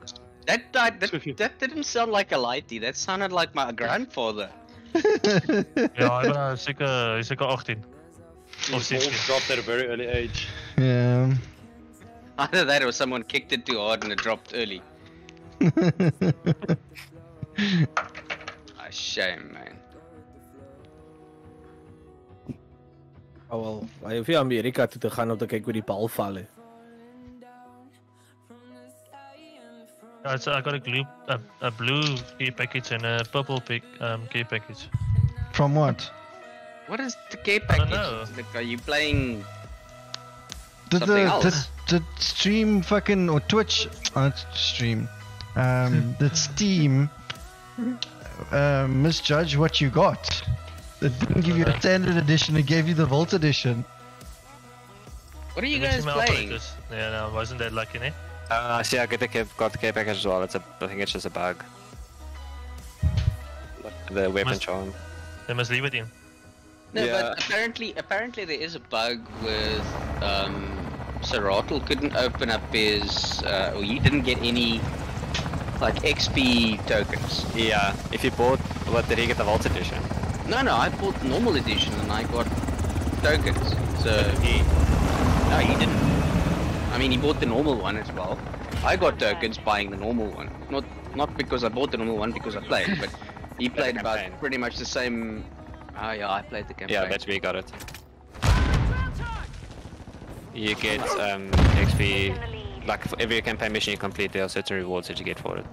That, that that that didn't sound like a lighty. That sounded like my grandfather. Ja, hy was seker hy's seker 18. Of These balls 16. dropped at a very early age. Yeah. Either that or someone kicked it too hard and it dropped early. A shame, man. Oh wel, hy hoef nie Amerika toe te gaan om te kyk hoe die bal val nie. Yeah, it's, I got a blue, a, a blue key package and a purple pick, um, key package. From what? What is the K I don't package? know. Like, are you playing Did something the, did, else? did stream fucking or Twitch uh, stream um did Steam uh, misjudge what you got? It didn't give you a standard edition, it gave you the Vault edition. What are you guys playing? operators. Yeah, no, wasn't that lucky, ne? Uh, see, I get the K- got the K package as well. It's a, I think it's just a bug. The weapon Must- charm. They must leave it in. No, Yeah. but apparently, apparently there is a bug with um, Seratul couldn't open up his, uh, or he didn't get any like XP tokens. Yeah, if you bought, what did he get the Vault edition? No, no, I bought the normal edition and I got tokens. So he, no, he didn't. I mean, he bought the normal one as well. I got tokens buying the normal one, not not because I bought the normal one because I played, but he played about pretty much the same. Oh yeah, I played the campaign. Yeah, that's where you got it. You get um, XP, like for every campaign mission you complete, there are certain rewards that you get for it.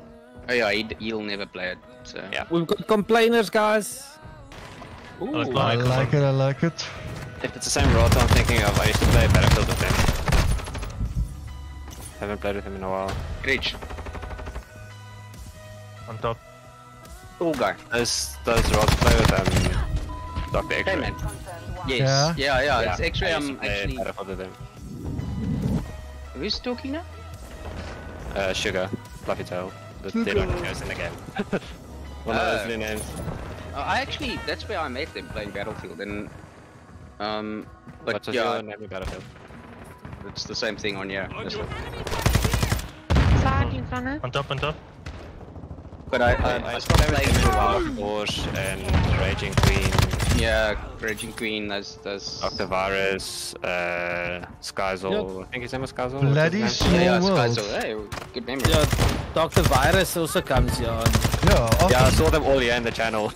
Oh yeah, he, he'll never play it. So Yeah. We've got complainers, guys. Oh, it's I not like like it, I like it. If it's the same route I'm thinking of, I used to play Battlefield with him. Haven't played with him in a while. Rich, on top. all guy. Those those routes play with um Doctor X-ray. Hey man. Yes. Yeah? Yeah, yeah. It's X-ray. I used to I'm actually. Battlefield with him. Who's talking now? Uh, Sugar, Fluffy Tail, the dead one who goes in the game. One of Oh. those new names. Uh, I actually, that's where I met them playing Battlefield, and um, but What was yeah, your name in Battlefield? it's the same thing on yeah. this one. Side in front of. On top, on top. But I, I, I I used to stopped play playing for a while. in Wars and Raging Queen, Yeah, Raging Queen. Those, those. Doctor Virus, uh, Skyzol. I think his name was Skyzol. what's Bloody name? small Yeah, yeah, world. Skyzone. Hey, good memory. Yeah, Dr. Virus also comes here on. Yeah, often. Yeah, I saw them all here in the channel.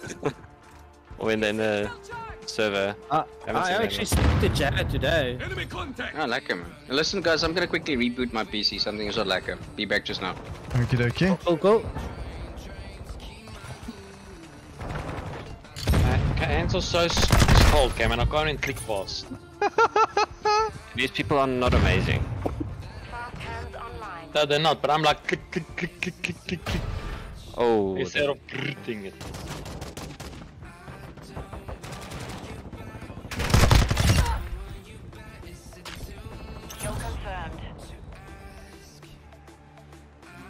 or in the, in the server. Uh, Haven't I actually yet. spoke to Janet today. I like him. Listen, guys, I'm gonna quickly reboot my PC. Something is not like him. Be back just now. Okay, dokie. Cool, cool. My hands are so cold, Cam, and I can't even click fast. These people are not amazing. Fast hands online. No, they're not, but I'm like click, click, click, click, click, click, click. Oh, Instead of hitting it.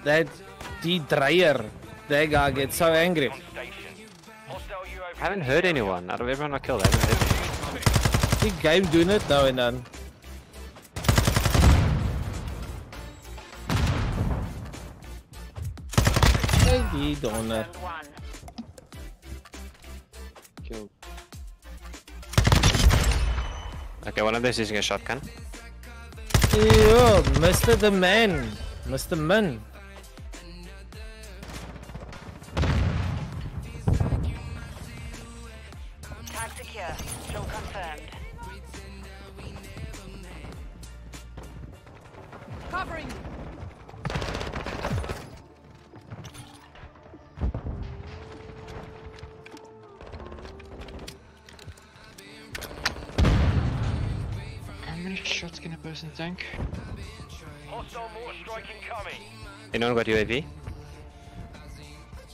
That D Dreyer, that guy gets so angry. I haven't heard anyone. Out of everyone I killed, I haven't heard anyone. Die game doen het nou en dan. Hey, die donder. One. Killed. Okay, one of those using a shotgun. Yo, Mr. The Man. Mr. Min. Person tank? Hostile mortar strike incoming. Anyone got UAV?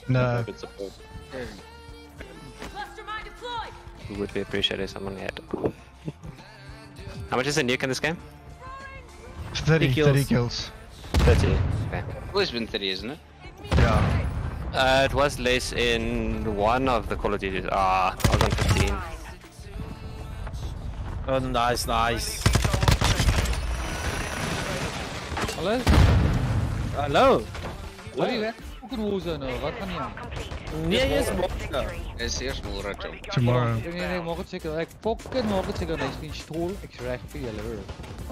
No. Good support. Cluster mine deployed. We would be appreciated if someone had. How much is the nuke in this game? 30, 30 kills. 30. Okay. Always been 30, isn't it? Yeah. Uh, it was less in one of the Call of Duties. Ah, I was on 15. Oh, nice, nice. Hallo? Hallo? Hoor jy weg? Fucking Warzone nou, wat gaan nie aan? Nee, jy's môre. Is eers môre toe. Tomorrow. Nee, nee, nee, maak het seker. Ek fucking maak het seker niks geen stol. Ek's reg vir julle hoor.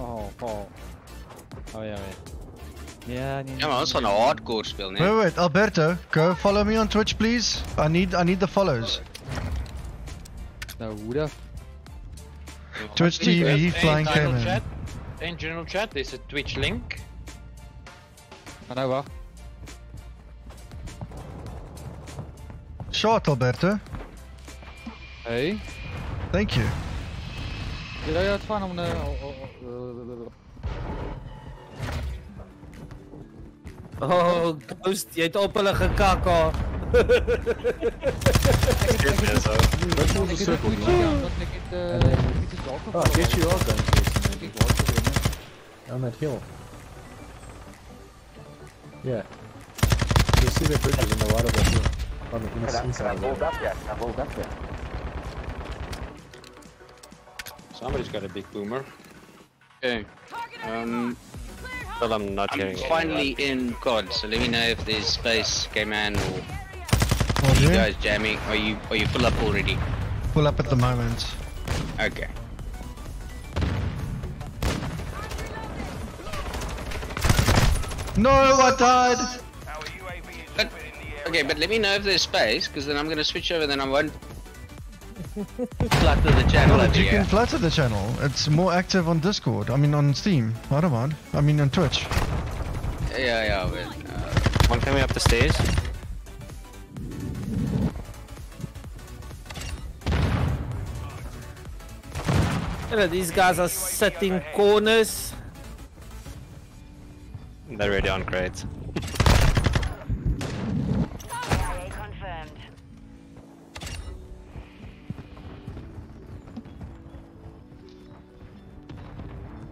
Oh, oh. Oh ja, ja. Ja, nee. Ja, maar ons gaan hardcore speel, Wait, nee. wait, Alberto, go follow me on Twitch, please. I need, I need the follows. Nou, hoe dat? Twitch TV, Flying in general K-Man. in general chat, there's a Twitch link. Maar nou wag. Short, Alberto. Hey. Thank you. Ja, ja, het van om 'n Oh, Ghost, jy het op hulle gekak al. Wat moet ek sê? Wat ek het eh dit is dalk Oh, get you all done, Jason. On that hill. Yeah. You see the bridges in the water that hill. On the ins- inside of it. yet. I've rolled up yet. Somebody's got a big boomer. Okay. Um, Well, I'm not I'm hearing it. finally in COD, so let me know if there's space, K-Man, or Oh, you guys jamming. Are you are you full up already? Pull up at the moment. Okay. No, I died. But, okay, but let me know if there's space, because then I'm gonna switch over. Then I won't clutter the channel No, over you here. can flutter the channel. It's more active on Discord. I mean, on Steam. I don't mind. I mean, on Twitch. Yeah, yeah, but. Uh, One coming up the stairs. Yeah, these guys are setting corners. They're already on crates. KIA confirmed.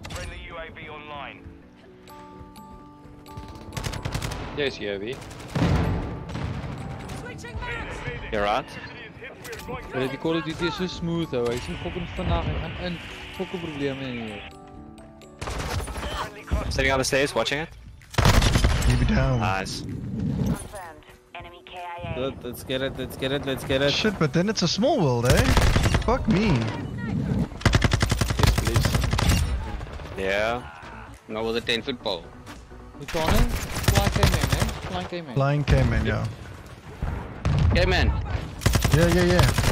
Friendly UAV online. There's UAV. You're right. Ja, die Call of Duty is so smooth hou. Hy's so fucking vinnig. Hy gaan in. Fucking nie. Sitting on the stairs, watching it. Keep it down. Nice. Confirmed. Enemy KIA. Good, let's get it, let's get it, let's get it. Shit, but then it's a small world, eh? Fuck me. Yeah. no, with a 10 foot pole. Moet aan hè? Flying K-Man, hè? Flying K-Man. Flying K-Man, yeah. K-Man, Yeah, yeah, yeah.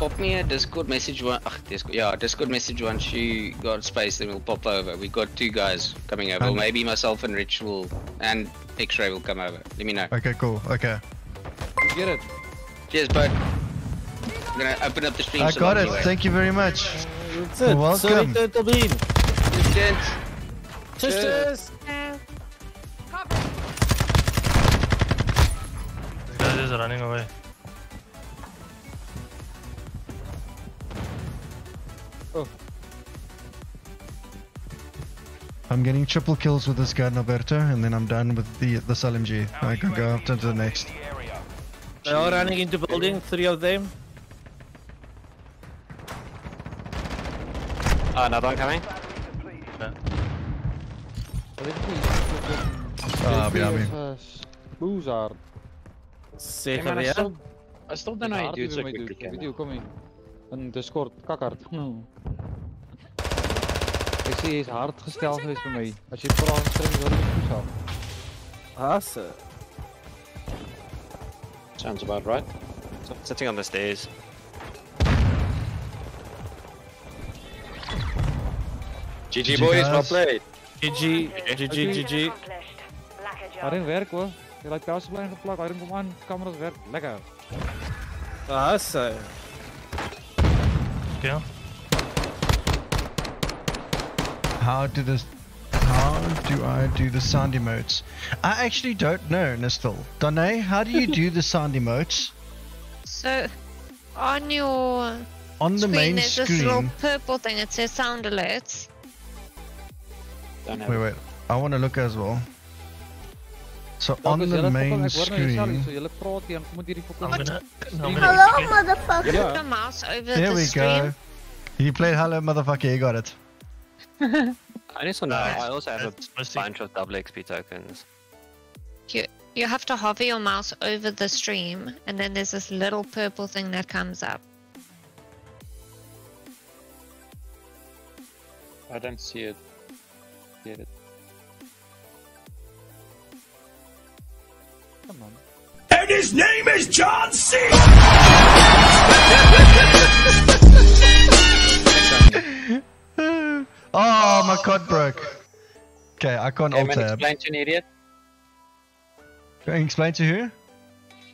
Pop me a Discord message one. Ach, Discord. Yeah, Discord message once you got space, then we'll pop over. We've got two guys coming over. Or And- maybe myself and Rich will, and X-Ray will come over. Let me know. Okay, cool. Okay. Get it. Cheers, bud. I'm gonna open up the stream. I so got long it. anyway. Thank you very much. That's You're it. Sorry, welcome. Turtle Bean. Cheers, gents. Cheers. This guy is running away. I'm getting triple kills with this gun, Alberto, and then I'm done with the this LMG. I can go up to the next. They're running into building, three of them. Oh, another one coming. Wat? Ah, behind me. Boezar. Zeg Hey, man, I weer. still, I still don't know how you do it so quickly, Video, Cameron. kom in. In Discord, kakkerd. Ek sê hy's hard gestel geweest vir my. As jy vra dan string hoor ek goed af. Awesome. Sounds about right. Sitting on the stairs. GG GG boys, well guys. played. GG, GG, GG. Hy ding werk hoor. Jy laat kaas bly geplak, hy ding kom aan, kameras werk. Lekker. Ah, so. Ja. How do this? How do I do the sound emotes? I actually don't know, Nistel. Danae, how do you do the sound emotes? So, on your On the screen, main there's this little purple thing. It says sound alerts. Wait, wait. I want to look as well. So Ja, on the main fucking- ek hoor nou jouself, screen. So julle praat hier, moet hierdie fucking I'm gonna- screen- Hello, motherfucker. Ja. Put the mouse over There the we stream. go. You played hello, motherfucker. You got it. I just want to know, I also have a That's mostly- bunch of double XP tokens. You you have to hover your mouse over the stream, and then there's this little purple thing that comes up. I don't see it. Get it. And his name is John C. Oh, my COD broke. Okay, I can't Okay, alt tab. explain to an idiot. Can you Explain to who?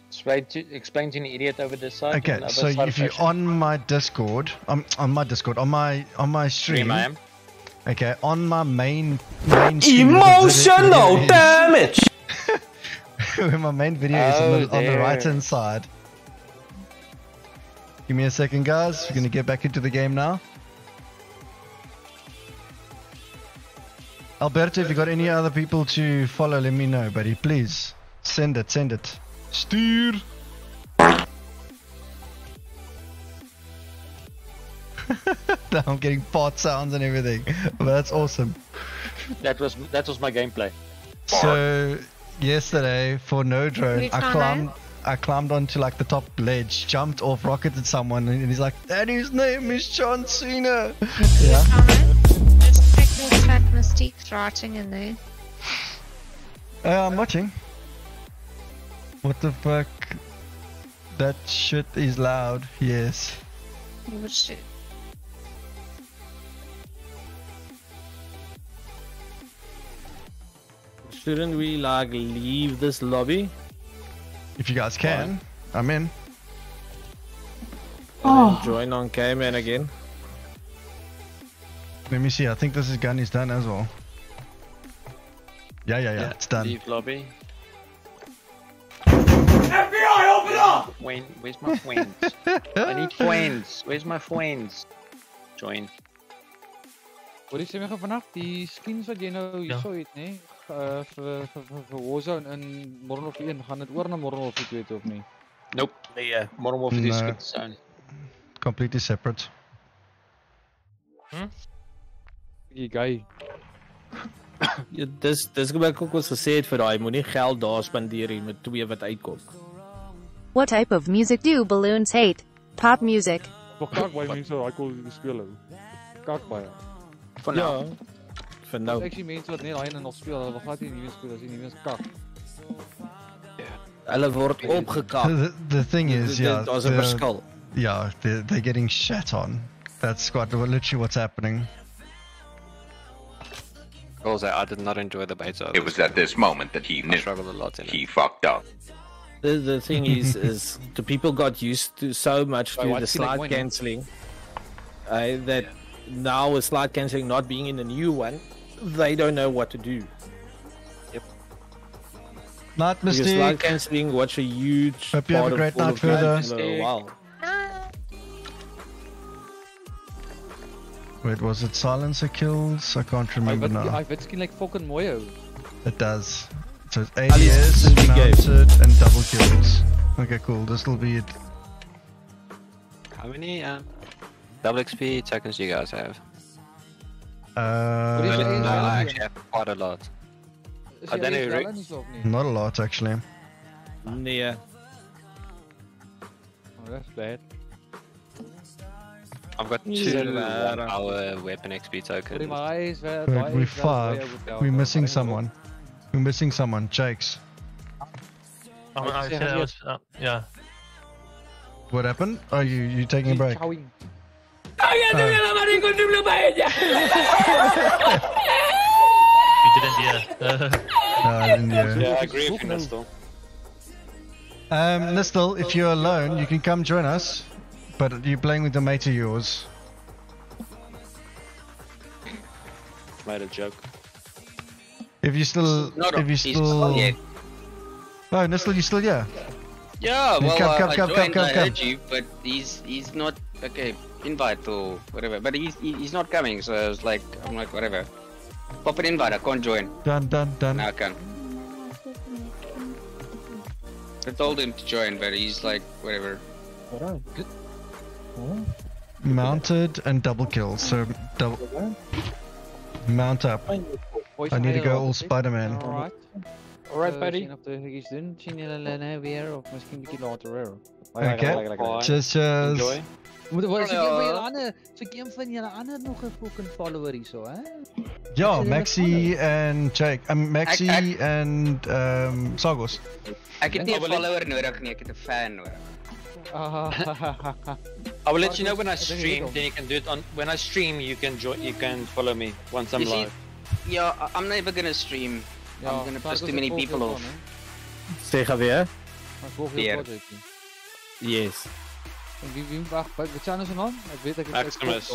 Explain to explain to an idiot over this side. Okay, the so side if you're on my Discord, um, on my Discord, on my on my stream, I am. Okay, on my main main stream, Emotional video damage! where my main video is on Oh, the, on the right hand side. Give me a second, guys. We're gonna get back into the game now. Alberto, if you got any other people to follow, let me know, buddy. Please send it, send it. Stuur. now I'm getting fart sounds and everything. But that's awesome. That was that was my gameplay. So yesterday for no drone, Which I climbed I climbed onto like the top ledge, jumped off, rocketed someone, and he's like, and his name is John Cena. Yeah. Just check the chat Mystique's writing in there. Uh, I'm watching. What the fuck? That shit is loud. Yes. Which Shouldn't we like leave this lobby? If you guys can, I'm in. And then oh. join on K-Man again. Let me see. I think this is gun is done as well. Yeah, yeah, yeah. it's done. Leave lobby. FBI, open up! Wayne, where's my friends? I need friends. Where's my friends? Join. Hoor jy sê my gou vanaf die skins wat jy nou hierso het, nê? Uh, vir vir vir, vir Warzone in Modern Warfare 1 gaan dit oor na Modern Warfare 2 toe of nie? Nope. Nee, uh, Modern Warfare 2 No. skip zone. Completely separate. Jy gay. Ja, dis dis hoe ek ook al gesê het vir daai moenie geld daar spandeer nie met twee wat uitkom. What type of music do balloons hate? Pop music. Nog kak baie mense daai kol speel hou. Kak baie. Vir nou. Vir nou. Ek sien mense wat net daai nog speel, hulle wil glad nie nuwe speel as jy nuwe kak. Hulle word opgekap. The, the thing is, Dit- yeah, daar's 'n verskil. Yeah, they're, they're getting shat on. That's quite literally what's happening. Also, I did not enjoy the beta. It was at this moment that he knew struggled a lot in he fucked up. The, the thing is, is the people got used to so much to what's the slide cancelling uh, that now with slide cancelling not being in the new one, they don't know what to do. Yep. Night Because slide Mystique. cancelling was a huge Hope you have part a of great Call night of Duty further. for a while. Wait, was it silencer kills? I can't Hy remember wit now. hy wit skien like fucking mooi ou. It does. So it's At least ADS, this is the game. mounted, and double kills. Okay, cool. This will be it. How many um, double XP tokens do you guys have? Uh, no, I actually have quite a lot. Is I jy don't know, eers Rick. wel nie so of nie? Not a lot, actually. Nee. Oh, that's bad. I've got two uh, one hour weapon XP Sorry, tokens. maar hy is wel Wait, daai we're is wel baie five. We're missing someone. We're missing someone. Jakes. I'm, I, said I was, uh, yeah. What happened? Oh, you you taking a break? Chowing. You didn't hear. No, I didn't hear. Yeah, I agree with you, Nestor. Um, Nistel, if you're alone, you can come join us. But you're playing with a mate of yours. Made a joke. If you still, Not if you still, not yet. oh, Nistel, you still here? Yeah, Hey, well, come, uh, come, I come, joined, come, I come, you, but he's he's not okay. Invite or whatever, but he's he's not coming. So I was like, I'm like, whatever. Pop an invite. I can't join. Done, done, done. Now I can. I told him to join, but he's like, whatever. Alright, good. Mounted and double kill. So double. Mount up. I need to go all all? Spider-Man. Alright. Alright, buddy. Sien of de hekkies doen. Sien jullie nou weer of miskien 'n bietjie later weer. Okay. Cheers, cheers. Enjoy. Moet er was Ja. een ander, so een van jullie ander nog 'n fucking follower hierso, hè? Yeah, Maxi and Jake. Um, Maxi Ek- and um, Sargos. Ek het nie 'n wil ek- follower nodig nie, ek het 'n fan nodig. I will let you know when I stream. Then you can do it on when I stream. You can join. You can follow me once I'm You see- live. Yeah, I- I'm never gonna stream. Ja, I'm gonna piss too many people off. jou Zeg weer. Maar volg jou Weer. project. Yes. En wie wie wag, wat wat zijn zijn naam? Ik weet dat ik Maximus.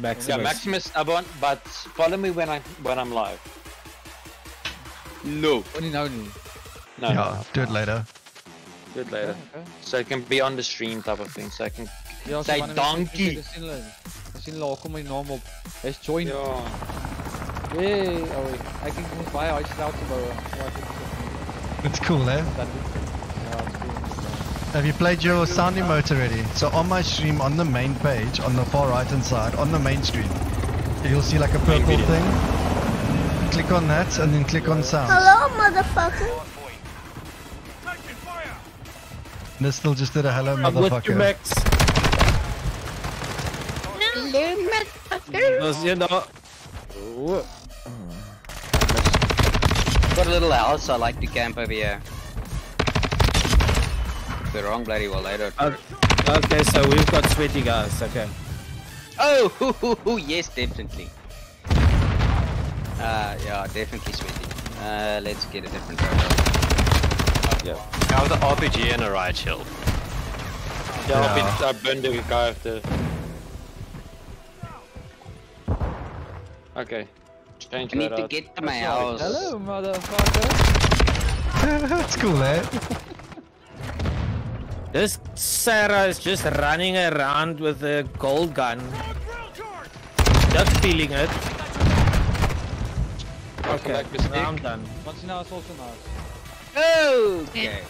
Maximus. Yeah, Maximus. I want, but follow me when I when I'm live. No. Oh, niet nou niet. No, yeah, no, do it later. do it later. Okay. So it can be on the stream type of thing. So I can Ja, say so wanneer mensen donkey. zeggen, zien hulle- dan zien hulle al kom my naam op. Hy is join. Ja. Hey, oh, ek dink ons baie hy stel te bou. Ja, ek It's cool, eh? dat doen. Ja, it's cool. Have you played your sound emote already? So on my stream, on the main page, on the far right hand side, on the main stream, you'll see like a purple thing. Click on that and then click on sound. Hello, motherfucker. Nistel just did a hello I'm with you, motherfucker. Max. Was je nou... Oeh. Got a little house, I like to camp over here. The wrong bloody well later. Uh, okay, so we've got sweaty guys. Okay. Oh, yes, definitely. Uh, yeah, definitely sweaty. Uh, let's get a different photo. Yeah. I have the RPG and a riot shield. Yeah, I've been, I burned the guy with the. Okay. Change I need to out. get to my house. Hello, motherfucker. That's cool, eh? This Sarah is just running around with a gold gun. Just feeling it. Okay, now I'm done. Wat is nou is also nice. Okay.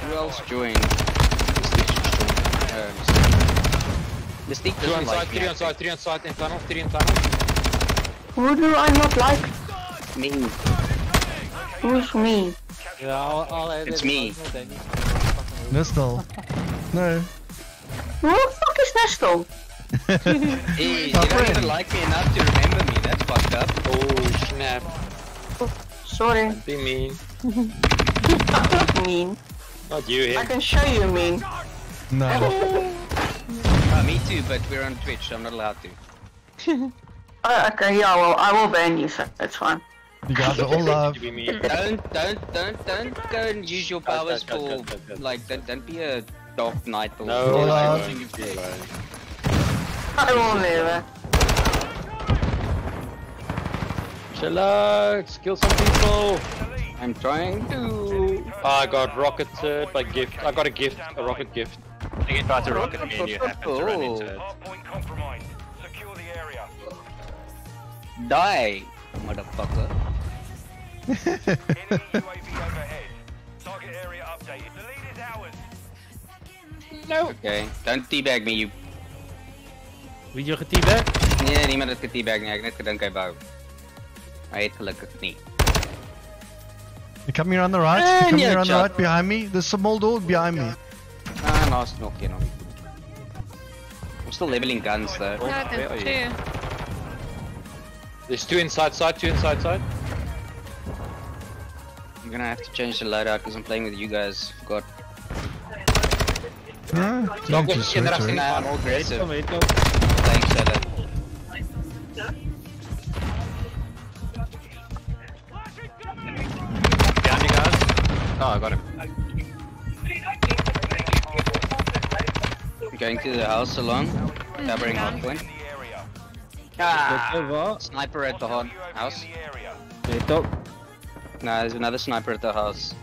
Who else joined? Mystique. Mystique Two on doesn't side, like three me. on side, three on side, in tunnel, three in tunnel. Who do I not like? Me. Who's me? Ja, al, al, It's me. Nistel. No. Who the fuck is Nestel? Hey, you My don't even like me enough to remember me. That's fucked up. Oh snap! Sorry. Be mean. mean. Not you, I can show you mean. No. Uh, me too, but we're on Twitch, so I'm not allowed to. Uh, okay, yeah, well, I will ban you, so that's fine. You guys are all love. You be mean. don't, don't, don't, don't go and use your powers guys, guys, for like. Don't, don't be a dark knight or. No, All I love. won't. I will never. Chillax, kill some people. I'm trying to. I got rocketed by gift. I got a gift, a rocket gift. I think it tried to rocket me and you happened to run into it. Hardpoint compromised. Secure the area. Die, motherfucker. Enemy UAV overhead. Target area updated. The lead is ours. Okay, don't teabag me, you. Wie je geteabag? Nee, niemand het geteabag nie. Ek het net gedink hy wou. Hy het gelukkig nie. You come here on the right. You come nee, here on the right behind me. There's some small door behind me. Ah, naast nog een nog. I'm still leveling guns though. No, Where are you? Two. There's two inside side, two inside side. I'm gonna have to change the loadout because I'm playing with you guys. Forgot. No, Don't just switch the it. Nah, I'm all aggressive. Thanks, Ella. Behind you guys. Oh, I got him. Going to the house along, covering hard point. Ah, sniper at the hard house. Beto. Nah, there's another sniper at the house.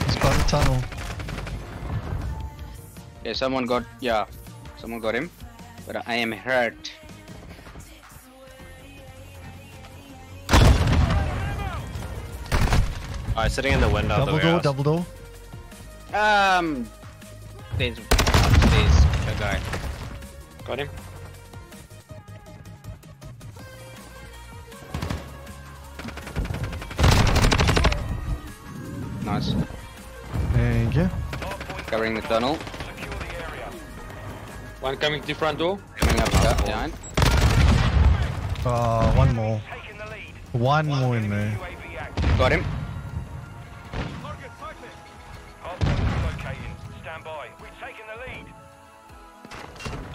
It's by the tunnel. Yeah, someone got, yeah, someone got him, but I am hurt. Alright, sitting in the window of the Double door, double door. Um, there's there's a guy. Got him. Nice. Thank you. Covering the tunnel. One coming to the front door. Coming up behind. Uh, one more. One more in there. Got him.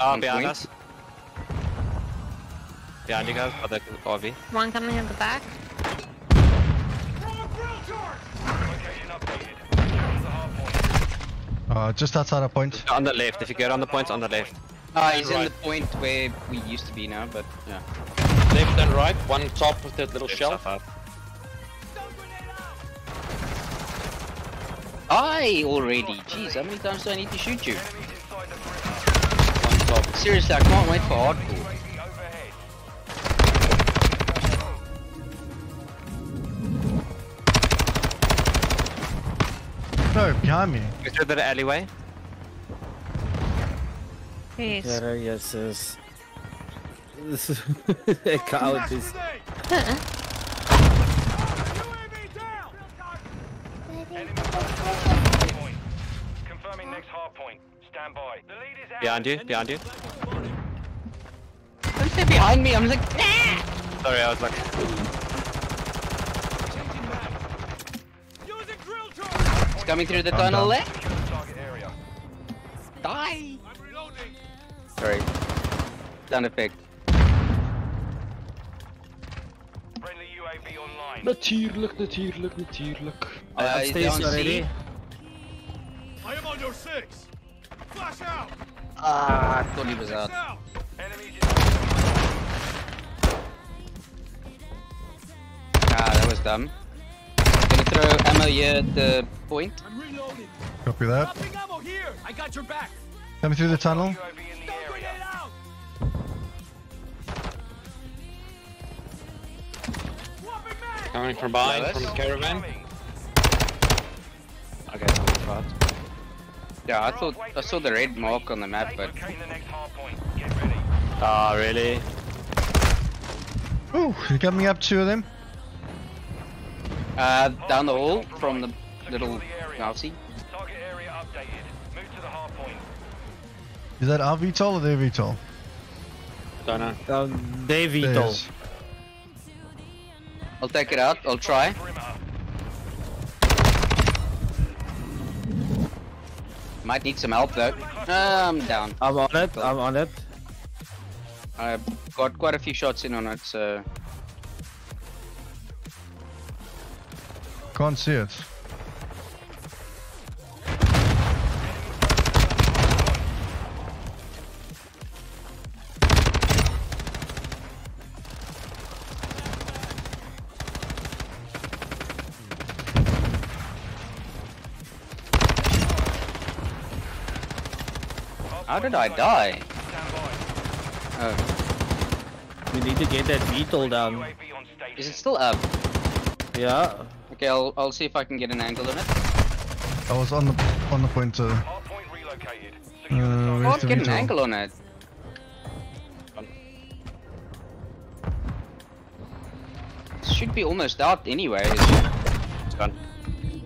Oh, On behind us. Behind you guys, other RV. One coming in the back. Uh, just outside our point. On the left, if you get on the points, on the left. Ah, he's in the point where we used to be now, but yeah. Left and right. One top with that little shelf. I already. Jeez, how many times do I need to shoot you? Seriously, I can't wait for hardcore. No, behind me. Go through the alleyway. Yes. Yeah, yes, yes. This is a couch is. Behind you, behind you. Don't stay behind me. I'm like, ah! Sorry, I was like. He's coming through the I'm tunnel down. there. Die. Sorry. Sound effect. Friendly UAV online. Natuurlijk, natuurlijk, natuurlijk. Uh, he's down C. I am on your six. Flash out. Ah, I thought he was out. Ah, that was dumb. Gonna throw ammo here at the point. Copy that. ammo here. I got your back. Coming through the tunnel. Coming from behind, Yeah, from the that's- caravan. Okay, someone spot. Yeah, I thought I saw the red mark on the map, but Oh, really? Ooh, you got me up two of them. uh, down the hall from the little housey. Target area updated. Move to the hard point. Is that our VTOL or their VTOL? Don't know. Um, Dave Theirs. I'll take it out. I'll try. Might need some help though. Uh, I'm down. I'm on it. I'm on it. I've got quite a few shots in on it, so Can't see it. How did I die? Oh, We need to get that VTOL down. is it still up? Yeah. Okay, I'll I'll see if I can get an angle on it. I was on the on the pointer. Uh, where's Can't the get an VTOL? angle on it. Should be almost out anyway. It's gone.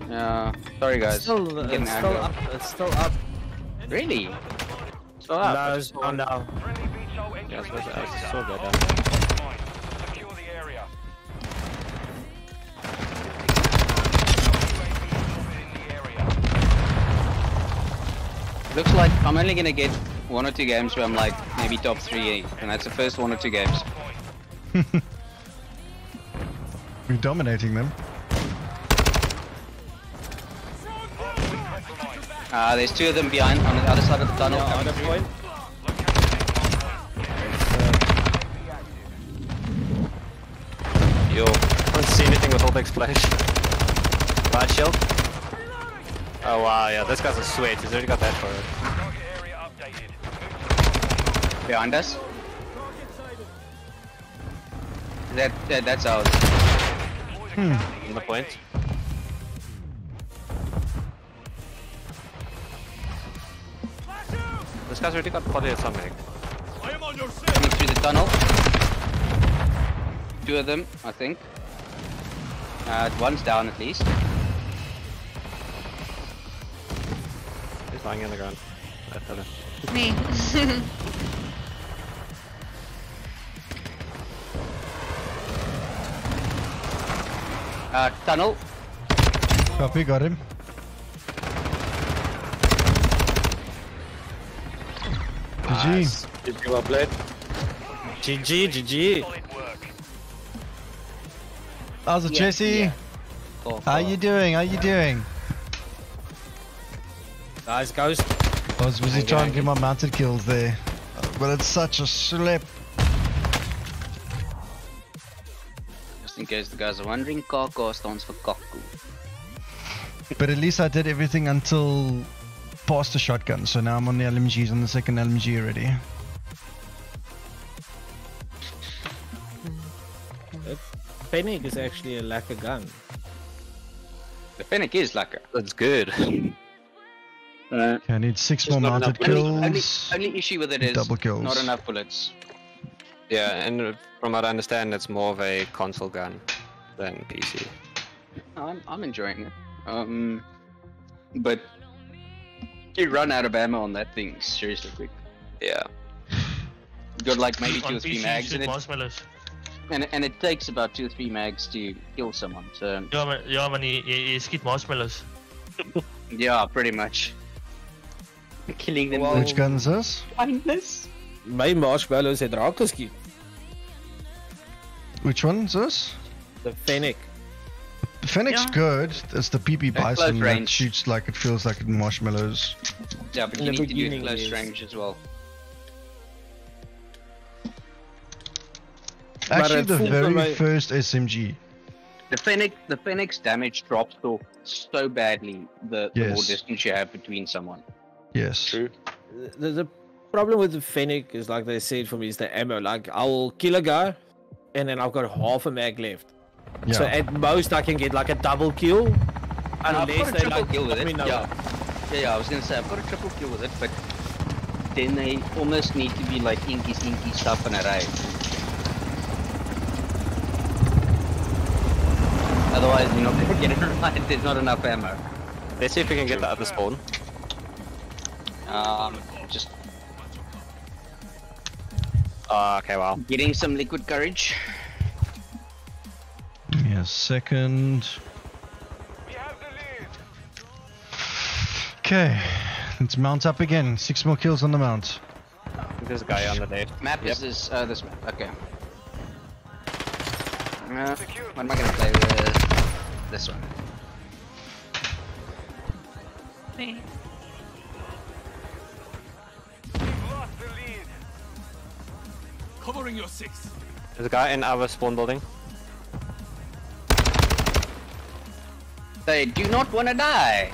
Yeah. Sorry guys. Still, Get it's still up. It's still up. Really? Still up. No, it's down now. Yeah, I suppose I saw that. down. Secure the area. Looks like I'm only gonna get one or two games where I'm like maybe top three, and that's the first one or two games. We're dominating them. Uh, there's two of them behind on the other side of the tunnel. coming through. Yo, can't see anything with all the explosion. Bad shield. Oh wow, yeah, this guy's a sweat. He's already got that for it. Behind us. That, that that's ours. Hmm. On the point. This guy's already got body or something. Coming through the tunnel. Two of them, I think. Uh, one's down at least. He's lying on the ground. That fella. Me. Uh, tunnel. Copy, got him. GG. GG, well played. GG, GG. How's it, Yeah, Jesse? yeah. How you doing? How you doing? Guys, Ghost. I was busy trying to get my mounted kills there, but it's such a slip. Just in case the guys are wondering, Kaka stands for Kaku. But at least I did everything until past the shotgun, so now I'm on the LMGs on the second LMG already. The Fennec is actually a lacquer gun. The Fennec is lacquer. That's good. Uh, Okay, I need six Just more not mounted enough- only, only, kills. only issue with it is Double kills. not enough bullets. Yeah, and uh, from what I understand, it's more of a console gun than PC. I'm, I'm enjoying it. Um, but you run out of ammo on that thing seriously quick. Yeah. You got like maybe two or three mags shoot in it, marshmallows. and, it- and it takes about two or three mags to kill someone. So Ja, maar, ja, man, je, je, je schiet marshmallows. yeah, pretty much. Killing them. Which gun is this? Kindness. My marshmallows het raak geskiet. Which one is this? The Fennec. The Fennec's good. It's the PP At close Bison that shoots like it feels like marshmallows. Yeah, but In you the need to do it close yes. range as well. Actually, the very my- first SMG. The Fennec, the Fennec's damage drops off so badly the, the more distance you have between someone. Yes. True. The, the problem with the Fennec is like they said for me is the ammo. Like I'll kill a guy, and then I've got half a mag left. So at most I can get like a double kill. And I've Unless got a they like kill with let me it. know. Yeah. yeah, yeah. I was gonna say I've got a triple kill with it, but then they almost need to be like inky, inky stuff in a raid. Otherwise, you're not gonna get it right. There's not enough ammo. Let's see if we can get the other spawn. Um, just Oh, okay, well. getting some liquid courage. Give me a second. Okay, let's mount up again. Six more kills on the mount. There's a guy on the left. Map Yep. is this, uh, this map. Okay. Uh, what am I gonna play with? This one. Me. Covering your six. There's a guy in our spawn building. They do not want to die.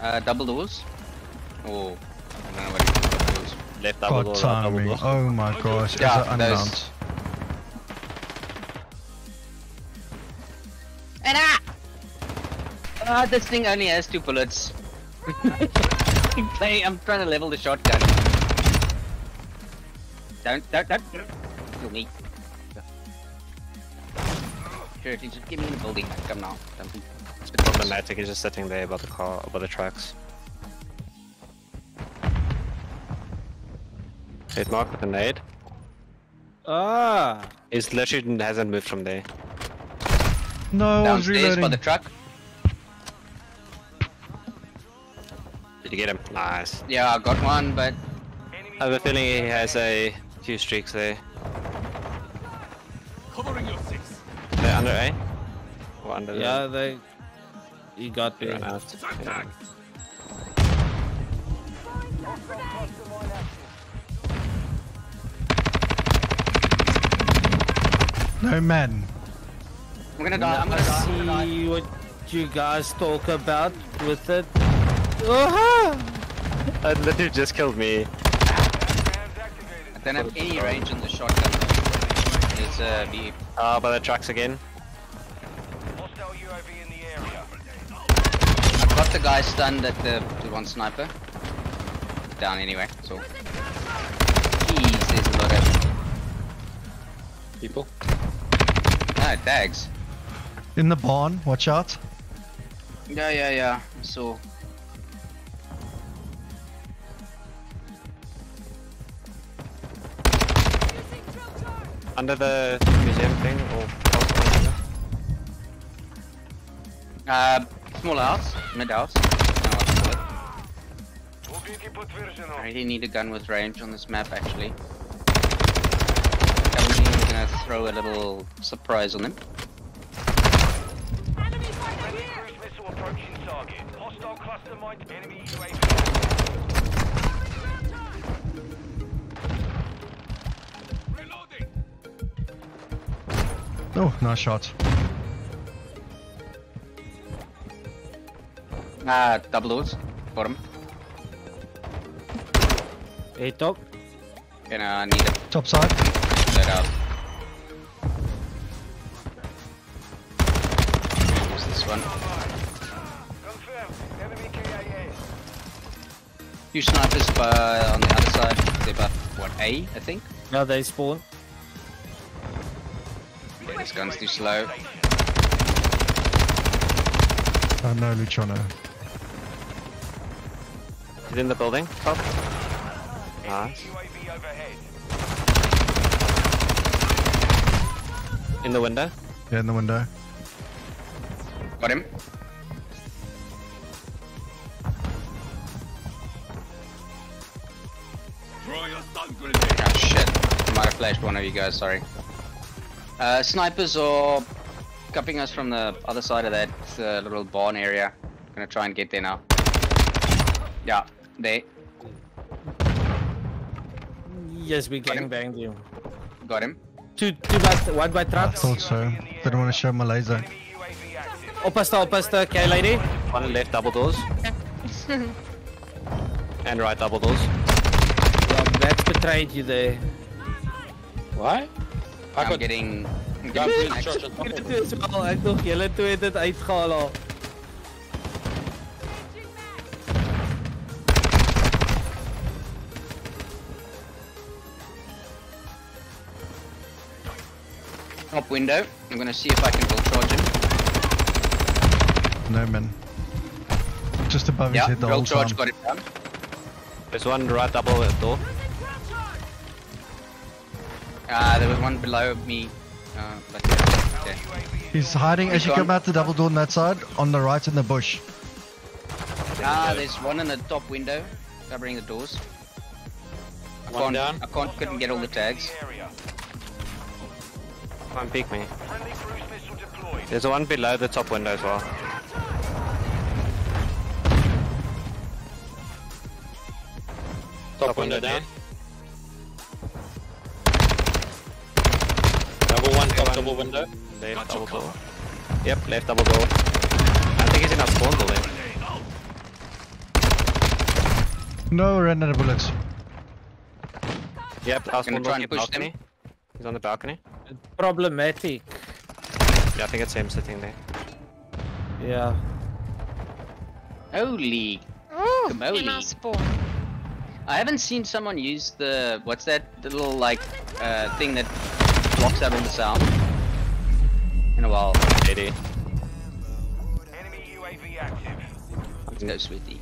Uh, double doors. Oh, I don't know what it is. Double doors. Left double God door, right double door. Oh my gosh, Yeah, as an those- unmount. And ah! Ah, this thing only has two bullets. I'm playing. I'm trying to level the shotgun. Don't, don't, don't. Kill me. Sure, just give me in the building. Come now. Don't be. Problematic, he's just sitting there by the car, by the tracks. Hit mark with a nade. Ah. He's literally hasn't moved from there. No, I was Downstairs by the truck. Did you get him? Nice. Yeah, I got one, but I have a feeling he has a few streaks there. Covering your six. They're under A? Or under the- Yeah, they. You got They me. ran out. Yeah. No man. I'm gonna die. I'm gonna die. I'm gonna die. see what you guys talk about with it. Uh-huh. That literally just killed me. I don't have any range on the shotgun. It's uh, B. Uh, by the trucks again. Got the guy stunned at the, the one sniper. Down anyway, so. Jeez, there's a lot of people. Ah, tags. In the barn, watch out. Yeah, yeah, yeah. So. Under the museum thing or Uh, small house, mid house. I really need a gun with range on this map, actually. I'm gonna throw a little surprise on them. Cruise missile approaching Ah, double doors. Bottom. Hey, top. Gonna need a Top side. let out. Use this one. Few snipers by on the other side. They're what A, I think. No, they spawn. Yeah, this gun's too slow. Oh no, Luciano. He's in the building. Top. Nice. In the window. Yeah, in the window. Got him. Ah shit. Might have flashed one of you guys, sorry. Uh, snipers are cupping us from the other side of that uh, little barn area. Gonna try and get there now. Yeah, they Yes, we gang banged you. got him. Two, two by, one by I trucks. thought so. Didn't want to show my laser. Oh, opasta, opasta, oh, okay, lady. One left double doors. and right double doors. Yeah, Max betrayed you there. Why? I'm getting... I'm Ja, getting please, George, on top of Dit is wel, ek nog julle twee het dit uitgehaal Top window. I'm gonna see if I can drill charge him. No man. Just above Yeah, his head the whole charge time. got it done. There's one right double door. Uh, there was one below me. Uh, but okay. He's hiding as He's you gone. come out the double door on that side, on the right in the bush. Ah, there's one in the top window, covering the doors. I One can't, down. I can't, couldn't get all the tags. One peek me. There's one below the top window as well. Top window down. Double one, top double window. Left double door. Yep, left double door. I think he's in our spawn building. No, ran out of bullets. Yep, our Gonna try and push them. Balcony. He's on the balcony. Problematic. Yeah, I think it's him sitting there. Yeah. Holy Oh, in our spawn. I haven't seen someone use the what's that the little like uh, thing that blocks out all the sound in a while. 80. Enemy UAV active. No sweetie.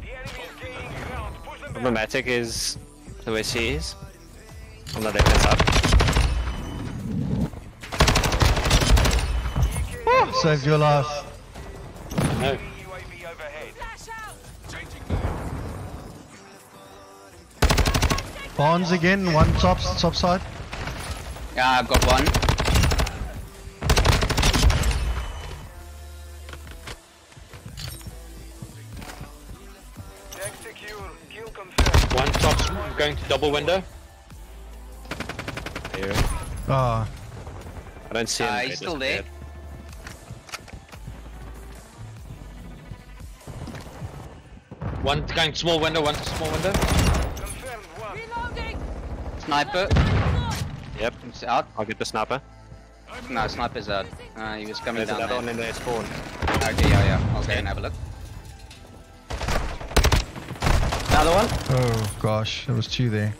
The enemy is gaining ground. Push them back. Problematic is the way she is. On la left hand side. Ah, saved your life. No. Bonds again, one top, top side. Yeah, I've got one. One top, going to double window. Here. Ah, I don't see him. Uh, but he's still there. One going small window, one small window. Sniper. Yep. It's out. I'll get the sniper. No, sniper's out. Uh, he was coming There's down another there. one in there spawn. Okay, yeah, yeah. I'll go and have a look. Another one. oh gosh, there was two there.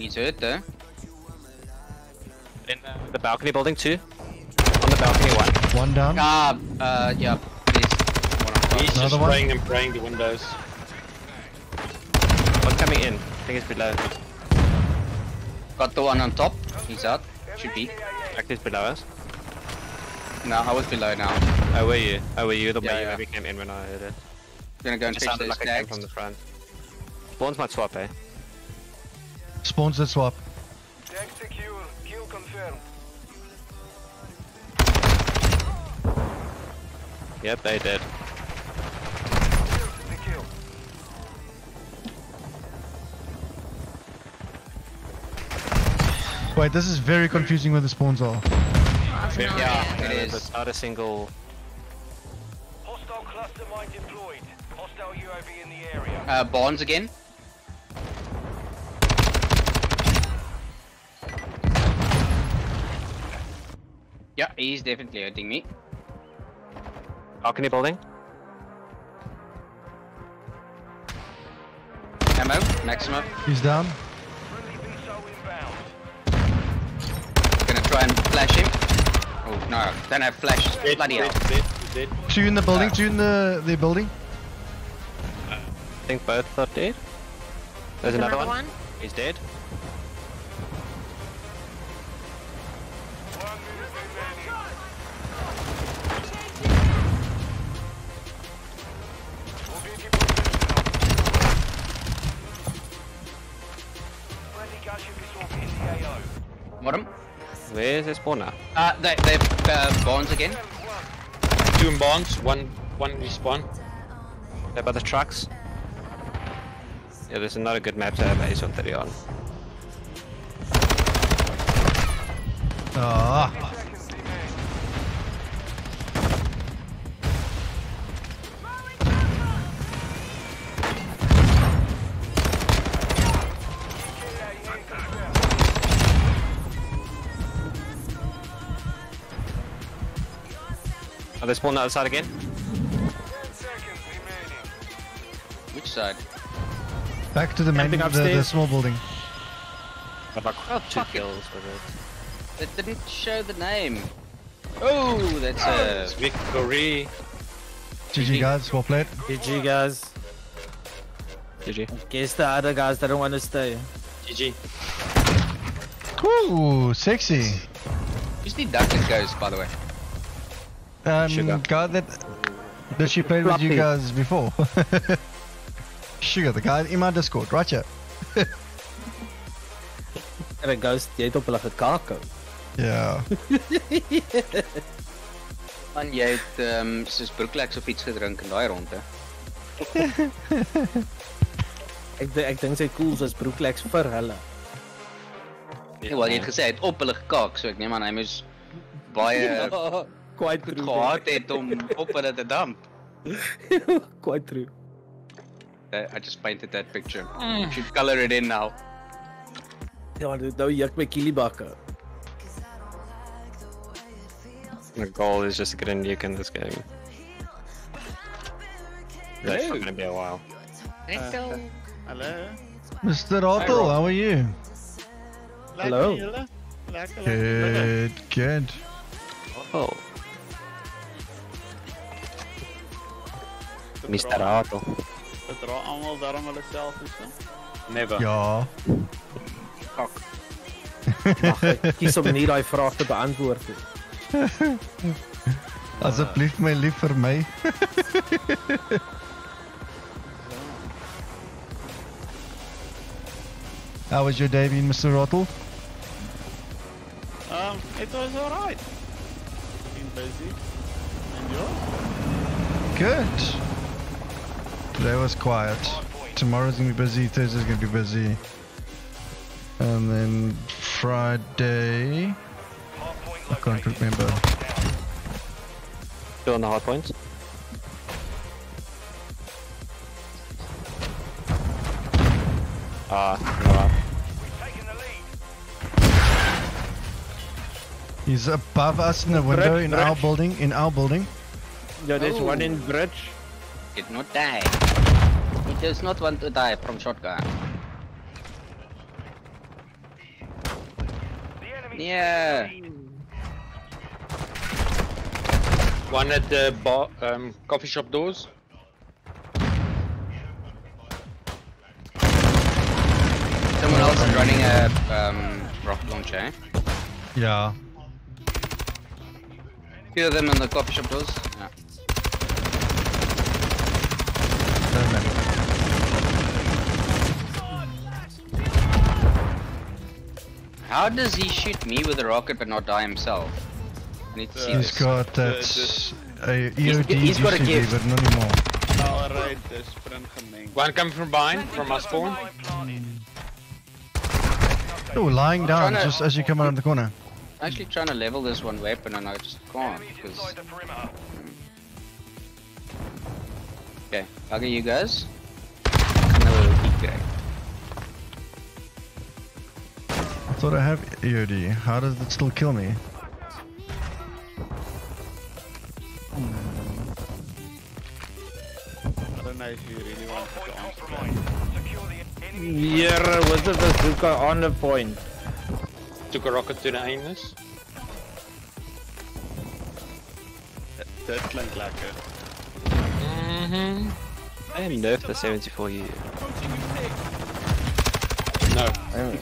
He's hurt though. In uh, the balcony building too. On the balcony one. One down. Ah, uh, yeah. There's one on top. He's Another just one? spraying and praying the windows. One coming in. I think it's below. Got the one on top. He's out. Should be. Active below us. No, I was below now. Oh, were you? Oh, were you the Yeah, way yeah. maybe came in when I heard it? I'm Gonna go and It fetch sounded those like it came from the front. Spawns might swap, eh? Spawns that swap. Deck secure. Kill confirmed. Yep, they did. Wait, this is very confusing where the spawns are. Yeah, it is. It's not a single. Hostile cluster mine deployed. Hostile UAV in the area. Uh, Barnes again. Yeah, he's definitely hurting me. Balcony building. Ammo, maximum. He's down. Gonna try and flash him. Oh no, don't have flash. Bloody hell. Two in the building, uh, two in the, the building. I think both are dead. There's another, Another one. one? He's dead. Where's the spawner? Uh, they, they, uh, Barnes again. Two in bonds, one one respawn. They're by the trucks. Yeah, this is not a good map to have Ace on 30 on. Ah. Are the other side again? Which side? Back to the main, the, the small building. Got like Oh, two it. kills with it. It didn't show the name. Oh, that's It's a. victory. GG guys, well played. GG guys. GG. Guess the other guys that don't want to stay. GG. Ooh, sexy. Who's the duck that goes, by the way? Um, Sugar. guy that that she played with you guys before. Sugar, the guy in my Discord, right here. En dan goes, jy het op hulle gekakel. Ja. Man, jy het um, soos broekleks op iets gedrink in daai ronde. ek ek dink sy cool soos broekleks vir hulle. Ja, wel, jy het gesê hy het op hulle gekaak, so ek neem aan hy moes baie Ja, quite goed true. gehad het om op hulle te damp. Quite true. I I just painted that picture. Mm. You should color it in now. Ja, dit nou juk my kielibakke. The goal is just to get a nuke in this game. That's not gonna be a while. Let's go. Mr. Otto, how are you? Lekker julle. Lekker. lekker. Good, good. Oh. Mr. Otto. Verdra almal daarom hulle self en so. Never. Ja. Kak. Mag ek kies om nie daai vraag te beantwoord nie. Asseblief my lief vir my. How was your day been, Mr. Rottle? Um, it was alright. Been busy. And yours? Good. Today was quiet. Tomorrow's gonna be busy. Thursday's gonna be busy. And then Friday. I can't remember. Still on the hard points. Ah, no. He's above us in the window Bridge, in our building. In our building. Yeah, there's Oh. one in bridge. Did not die. He does not want to die from shotgun. Yeah. One at the bar, um, coffee shop doors. Someone else is running a um, rocket launcher. Eh? Yeah. Few of them on the coffee shop doors. Yeah. How does he shoot me with a rocket but not die himself? I need to see He's this. got that a EOD he's got a used to gift. but not anymore. Alright, the. One coming from behind, from our spawn. Oh, lying down trying to- just as you come around the corner. I'm actually trying to level this one weapon and I just can't because. Hmm. Okay, I'll get you guys. No, keep thought I have EOD. How does it still kill me? I don't know if you really want to answer Here with the bazooka on the point. Took a rocket to the anus. that. Dit klink lekker. Mm-hmm. I am nerfed the 74 here. No.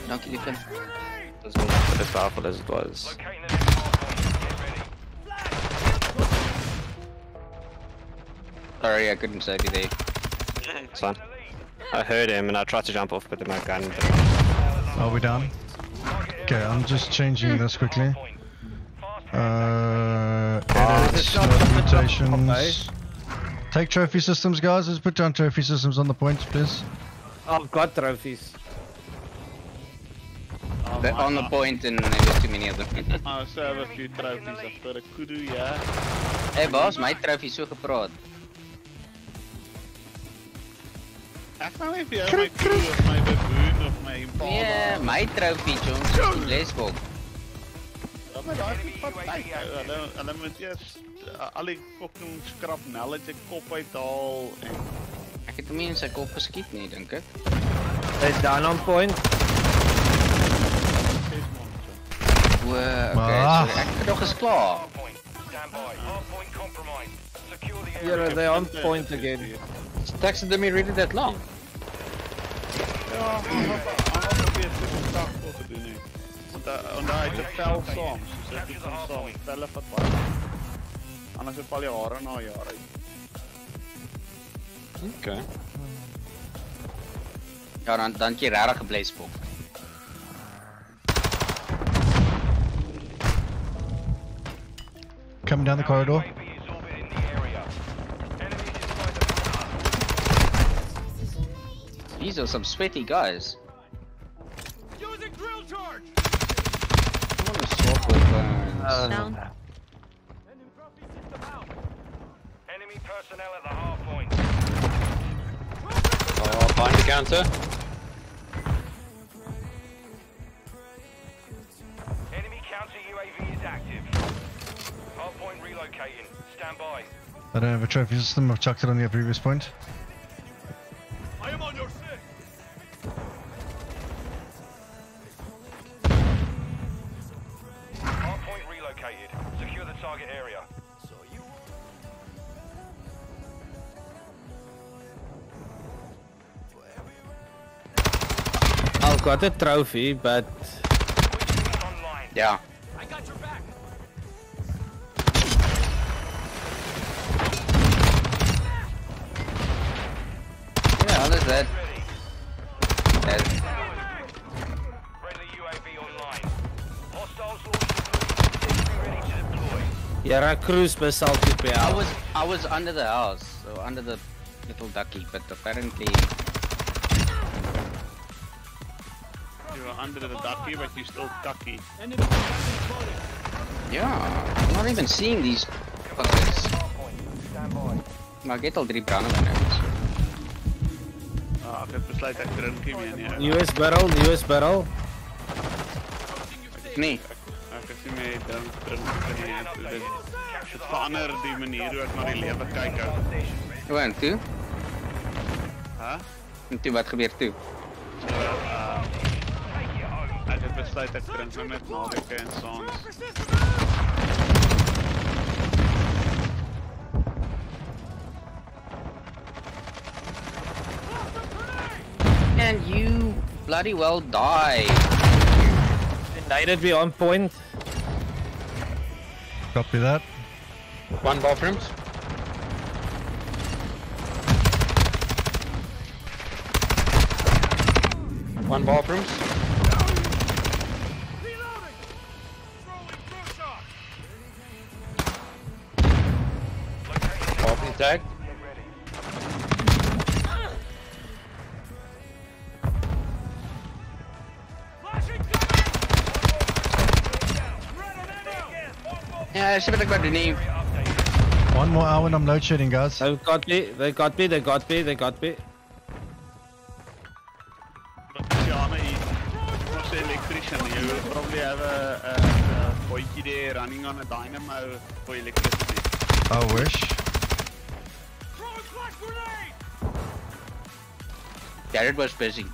Dankie liefde. It was not as powerful as it was. Sorry, I couldn't save you there. It's fine. I heard him and I tried to jump off, but then my gun. Are we done? Okay, I'm just changing this quickly. Uh, edit, mutations. Take trophy systems, guys. Let's put down trophy systems on the points, please. I've got trophies. They're on the point and there's too many of them. I also have a few trophies. I've got a kudu, yeah. hey boss, my trophy so gepraat. Ek gaan nie vir jou my kudu of my baboon of my impala. Yeah, my trophy, Jones. Is. Ja, maar daai is wat tyd. Hulle hulle moet eers uh, al die fucking skrapnel uit sy kop uithaal en Ek het hom nie in sy kop geskiet nie, dink ek. Hy's down on point. Okay, Ah. sorry. Ek het nog eens klaar. Here they on point again. Is taxidermy really that long? Ja, maar maar probeer dit op sak voor te doen nie. Want uh, want hy het 'n vel saam, so ek het hom saam. Velle vat baie. Anders val jou hare na jare uit. Okay. Ja, dan dan het jy regtig 'n Coming down the corridor. These are some sweaty guys. Using drill charge. I want to swap with uh, Down. Enemy personnel at the hard point. Oh, behind the counter. Hard point relocating. Stand by. I don't have a trophy system. I've chucked it on the previous point. I am on your six. Hard point relocated. Secure the target area. I've got a trophy, but yeah. You're a cruise by Salty I was I was under the house, so under the little ducky, but apparently You were under the ducky, but you still ducky. yeah, I'm not even seeing these fuckers. Maar ek het al drie brande nou. Ah, ek het besluit ek drink nie meer nie. US barrel, US barrel. Nee. Ek is nie meer drink drink nie. Dit dit verander die manier hoe ek na die lewe kyk. ou. Hoe en toe? Hæ? En toe wat gebeur toe? Ek het besluit ek drink nou net naweke en saans. And you bloody well die. United be on point. Copy that. One bathrooms. One bathrooms. Bathroom tag. Ja, ze wil ik maar doen nie. One more hour and I'm load shedding, guys. They got me, they got me, they got me, they got me. Luciano hier. Ons electrician. You will probably have a, a, a bootje there running on a dynamo for electricity. I wish. Jared was busy.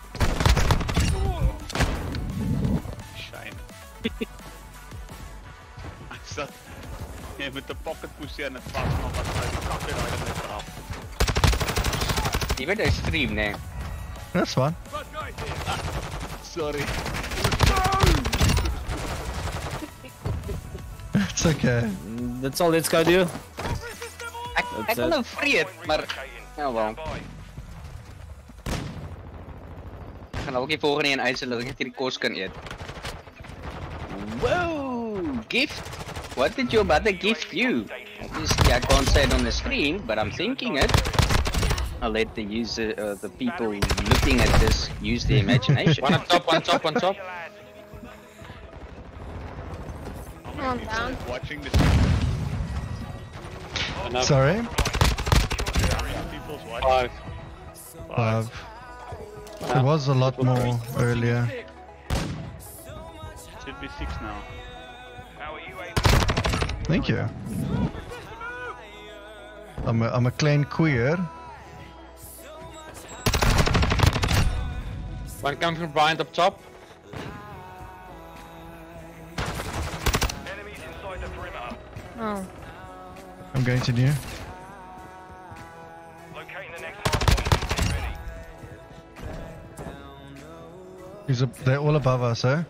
Het daai net af. Je bent een stream, nee. That's fine. Sorry. It's okay. That's all let's go do. Ik, ik wil een vreed, maar... Ja, wel. Ik ga nou ook die volgende een uitzetten dat ik die kost kan eten. Wow, gift. What did your mother gift you? Obviously, I can't say it on the screen, but I'm thinking it. I'll let the user, uh, the people looking at this, use their imagination. One on top, one top, one top. Calm down. Watching the Enough. Sorry. people's Five. Five. It was a lot more earlier. Should be six now. Thank you. I'm a, I'm a clean queer. One coming from behind up top. Oh. I'm going to new. He's a, they're all above us, eh?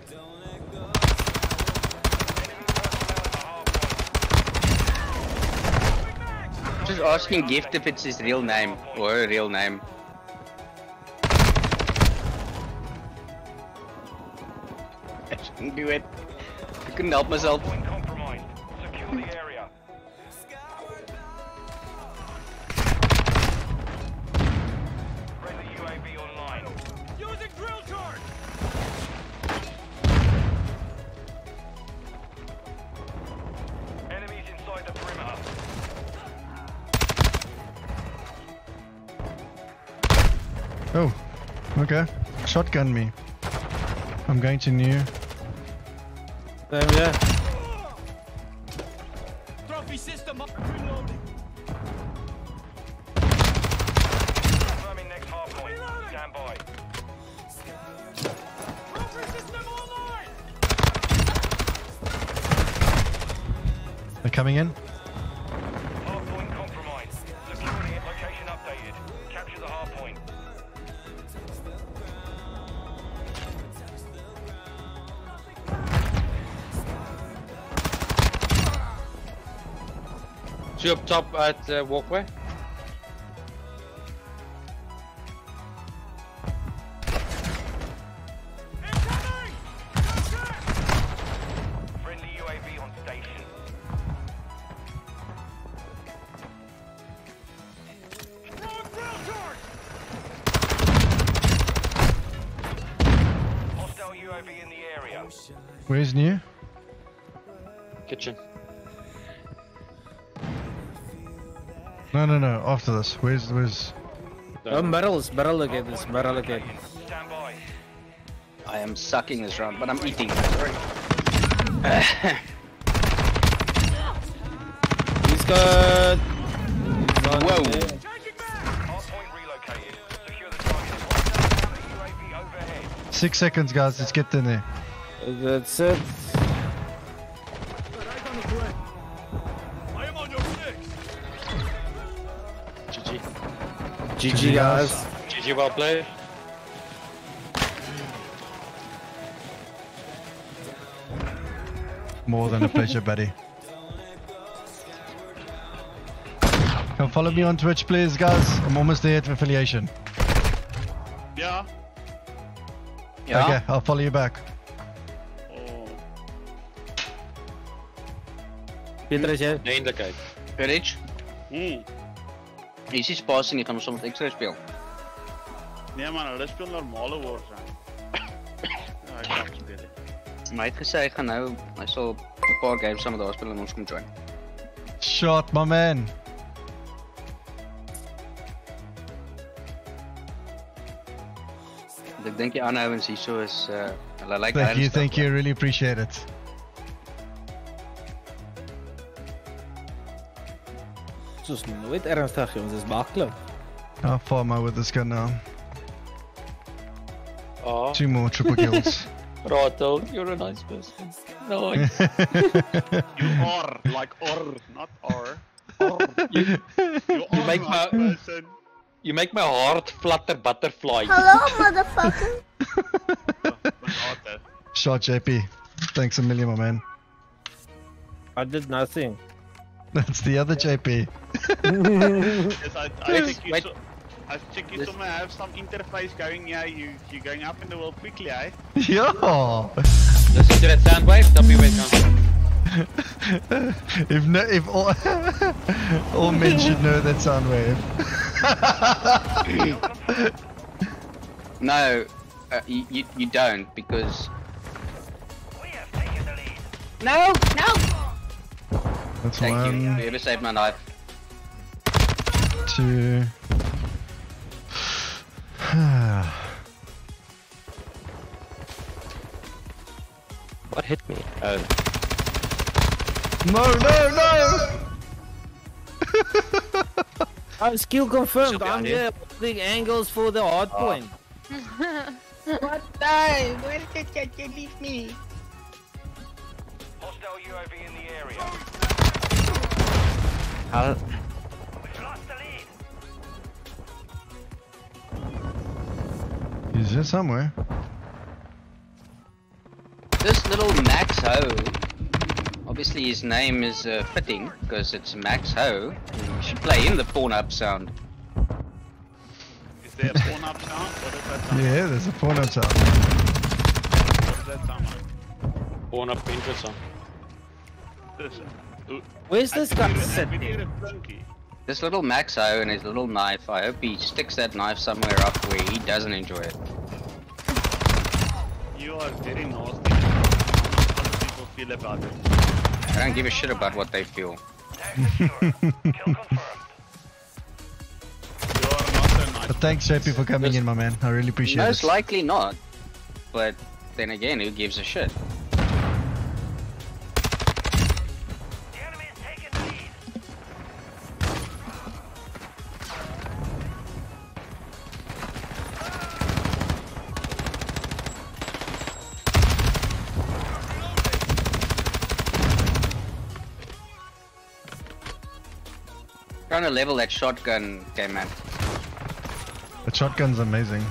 Asking Gift if it's his real name or her real name. I shouldn't do it. I couldn't help myself. Shotgun me. I'm going to new. There we Two up top at uh, walkway. No. After this, where's where's? Oh, barrels, barrel again, this barrel again. I am sucking this round, but I'm eating. Sorry. He's got. Whoa. Six seconds, guys. Let's get in there. That's it. GG, guys. GG, well played. More than a pleasure, buddy. Come follow me on Twitch, please, guys. I'm almost there at affiliation. Yeah. Yeah. Okay, I'll follow you back. Petrus, jy? Eindelijkheid. Rich? Hmm. Is die spasie nie gaan ons sommer extra speel? Nee man, hulle speel normale Warzone. ja, ek speel dit. Maar hy het gesê hy gaan nou, hy sal 'n paar games saam met daar speel en ons kom join. Shot, my man. Ek dink die ander ouens hierso is uh hulle Thank you, thank you. Really appreciate it. Soos nooit ernstig, jongens, dis maklik. How far am I with this gun now? Oh. Two more triple kills. Rato, you're a nice person. Nice. You are like or, not or. Oh. you, You you are make nice my person. you make my heart flutter butterfly. Hello, motherfucker. Oh, eh? Shot, JP. Thanks a million, my man. I did nothing. That's the other JP. Yes, I, I Wait, think you wait. saw, I think you somewhere have some interface going. Yeah, you you going up in the world quickly, eh? yeah. Listen to that sound wave, tell me where it comes if no, if all, all men should know that sound wave. No, uh, you, you you don't because We have taken the lead. No, no. That's Thank one, you. Whoever saved my life. two. What hit me? Oh. no, no, no! Oh, skill confirmed. I'm on here. Big angles for the hard Oh. point. what time? Where did you leave me? Hostile UAV in the area. How? We've lost the lead. He's here somewhere. This little Max Ho, obviously his name is uh, fitting because it's Max Ho. You should play in the Pornhub sound. Is there a phone up sound? What does that sound? Yeah, there's a phone outside. What does that sound like? Born up interesting. Listen. Oeh, Where's this think guy sitting? think we need a flunky. This little Maxo and his little knife, I hope he sticks that knife somewhere up where he doesn't enjoy it. You are very nasty. How other people feel about it. I don't give a shit about what they feel. But thanks, JP, for coming in, my man. I really appreciate Most it. Most likely not. But then again, who gives a shit? Level that shotgun game, man. The shotgun's amazing.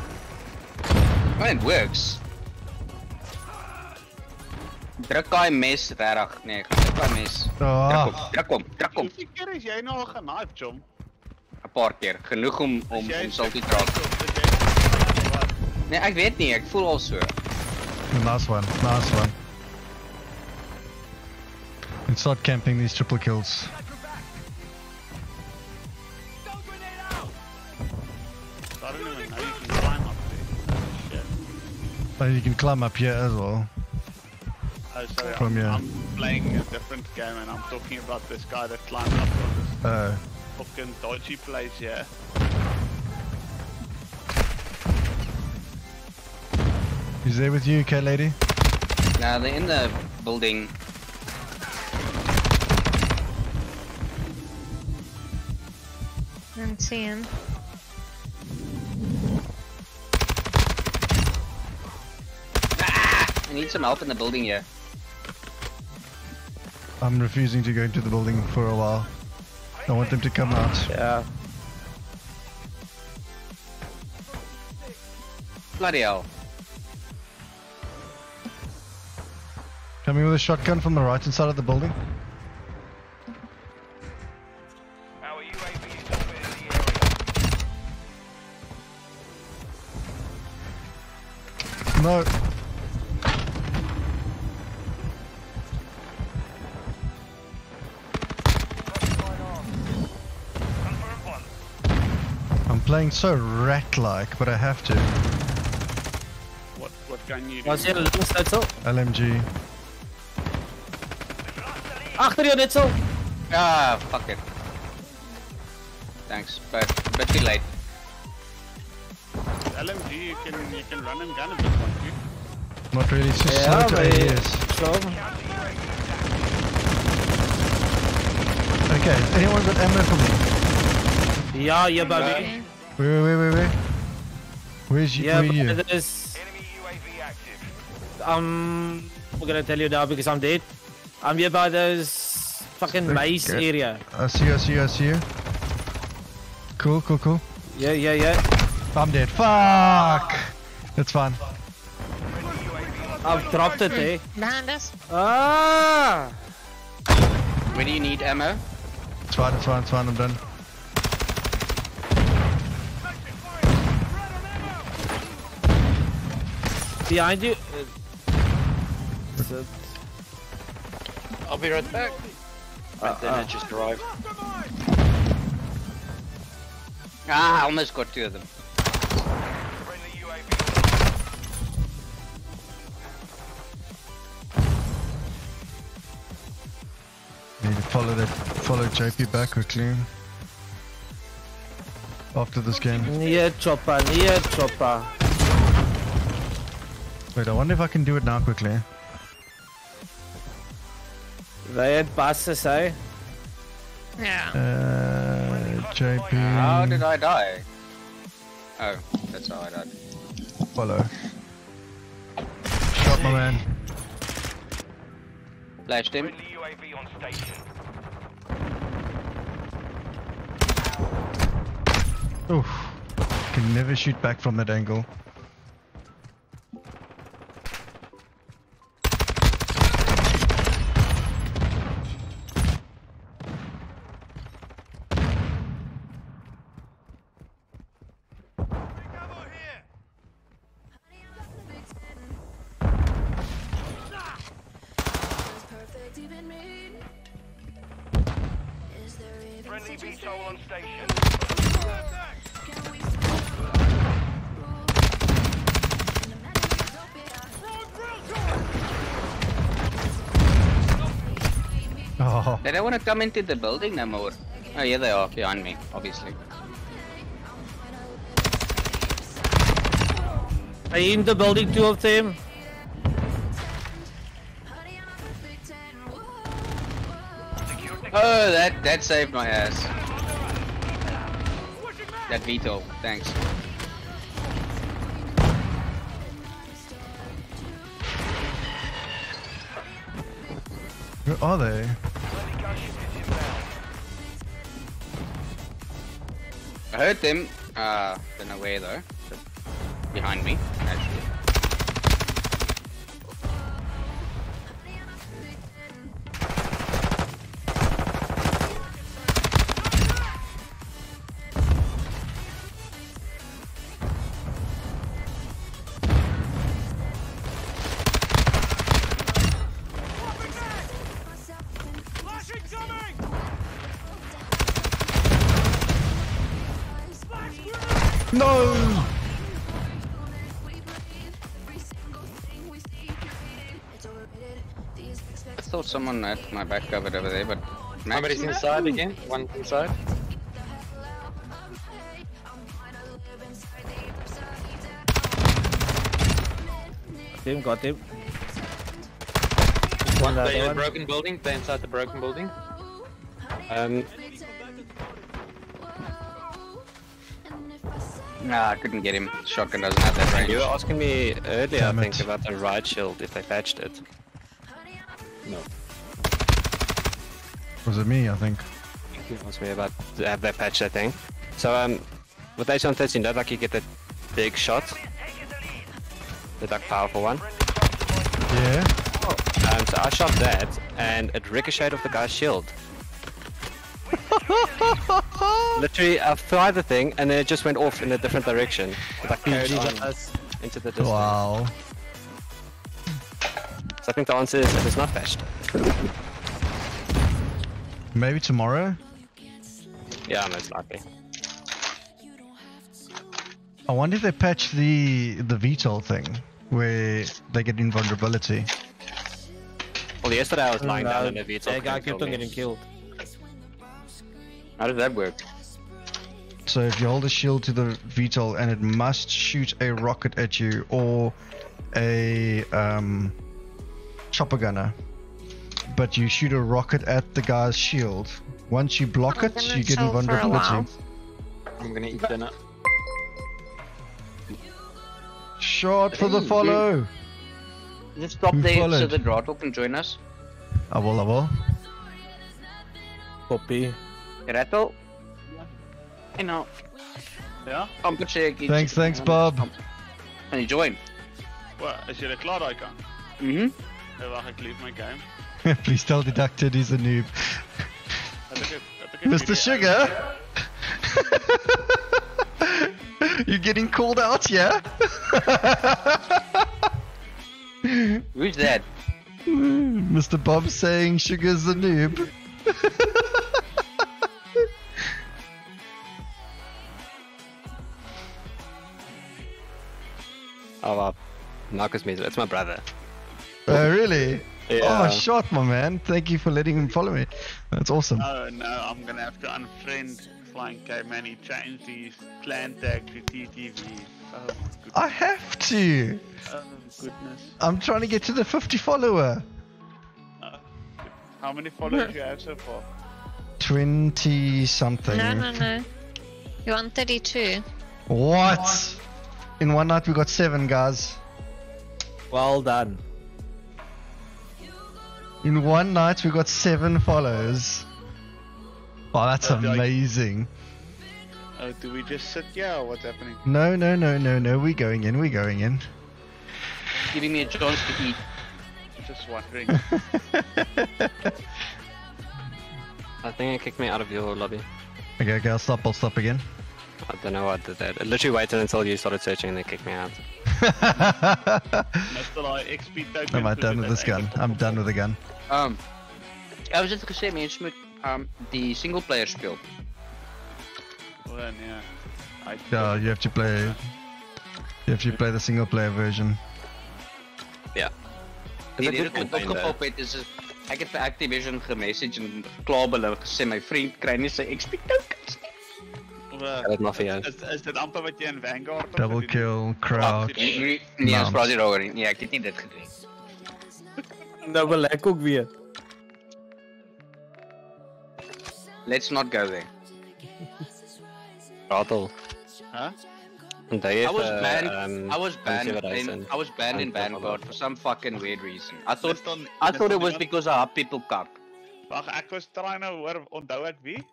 Well, it works. Druk daai mes regtig. Nee, gaan druk daai mes. Druk hom, druk hom, druk hom. Hoeveel keer is jy nou al genaaid, chom? 'n Paar keer. Genoeg om om om salty te raak. Nee, ek weet nie, ek voel al so. Nice one, nice one. And start camping these triple kills. Can climb up there. Shit. Oh, you can climb up here as well. Oh, sorry, From I'm, your- I'm playing a different game and I'm talking about this guy that climbed up on this Uh, fucking dodgy place here. he's there with you, cat lady? Nah, they're in the building. I don't see him. I need some help in the building here. I'm refusing to go into the building for a while. I want them to come out. Yeah. Bloody hell. Coming with a shotgun from the right hand side of the building. Our UAV is orbiting the. No. Playing so rat-like, but I have to. What what can you do? Was jy links net so? LMG. Agter jou net so. Ah, fuck it. Thanks, but but too late. LMG, you can you can run and gun a bit, can't? Not really. It's just Yeah, slow to but ADS. Okay, anyone got ammo for me? Yeah, yeah, by me. Wait, wait, wait, wait, wait. Where's you? Yeah, where are you? but there's. Um, I'm gonna tell you now because I'm dead. I'm here by those fucking maze Okay. area. I see you, I see you, I see you. Cool, cool, cool. Yeah, yeah, yeah. I'm dead. Fuck! That's fine. I've dropped it, eh? Behind us. Ah! Where do you need ammo? It's fine, it's fine, it's fine, I'm done. Behind you. I'll be right back. Uh, then uh. I just arrived. Ah, I almost got two of them. Need to follow that, follow JP back quickly. After this game. Near chopper, near chopper. Wait, I wonder if I can do it now quickly. They had buses, eh? Yeah. Uh, JP. How did I die? Oh, that's how I died. Follow. Shot my man. Flashed him. UAV on station. Oof. Can never shoot back from that angle. Oh. They don't want to come into the building no more. Oh, yeah, they are behind me, obviously. I in the building, two of them. Oh, that that saved my ass. That VTOL, thanks. Where are they? I heard them. Uh, don't know where though. Behind me, actually. Someone had my back covered over there, but... Somebody's inside again. One inside. Him, got him. One, Another they're in the broken building. They're inside the broken building. Um, Nah, I couldn't get him. Shotgun doesn't have that range. you were asking me earlier, Damn I think, it. about the riot shield, if they patched it. Was it me? I think. You asked me about to have they patched that thing. So um, with H113, that like you get that big shot, the like powerful one. Yeah. Um, so I shot that, and it ricocheted off the guy's shield. Literally, I fired the thing, and then it just went off in a different direction. It like carried into the distance. Wow. So I think the answer is it is not patched. Maybe tomorrow. Yeah, most likely. I wonder if they patch the the VTOL thing where they get invulnerability. Well, yesterday I was lying down in a VTOL. That guy couldn't kept on getting killed. How does that work? So if you hold a shield to the VTOL and it must shoot a rocket at you or a um, chopper gunner, but you shoot a rocket at the guy's shield. Once you block it, you get chill for a invulnerability. I'm gonna eat dinner. Shot for the follow. Just stop Who there so the Drattle can join us. I will, I will. Copy. Rattle? You know, Ja? amper sê ek iets. Thanks, thanks, Bob. Can you join? Wa, is a klaar daai kant? Mhm. Ja, wag, ek leave my game. Please tell Deducted he's a noob. Het ek het het ek Mr. Sugar? You're getting called out, yeah? Who's that? Mr. Bob saying Sugar's a noob. Oh, well, Marcus means it's my brother. Oh, really? Yeah. Oh, shot, my man. Thank you for letting him follow me. That's awesome. Oh no, I'm gonna have to unfriend Flying K-Man. He changed his clan tag to TTV. Oh. I have to. Oh goodness. I'm trying to get to the 50 follower. Oh, How many followers you have so far? 20 something. No, no, no. You're on 32. What? In one night we got seven guys. Well done. In one night we got seven follows. Wow, that's Uh, like- amazing. Oh, do we just sit here or what's happening? No, no, no, no, no. We're going in. We're going in. Giving me a chance to eat. Just wondering. I think it kicked me out of your lobby. Okay, okay. I'll stop. I'll stop again. I don't know I did that. It literally waited until you started searching and then kicked me out. Mr. like XP. Am I done with this gun? I'm done with the gun. Um, ek was net gesê mense moet um die single player speel. Well, yeah. I Yeah, you have to play. You have to play the single player version. Yeah. Die Is rede dit kom goed opgepop het is is- ek het vir Activision gemessage en klaar by hulle gesê my vriend kry nie sy XP tokens nie. Well, dit maar vir jou. Is, is dit amper wat jy in Vanguard of Double gedoen het? kill, crouch. Nee, nee, nee, ons mount. praat nie daaroor nie. Nee, ek het nie dit gedoen. Nou wil ek ook weer. Let's not go there. Rattle. Huh? Onthou jy I was vir, banned. ehm, I was banned. In, 7000 I was banned in and blah, blah, blah. Vanguard for some fucking weird reason. I thought. Dis dan- I dis thought dan it was iemand- because I help people cuck. Wag, ek was try nou hoor, onthou ek wie?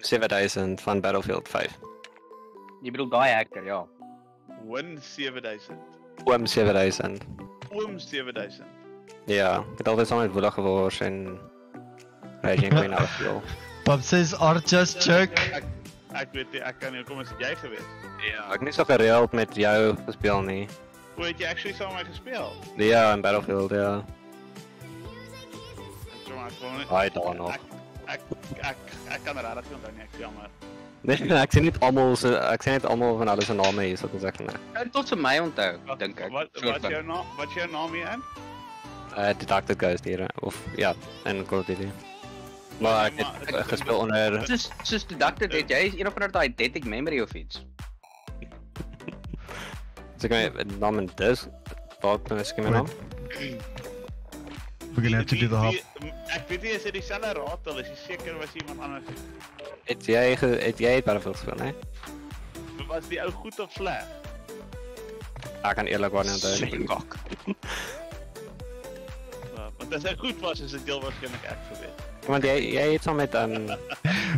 7000 van Battlefield 5. Jy bedoel daai hacker, ja. Win 7000. Oom 7000. Oom 7000. Ja, het altyd saam met Woela gewors en Raging Queen says, "Art just joke." Ek, ek weet nie, ek kan nie kom as jy gewees. Ja, ek het nie so gereeld met jou gespeel nie. Hoe het jy actually saam met my gespeel? Ja, in Battlefield, ja. Daai daar nog. Ek ek ek, ek kan regtig nie onthou nie, ek is jammer. Nee, ek sien net almal se ek sien net almal van hulle se name hier so te sê. Nee. Kan tot vir my onthou, dink ek. Wat wat is jou naam? Wat is jou naam hier in? Uh, deducted Ghost hier, of ja, in Call of Duty. Maar ek het uh, gespeel onder... Soos, soos deducted het jy een of ander daai eidetic memory of iets. As ek my naam en dis, dalk miskien my naam. We're gonna have to do the hop. Die- Ek weet nie as dit dieselfde ratel is, jy seker was iemand anders. Het jy ge- het jy Battlefield gespeel, né? Was die ou goed of sleg? Ek kan eerlikwaar nie onthou nie. Slinkok. Ja, Want as hy goed was, is dit heel waarskynlik ek geweest. Want jy jy het saam met um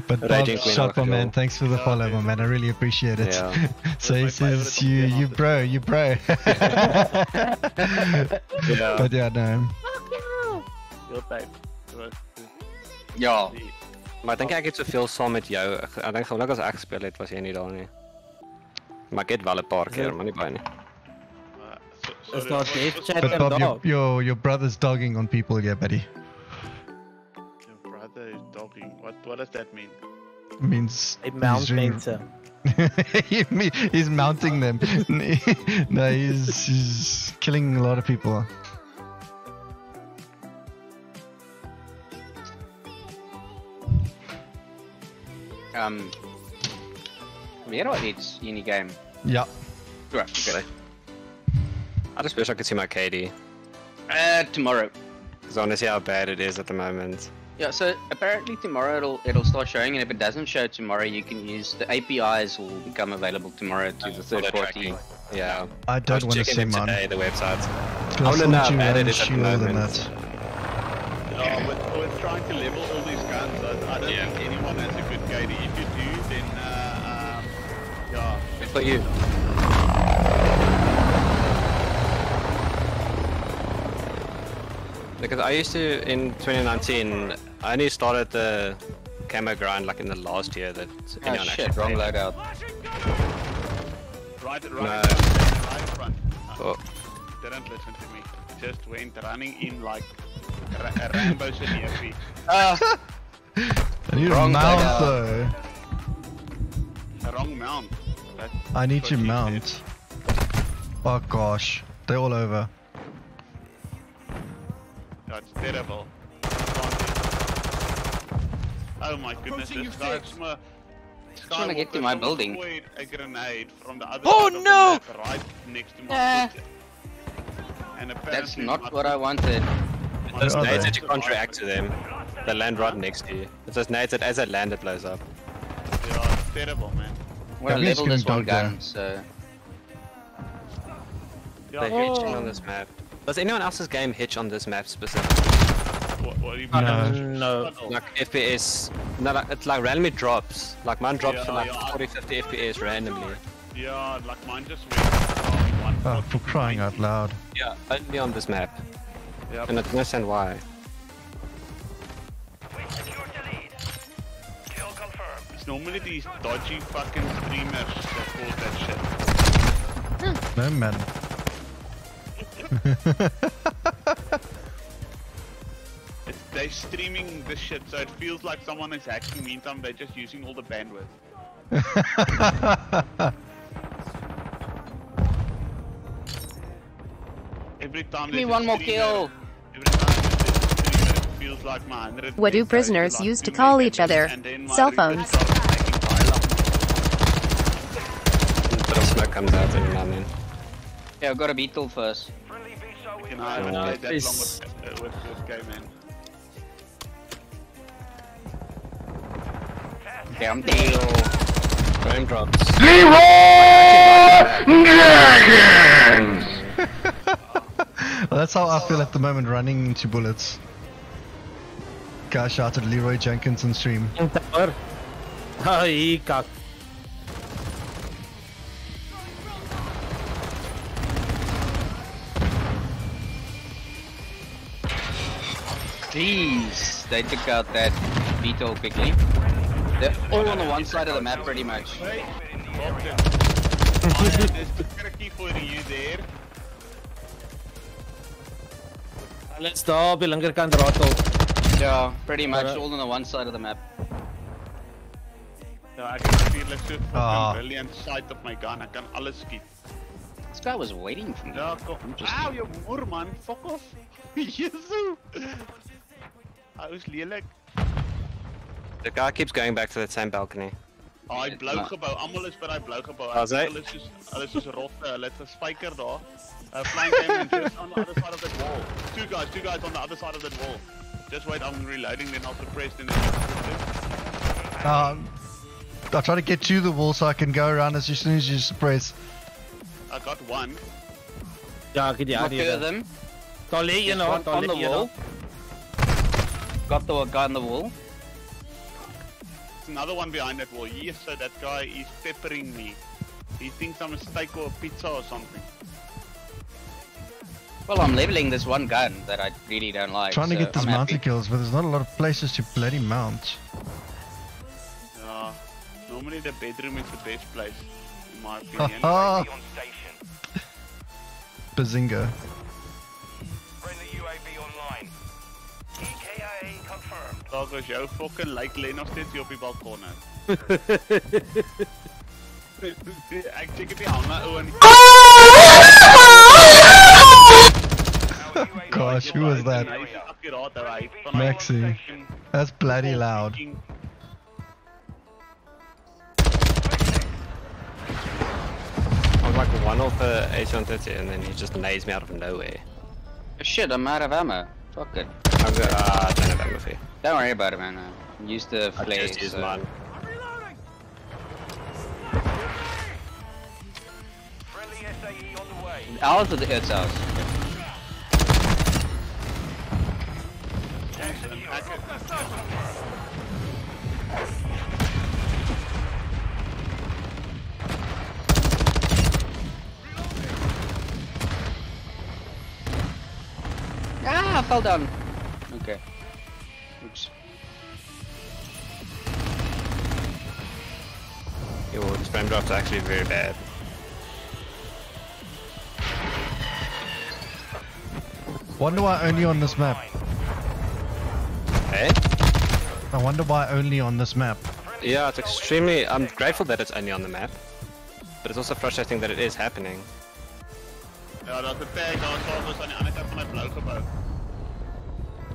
But Bob Raging Queen shot my ook man, gespeel. thanks for the follow, my man. I really appreciate it. Yeah. so he says you, you bro, you bro. Yeah. But yeah, no. Heel tyd. Dit was eh, Ja. Maar ek dink ek het soveel saam met jou. Ek ek dink gelukkig as ek gespeel het, was jy nie daar nie. Maar ek het wel 'n paar keer, maar nie baie nie. Is daar Dave But Chatter Bob, your, your your brother's dogging on people, yeah, buddy. Your brother is dogging. What what does that mean? Means Hy he's mount doing- mense. He he's mounting them. no, he's he's killing a lot of people. Um Weer al iets in game. Ja. Ja, okay. I just wish I could see my KD. Uh tomorrow. Because I want to see how bad it is at the moment. Yeah, so apparently tomorrow it'll it'll start showing, and if it doesn't show tomorrow, you can use the APIs will become available tomorrow to the third party. tracking. Yeah. I I don't was want to checking see it mine. today, the website. I I want to know let how you bad run it is at the shield and moment. that? For you. Because I used to, in 2019, I only started the camo grind like in the last year that Oh anyone shit, actually wrong played. loadout. Right, right, No. right front. Oh. Didn't listen to me. Just went running in like a Rambo Siniapi. Ah, I need a Wrong mount though. A wrong mount. That's I need what to she mount. Oh gosh, they're all over. That's terrible. Oh my goodness, this guy's my... trying to get to my building. A grenade from the other Oh, side of no! the map right next to my. And That's not my- what I wanted. Those Are nades they? that you can't react to them. They land right next to you. It's those nades that as they land it blows up. Yeah, it's terrible, man. Well, I That means leveled this one dogged gun, so Yeah, They what- oh. hitching on this map. Does anyone else's game hitch on this map specifically? What, what do you No. mean? No. Like FPS, no, like, it's like randomly drops. Like mine drops to Yeah, like yeah. 40, 50 FPS randomly. Yeah, like mine just went from one Oh, foot for crying out loud. Yeah, only on this map. Yep. And I don't understand why. Normally these dodgy fucking streamers that cause that shit. No man. It's, they're streaming this shit, so it feels like someone is hacking. Meantime, they're just using all the bandwidth. Every time give me there's a one more streamer- kill. Every time there's a streamer, it feels like my 100 What do prisoners are use to call each other? and then my Cell phones. starts taking pile up. A smoke comes out every now and yeah, I've got a beetle first. You know, I haven't played that long with, uh, with this game, man. Okay, I'm deal. Frame drops. Well, that's how I feel at the moment running into bullets. Guy shouted Leeroy Jenkins on stream. In tower. Hier kak. Jeez, they took out that beetle quickly. They're all on the one side of the map pretty much. Hey, Bobden. There's security for you there. Let's daar op die linkerkant ratel. Yeah, pretty much Alright. all on the one side of the map. Ja, ek het natuurlik so fucking Ah. brilliant sight op my gun. Ek kan alles skiet. This guy was waiting for me. Ja, kom. Auw, je moer man, fuck off. Jezu. Hij is lelijk. The guy keeps going back to that same balcony. Ah, hy blou gebou. Almal is by daai blou gebou. Is hy? Hulle is soos hulle is soos rotte. Hulle het 'n spyker daar. Uh, flying game just on the other side of that wall. Two guys, two guys on the other side of that wall. Just wait, I'm reloading, then I'll suppress, then Um, I'll try to get to the wall so I can go around as soon as you suppress. I got one. Ja, ek het die Not idee. two of them. Daar lê There's een on the wall. Got the guy on the wall. There's another one behind that wall. Yes, so that guy is peppering me. He thinks I'm a steak or a pizza or something. Well, I'm leveling this one gun that I really don't like. Trying to get these I'm mounted kills, but there's not a lot of places to bloody mount. Yeah. Normally the bedroom is the best place, in my opinion. Haha. on station. Bazinga. Friendly UAV online. EKIA confirmed. Dalk as jou fucking lyk lê nog steeds hier op die balkon. hè. Ek check dit en Gosh, who was that? Akkuraat hou hy van Maxi. That's bloody loud. I was like one off the H130 and then he just lays me out of nowhere. Shit, I'm out of ammo. Fuck it. I've got, uh, I don't have ammo for you. Don't worry about it, man. Uh, use the I flare. just used so- mine. SAE on the way. Ours or the ours. Ah, I fell down. Okay. Oops. Yo, the spam drop's actually very bad. Wonder why only on this map. Eh? I wonder why only on this map. Yeah, it's extremely. I'm grateful that it's only on the map, but it's also frustrating that it is happening. Ja, daar's 'n tag daar saam ons aan die ander kant van die blou gebou.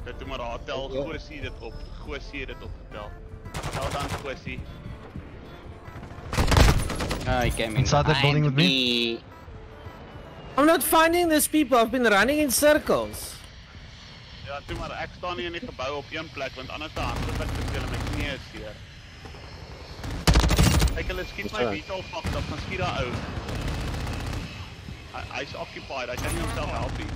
Dit toe maar daar tel Gosie dit op. Gosie dit op tel. Wel dan Gosie. Oh, he came in Inside that building with behind me? I'm not finding these people. I've been running in circles. Ja, toe maar ek staan hier in die gebou op een plek want anders dan hande wat ek hulle my knie is seer. Kyk hulle skiet my Wat? Vito fucked up, gaan skiet daai ou. Hy hy's occupied, hy kan nie homself help nie.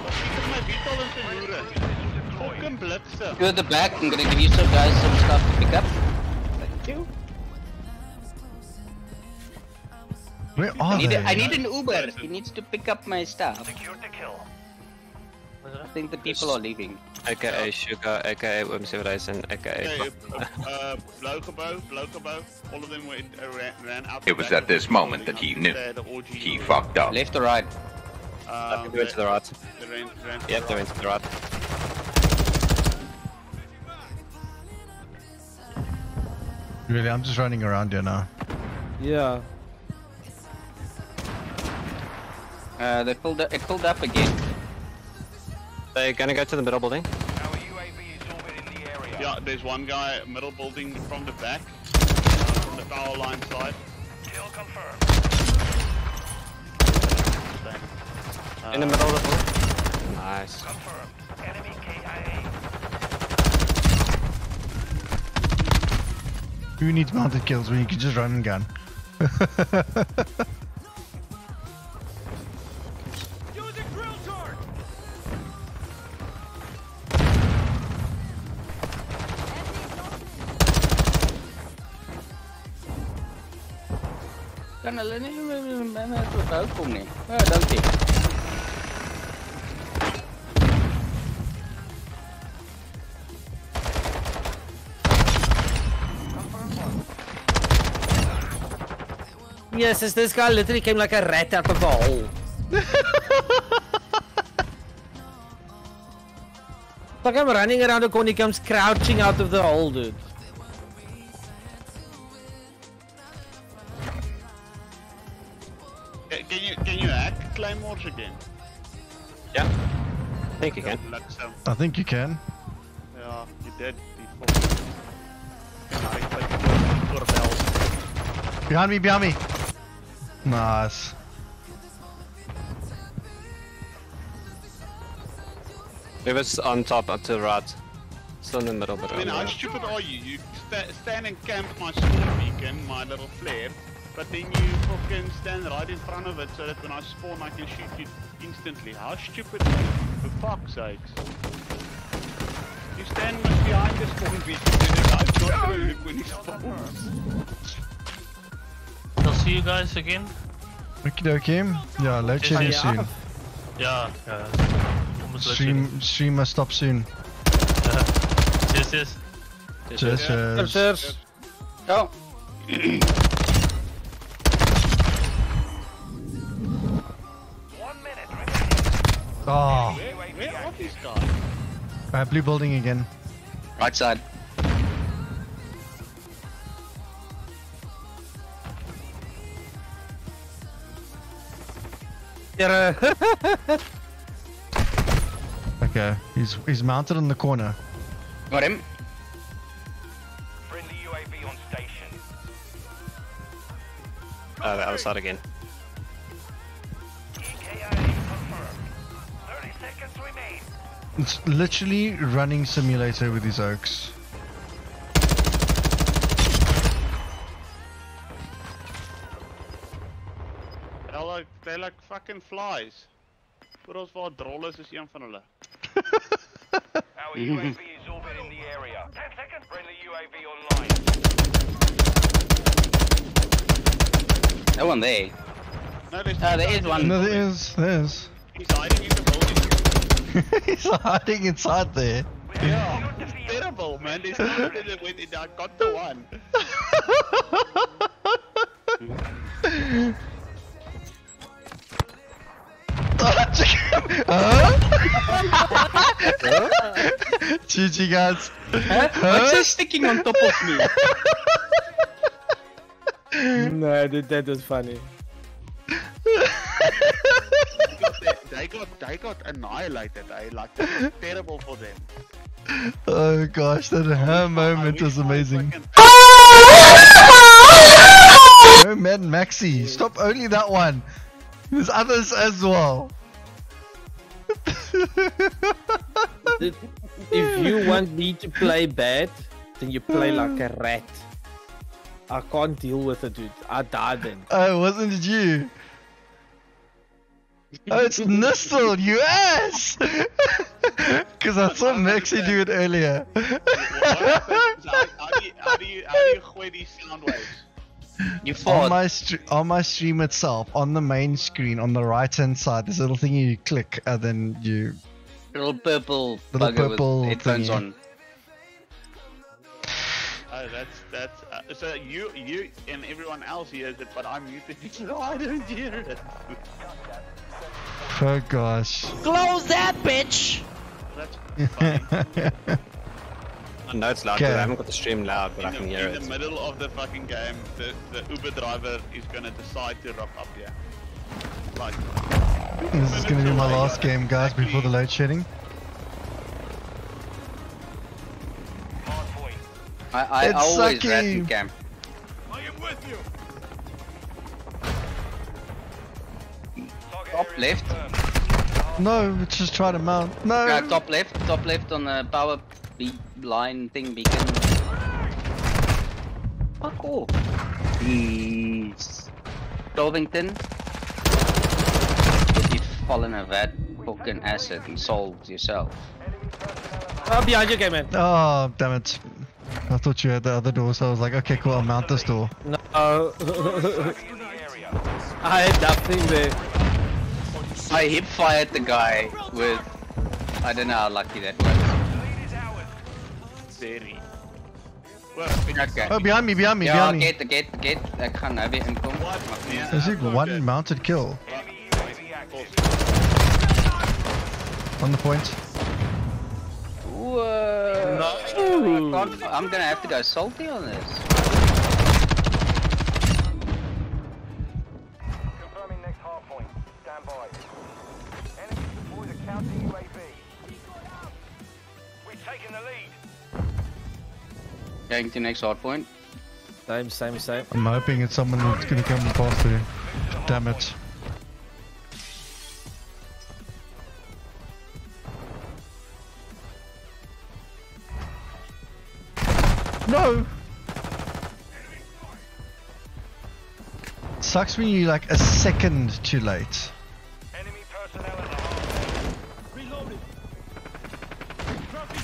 Wat skiet my Vito in sy loere? Fucking blitse. Go to the back. I'm gonna give you some guys some stuff to pick up. Where I need, they? a, I need an Uber. He needs to pick up my stuff. Secure the kill. I think the people are leaving. AKA Sugar, AKA OM7000, AKA. Okay, uh, blou gebou, blou gebou. All of them were, uh, ran, ran out. It was at this moment that he knew. He fucked up. Left or right? Um, They went to the right. They ran, ran to Yep, the they went to the right. Really, I'm just running around here now. Yeah. Uh, they pulled up, it pulled up again. They're gonna go to the middle building. Yeah, there's one guy middle building from the back, uh, from the power line side. Kill confirmed. In the middle of the building. Nice. Confirmed. Enemy KIA. Who needs mounted kills when you can just run and gun? is this guy literally came like a rat out of a hole. like I'm running around the corner, he comes crouching out of the hole, dude. Can you can you hack climb horse again? Yeah. I think you can. I think you can. Yeah, you did before. Behind me, behind me. Nice. It was on top up to the right. Still in the middle, but I mean, how stupid are you? You sta stand and camp my spawn beacon, my little flare, but then you fucking stand right in front of it so that when I spawn I can shoot you instantly. How stupid are you? For fuck's sakes. You stand behind the spawn beacon and the guy's not gonna look when he spawns. I'll see you guys again. Okie dokie. Yeah, load Yes, shedding yes. soon. Yeah, yeah. Stream, stream must stop soon. Cheers, cheers. Cheers, cheers. Cheers. Go. Oh, Where, where are these guys? uh, blue building again. Right side. Okay, he's he's mounted in the corner. Got him. Friendly UAV on station. Uh, the other side again. EKIA confirmed. 30 seconds remain. It's literally running simulator with these oaks. Fucking flies. Oral waar drolles is een van hulle. Our UAV is orbiting the area. 10 seconds. Friendly UAV online. No one there. No, there's Uh, there is one. No, there is, there is. He's hiding in the building. he's hiding inside there. Yeah, terrible, man. There's no way that when I got the one. GG guys. What's he sticking on top of me? no, dude, that was funny. they got they got annihilated. I like that was terrible for them. Oh gosh, that her moment was amazing. No man, Maxi, stop only that one. There's others as well. If you want me to play bad, then you play like a rat. I can't deal with it, dude. I died then. Oh, wasn't it you? Oh, it's Nistel, you ass! Because I saw Maxi do it earlier. What happens? How, how, do you, how do you how do you gooi these sound waves? You on my stre- on my stream itself, on the main screen, on the right hand side, there's a little thing you click and then you Little purple Little purple with headphones thingy. on. Oh, that's that's uh, so you you and everyone else hears it, but I'm muted. So I don't hear it. Oh gosh. Close that bitch! That's No, it's loud. 'cause I haven't got the stream loud, but I can the, hear in it. the middle of the fucking game, the, the Uber driver is gonna decide to rock up here. Like, This is gonna be my last game, guys, before the load shedding. I, I It's always rat sucky. in camp. I am with you. Top left. No, let's just try to mount. No. Uh, top left. Top left on the power be line thing beacon. Fuck off. Jeez. Dovington. If you've fallen of that fucking acid and sold yourself. Oh, behind you, man. Oh, damn it. I thought you had the other door, so I was like, okay, cool, I'll mount this door. No. I had nothing there. I hip fired the guy with. I don't know how lucky that was. Very. Okay. Oh, behind me, behind me, Ja, behind me. get, get, get. Ek gaan nou weer inkom. There's even one mounted kill. On the point. Whoa. I can't, I'm gonna have to go salty on this. Confirming next hard point. Stand by. Going to next hard point. Same, same, same. I'm hoping it's someone that's gonna come past there. Damn it. No! Sucks when you're like a second too late.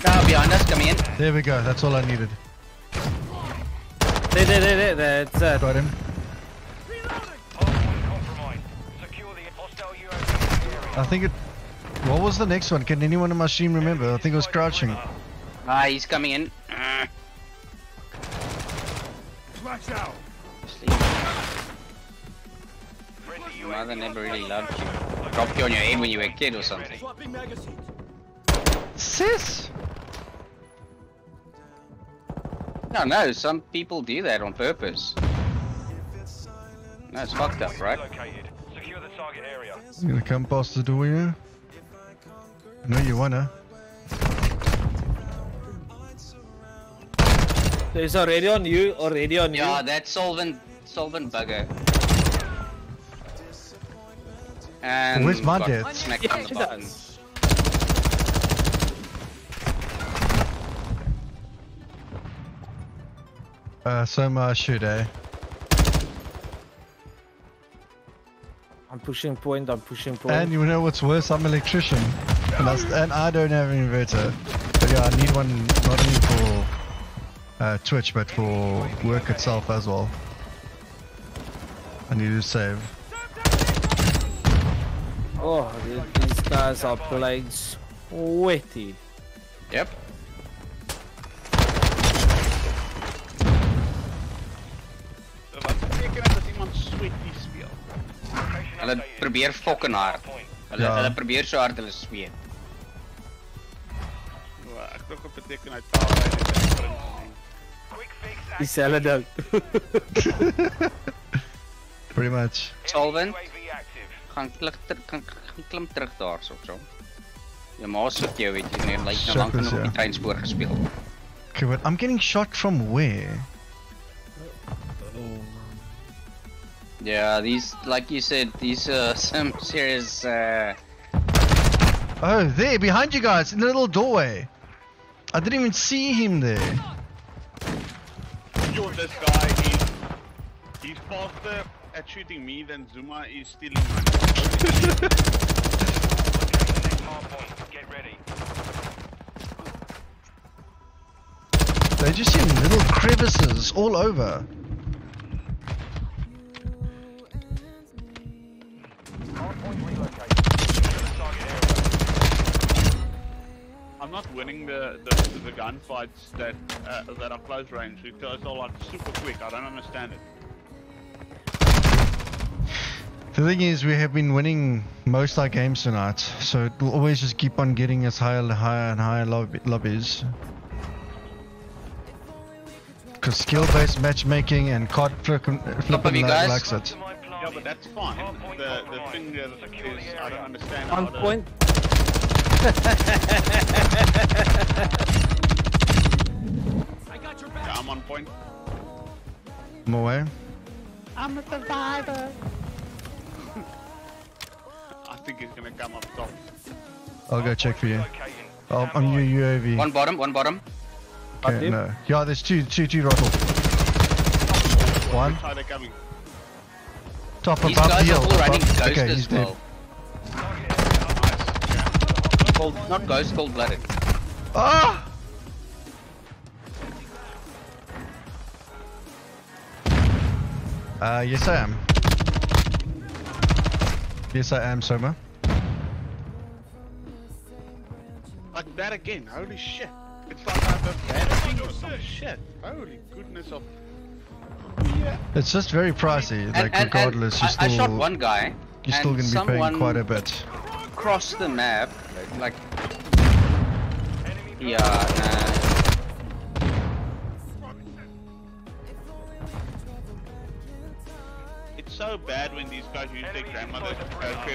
Now behind us, coming in. There we go, that's all I needed. There, there, there, there, there. It's, uh, Got him. I think it. What was the next one? Can anyone in my stream remember? I think it was crouching. Ah, he's coming in. Uh, Flash out. your mother never really loved you. Dropped you on your head when you were a kid or something. Sis! No, no, some people do that on purpose. No, it's fucked up, right? You gonna come past the door here? I know you wanna. There's already on you, already on you. Yeah, that solvent, solvent bugger. And Where's my got death? Smacked Yeah, on the button. does. Uh, so much shoot, eh? I'm pushing point, I'm pushing point. And you know what's worse? I'm an electrician. And I, and I don't have an inverter. But yeah, I need one not only for uh, Twitch, but for work itself as well. I need to save. Oh, these guys are playing sweaty. Yep. Hulle probeer fucking hard. Hulle, Ja. hulle probeer so hard hulle sweet. Wel, Ek dink dit beteken hy taal hy net sprint. Dieselfde ding. Pretty much. Solvent. Gaan klik ter, gaan, gaan klim terug daarso so. Jou ma soek jou weet jy net lyk nou lank genoeg op die ja. treinspoor gespeel. Okay, but I'm getting shot from where? Yeah, these like you said, these uh some serious uh Oh, there, behind you guys, in the little doorway. I didn't even see him there. Yo, this guy, he's, he's faster at shooting me than Zuma is stealing money. They just in little crevices all over. I'm not winning the the, the gunfights that uh, that are close range because they're like super quick. I don't understand it. The thing is, we have been winning most of our games tonight, so it will always just keep on getting us higher and higher and higher lob- lobbies. Because skill-based matchmaking and card flipping, flipping you likes it. Yeah, but that's fine. The the thing is, is I don't understand. On how the- point. Yeah, I'm on point. I'm away. I'm a survivor. I think he's gonna come up top. I'll go check for you. Oh, I'm your UAV. one bottom, one bottom. Okay, no. Yeah, there's two, two, two Rottle. One. Top These above guys the are hill. all running above- ghost Okay, as he's dead. well. Cold, not ghost, cold blooded. Ah! Uh, yes I am. Yes I am, Soma. Like that again. Holy shit. It's like I have a bad thing or some shit. Holy goodness of. Yeah. It's just very pricey, And- like and- and regardless, I, you're I still, shot one guy. you're still gonna be paying quite a bit. Crossed the map, like. Yeah, nah. It's so bad when these guys use their grandmother's credit card.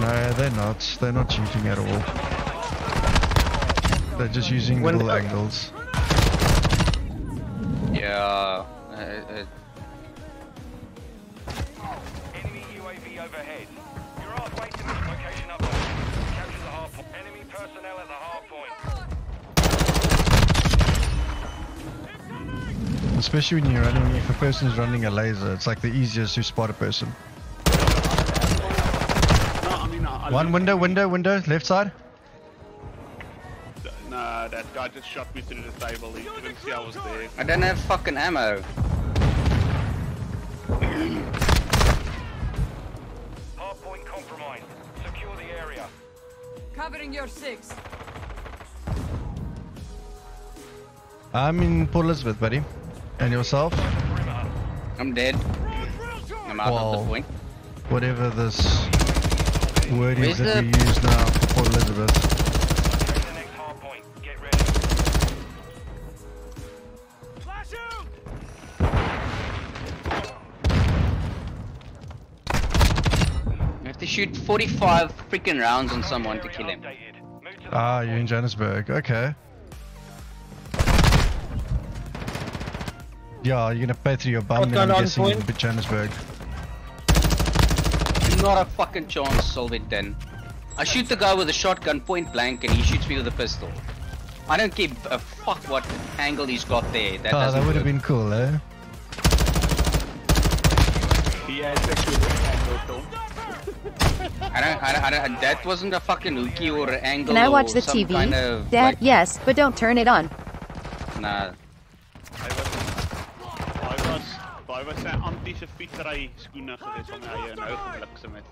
No, they're not. They're not cheating at all. They're just using When- little angles. Yeah. Uh, uh, Enemy UAV overhead. You're halfway to mission location update. Capture the hard point. Enemy personnel at the hard point. Especially when you're running, if a person's running a laser, it's like the easiest to spot a person. No, I mean, I, I One window, window, window, left side. Nah, that guy just shot me through the table. He didn't see I was there. I don't have fucking ammo. Hard point compromised. Secure the area. Covering your six. I'm in Port Elizabeth, buddy. And yourself? I'm dead. I'm out of the point. Whatever this word Where's is that the- we use now for Port Elizabeth. Shoot 45 freaking rounds on someone to kill him. Ah, you're in Johannesburg. Okay. Yeah, you're gonna pay through your bum and gun I'm guessing point? in Johannesburg. Not a fucking chance, solve it then. I shoot the guy with a shotgun point blank and he shoots me with a pistol. I don't give a fuck what angle he's got there. That Ah, that would have been cool, eh? He has actually angle I don't, I don't, I don't, that wasn't a fucking hookie or an angle Can I watch the TV? kind of, Dad, like, yes, but don't turn it on. nah. Daai was daai was sy anti-se fietsry skoene gewees om hy nou gebliksem het.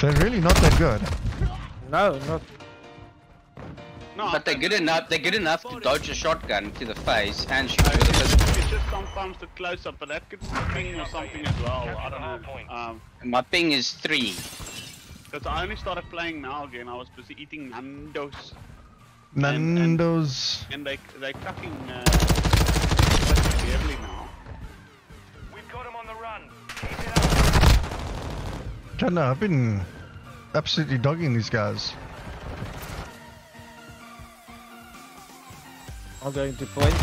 They're really not that good. No, not. No, but they're good enough. They're good enough to dodge a shotgun to the face and shoot you with a pistol. It's just sometimes the close up, but that could be a thing or something as well. I don't know. Um, My ping is three. because I only started playing now again. I was busy eating Nando's, Nando's. and they they fucking uh, quite now. We've got him on the run. don't know, I've been absolutely dogging these guys. I'm going to point.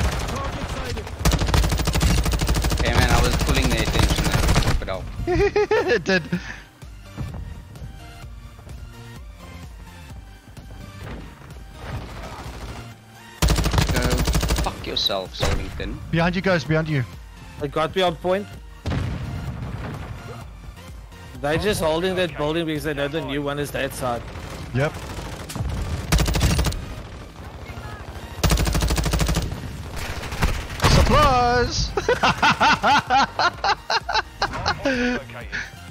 Okay, man, I was pulling their attention there. But oh. it did. Go fuck yourself, Solington. Behind you guys, behind you. I got beyond point. They're just holding that building because they know the new one is that side. Yep. Surprise! Located.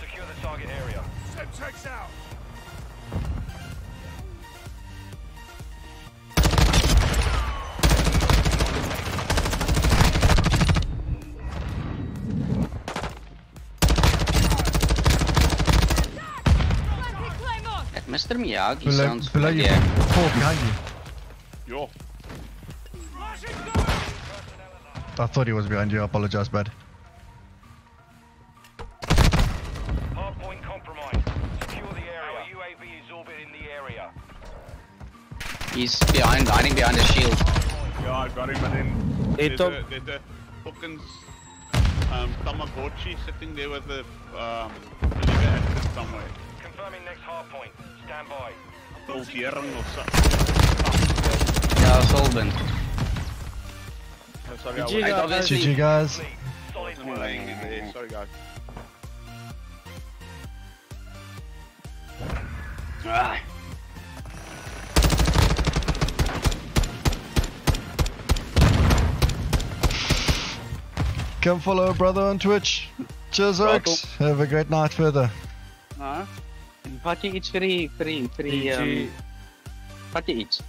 Secure the target area. Semtex out. Mr. Miyagi below, sounds below you. familiar. Four behind you. Yo. I thought he was behind you. I apologize, bud. Hard point compromised. Secure the area. Our UAV is orbiting the area. He's behind, hiding behind the shield. Yeah, I got him, and then Hey, there's Tom. a, there's a fucking um, Tamagotchi sitting there with a um, liver somewhere. Confirming next hard point. Stand by. Voltering or something. Yeah, Solvent. Sorry, GG, was- guys. GG, guys. Solid Someone laying in there. Sorry, guys. Ah. Come follow a brother on Twitch. Cheers, Oaks. Have a great night further. Ah. Vat jy iets vir die vir die vir die PG. um, Vat jy iets?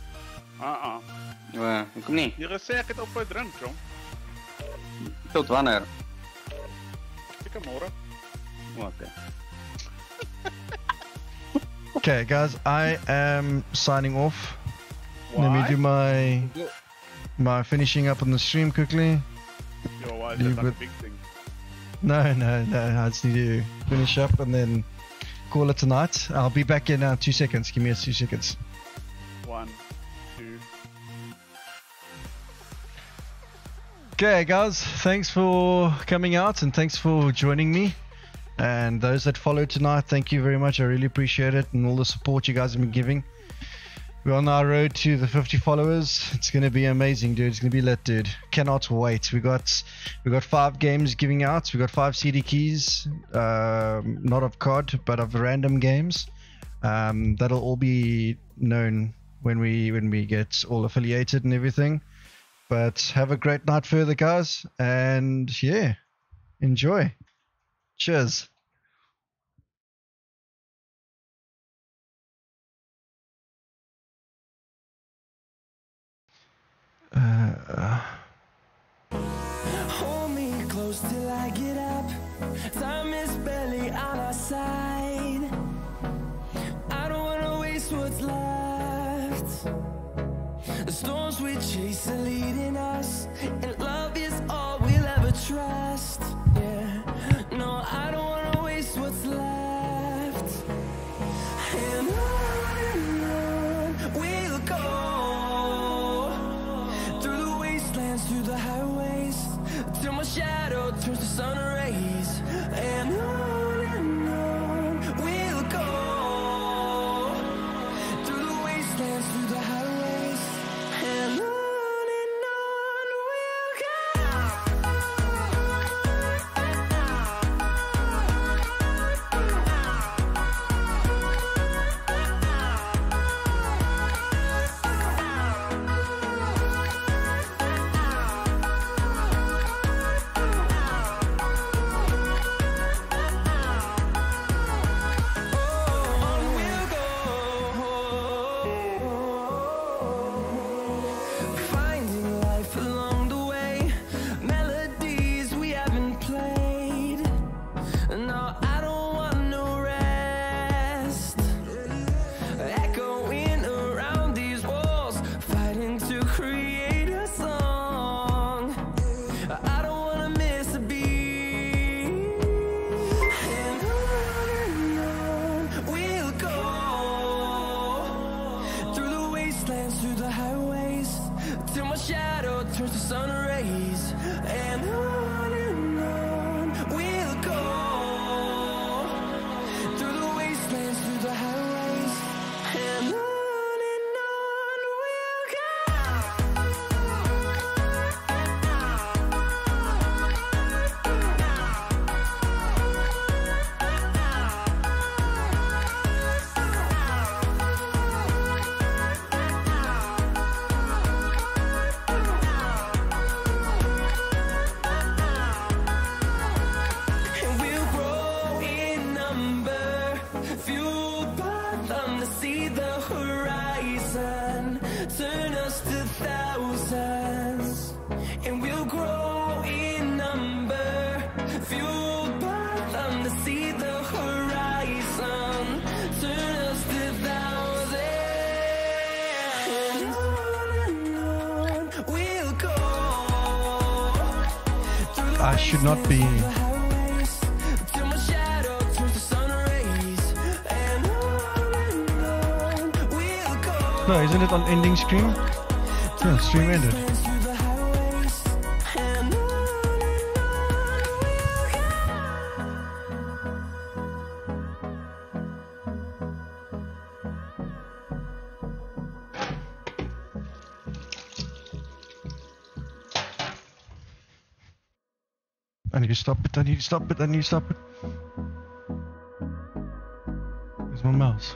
Ah, ah. Ja, hoekom nie? Jy gesê ek het op vir drink, jong. Tot wanneer? Ek môre. Okay. Okay, guys, I am signing off. Let me do my my finishing up on the stream quickly. Yo, why is that like a big thing? No, no, no. I just need to finish up and then call it tonight. I'll be back in uh, two seconds. Give me a two seconds. Okay, guys. Thanks for coming out and thanks for joining me. And those that followed tonight, thank you very much. I really appreciate it and all the support you guys have been giving. We're on our road to the 50 followers. It's gonna be amazing, dude. It's gonna be lit, dude. Cannot wait. We got we got five games giving out. We got five CD keys, um, not of COD, but of random games. Um, that'll all be known when we when we get all affiliated and everything. But have a great night further, guys, and yeah, enjoy. Cheers. Uh, Hold me close till I get up. Time is barely on our side. I don't wanna waste what's left. The storms we chase are on ending stream? No, stream ended. I need to stop it. I need to stop it. I need to stop it. Where's my mouse?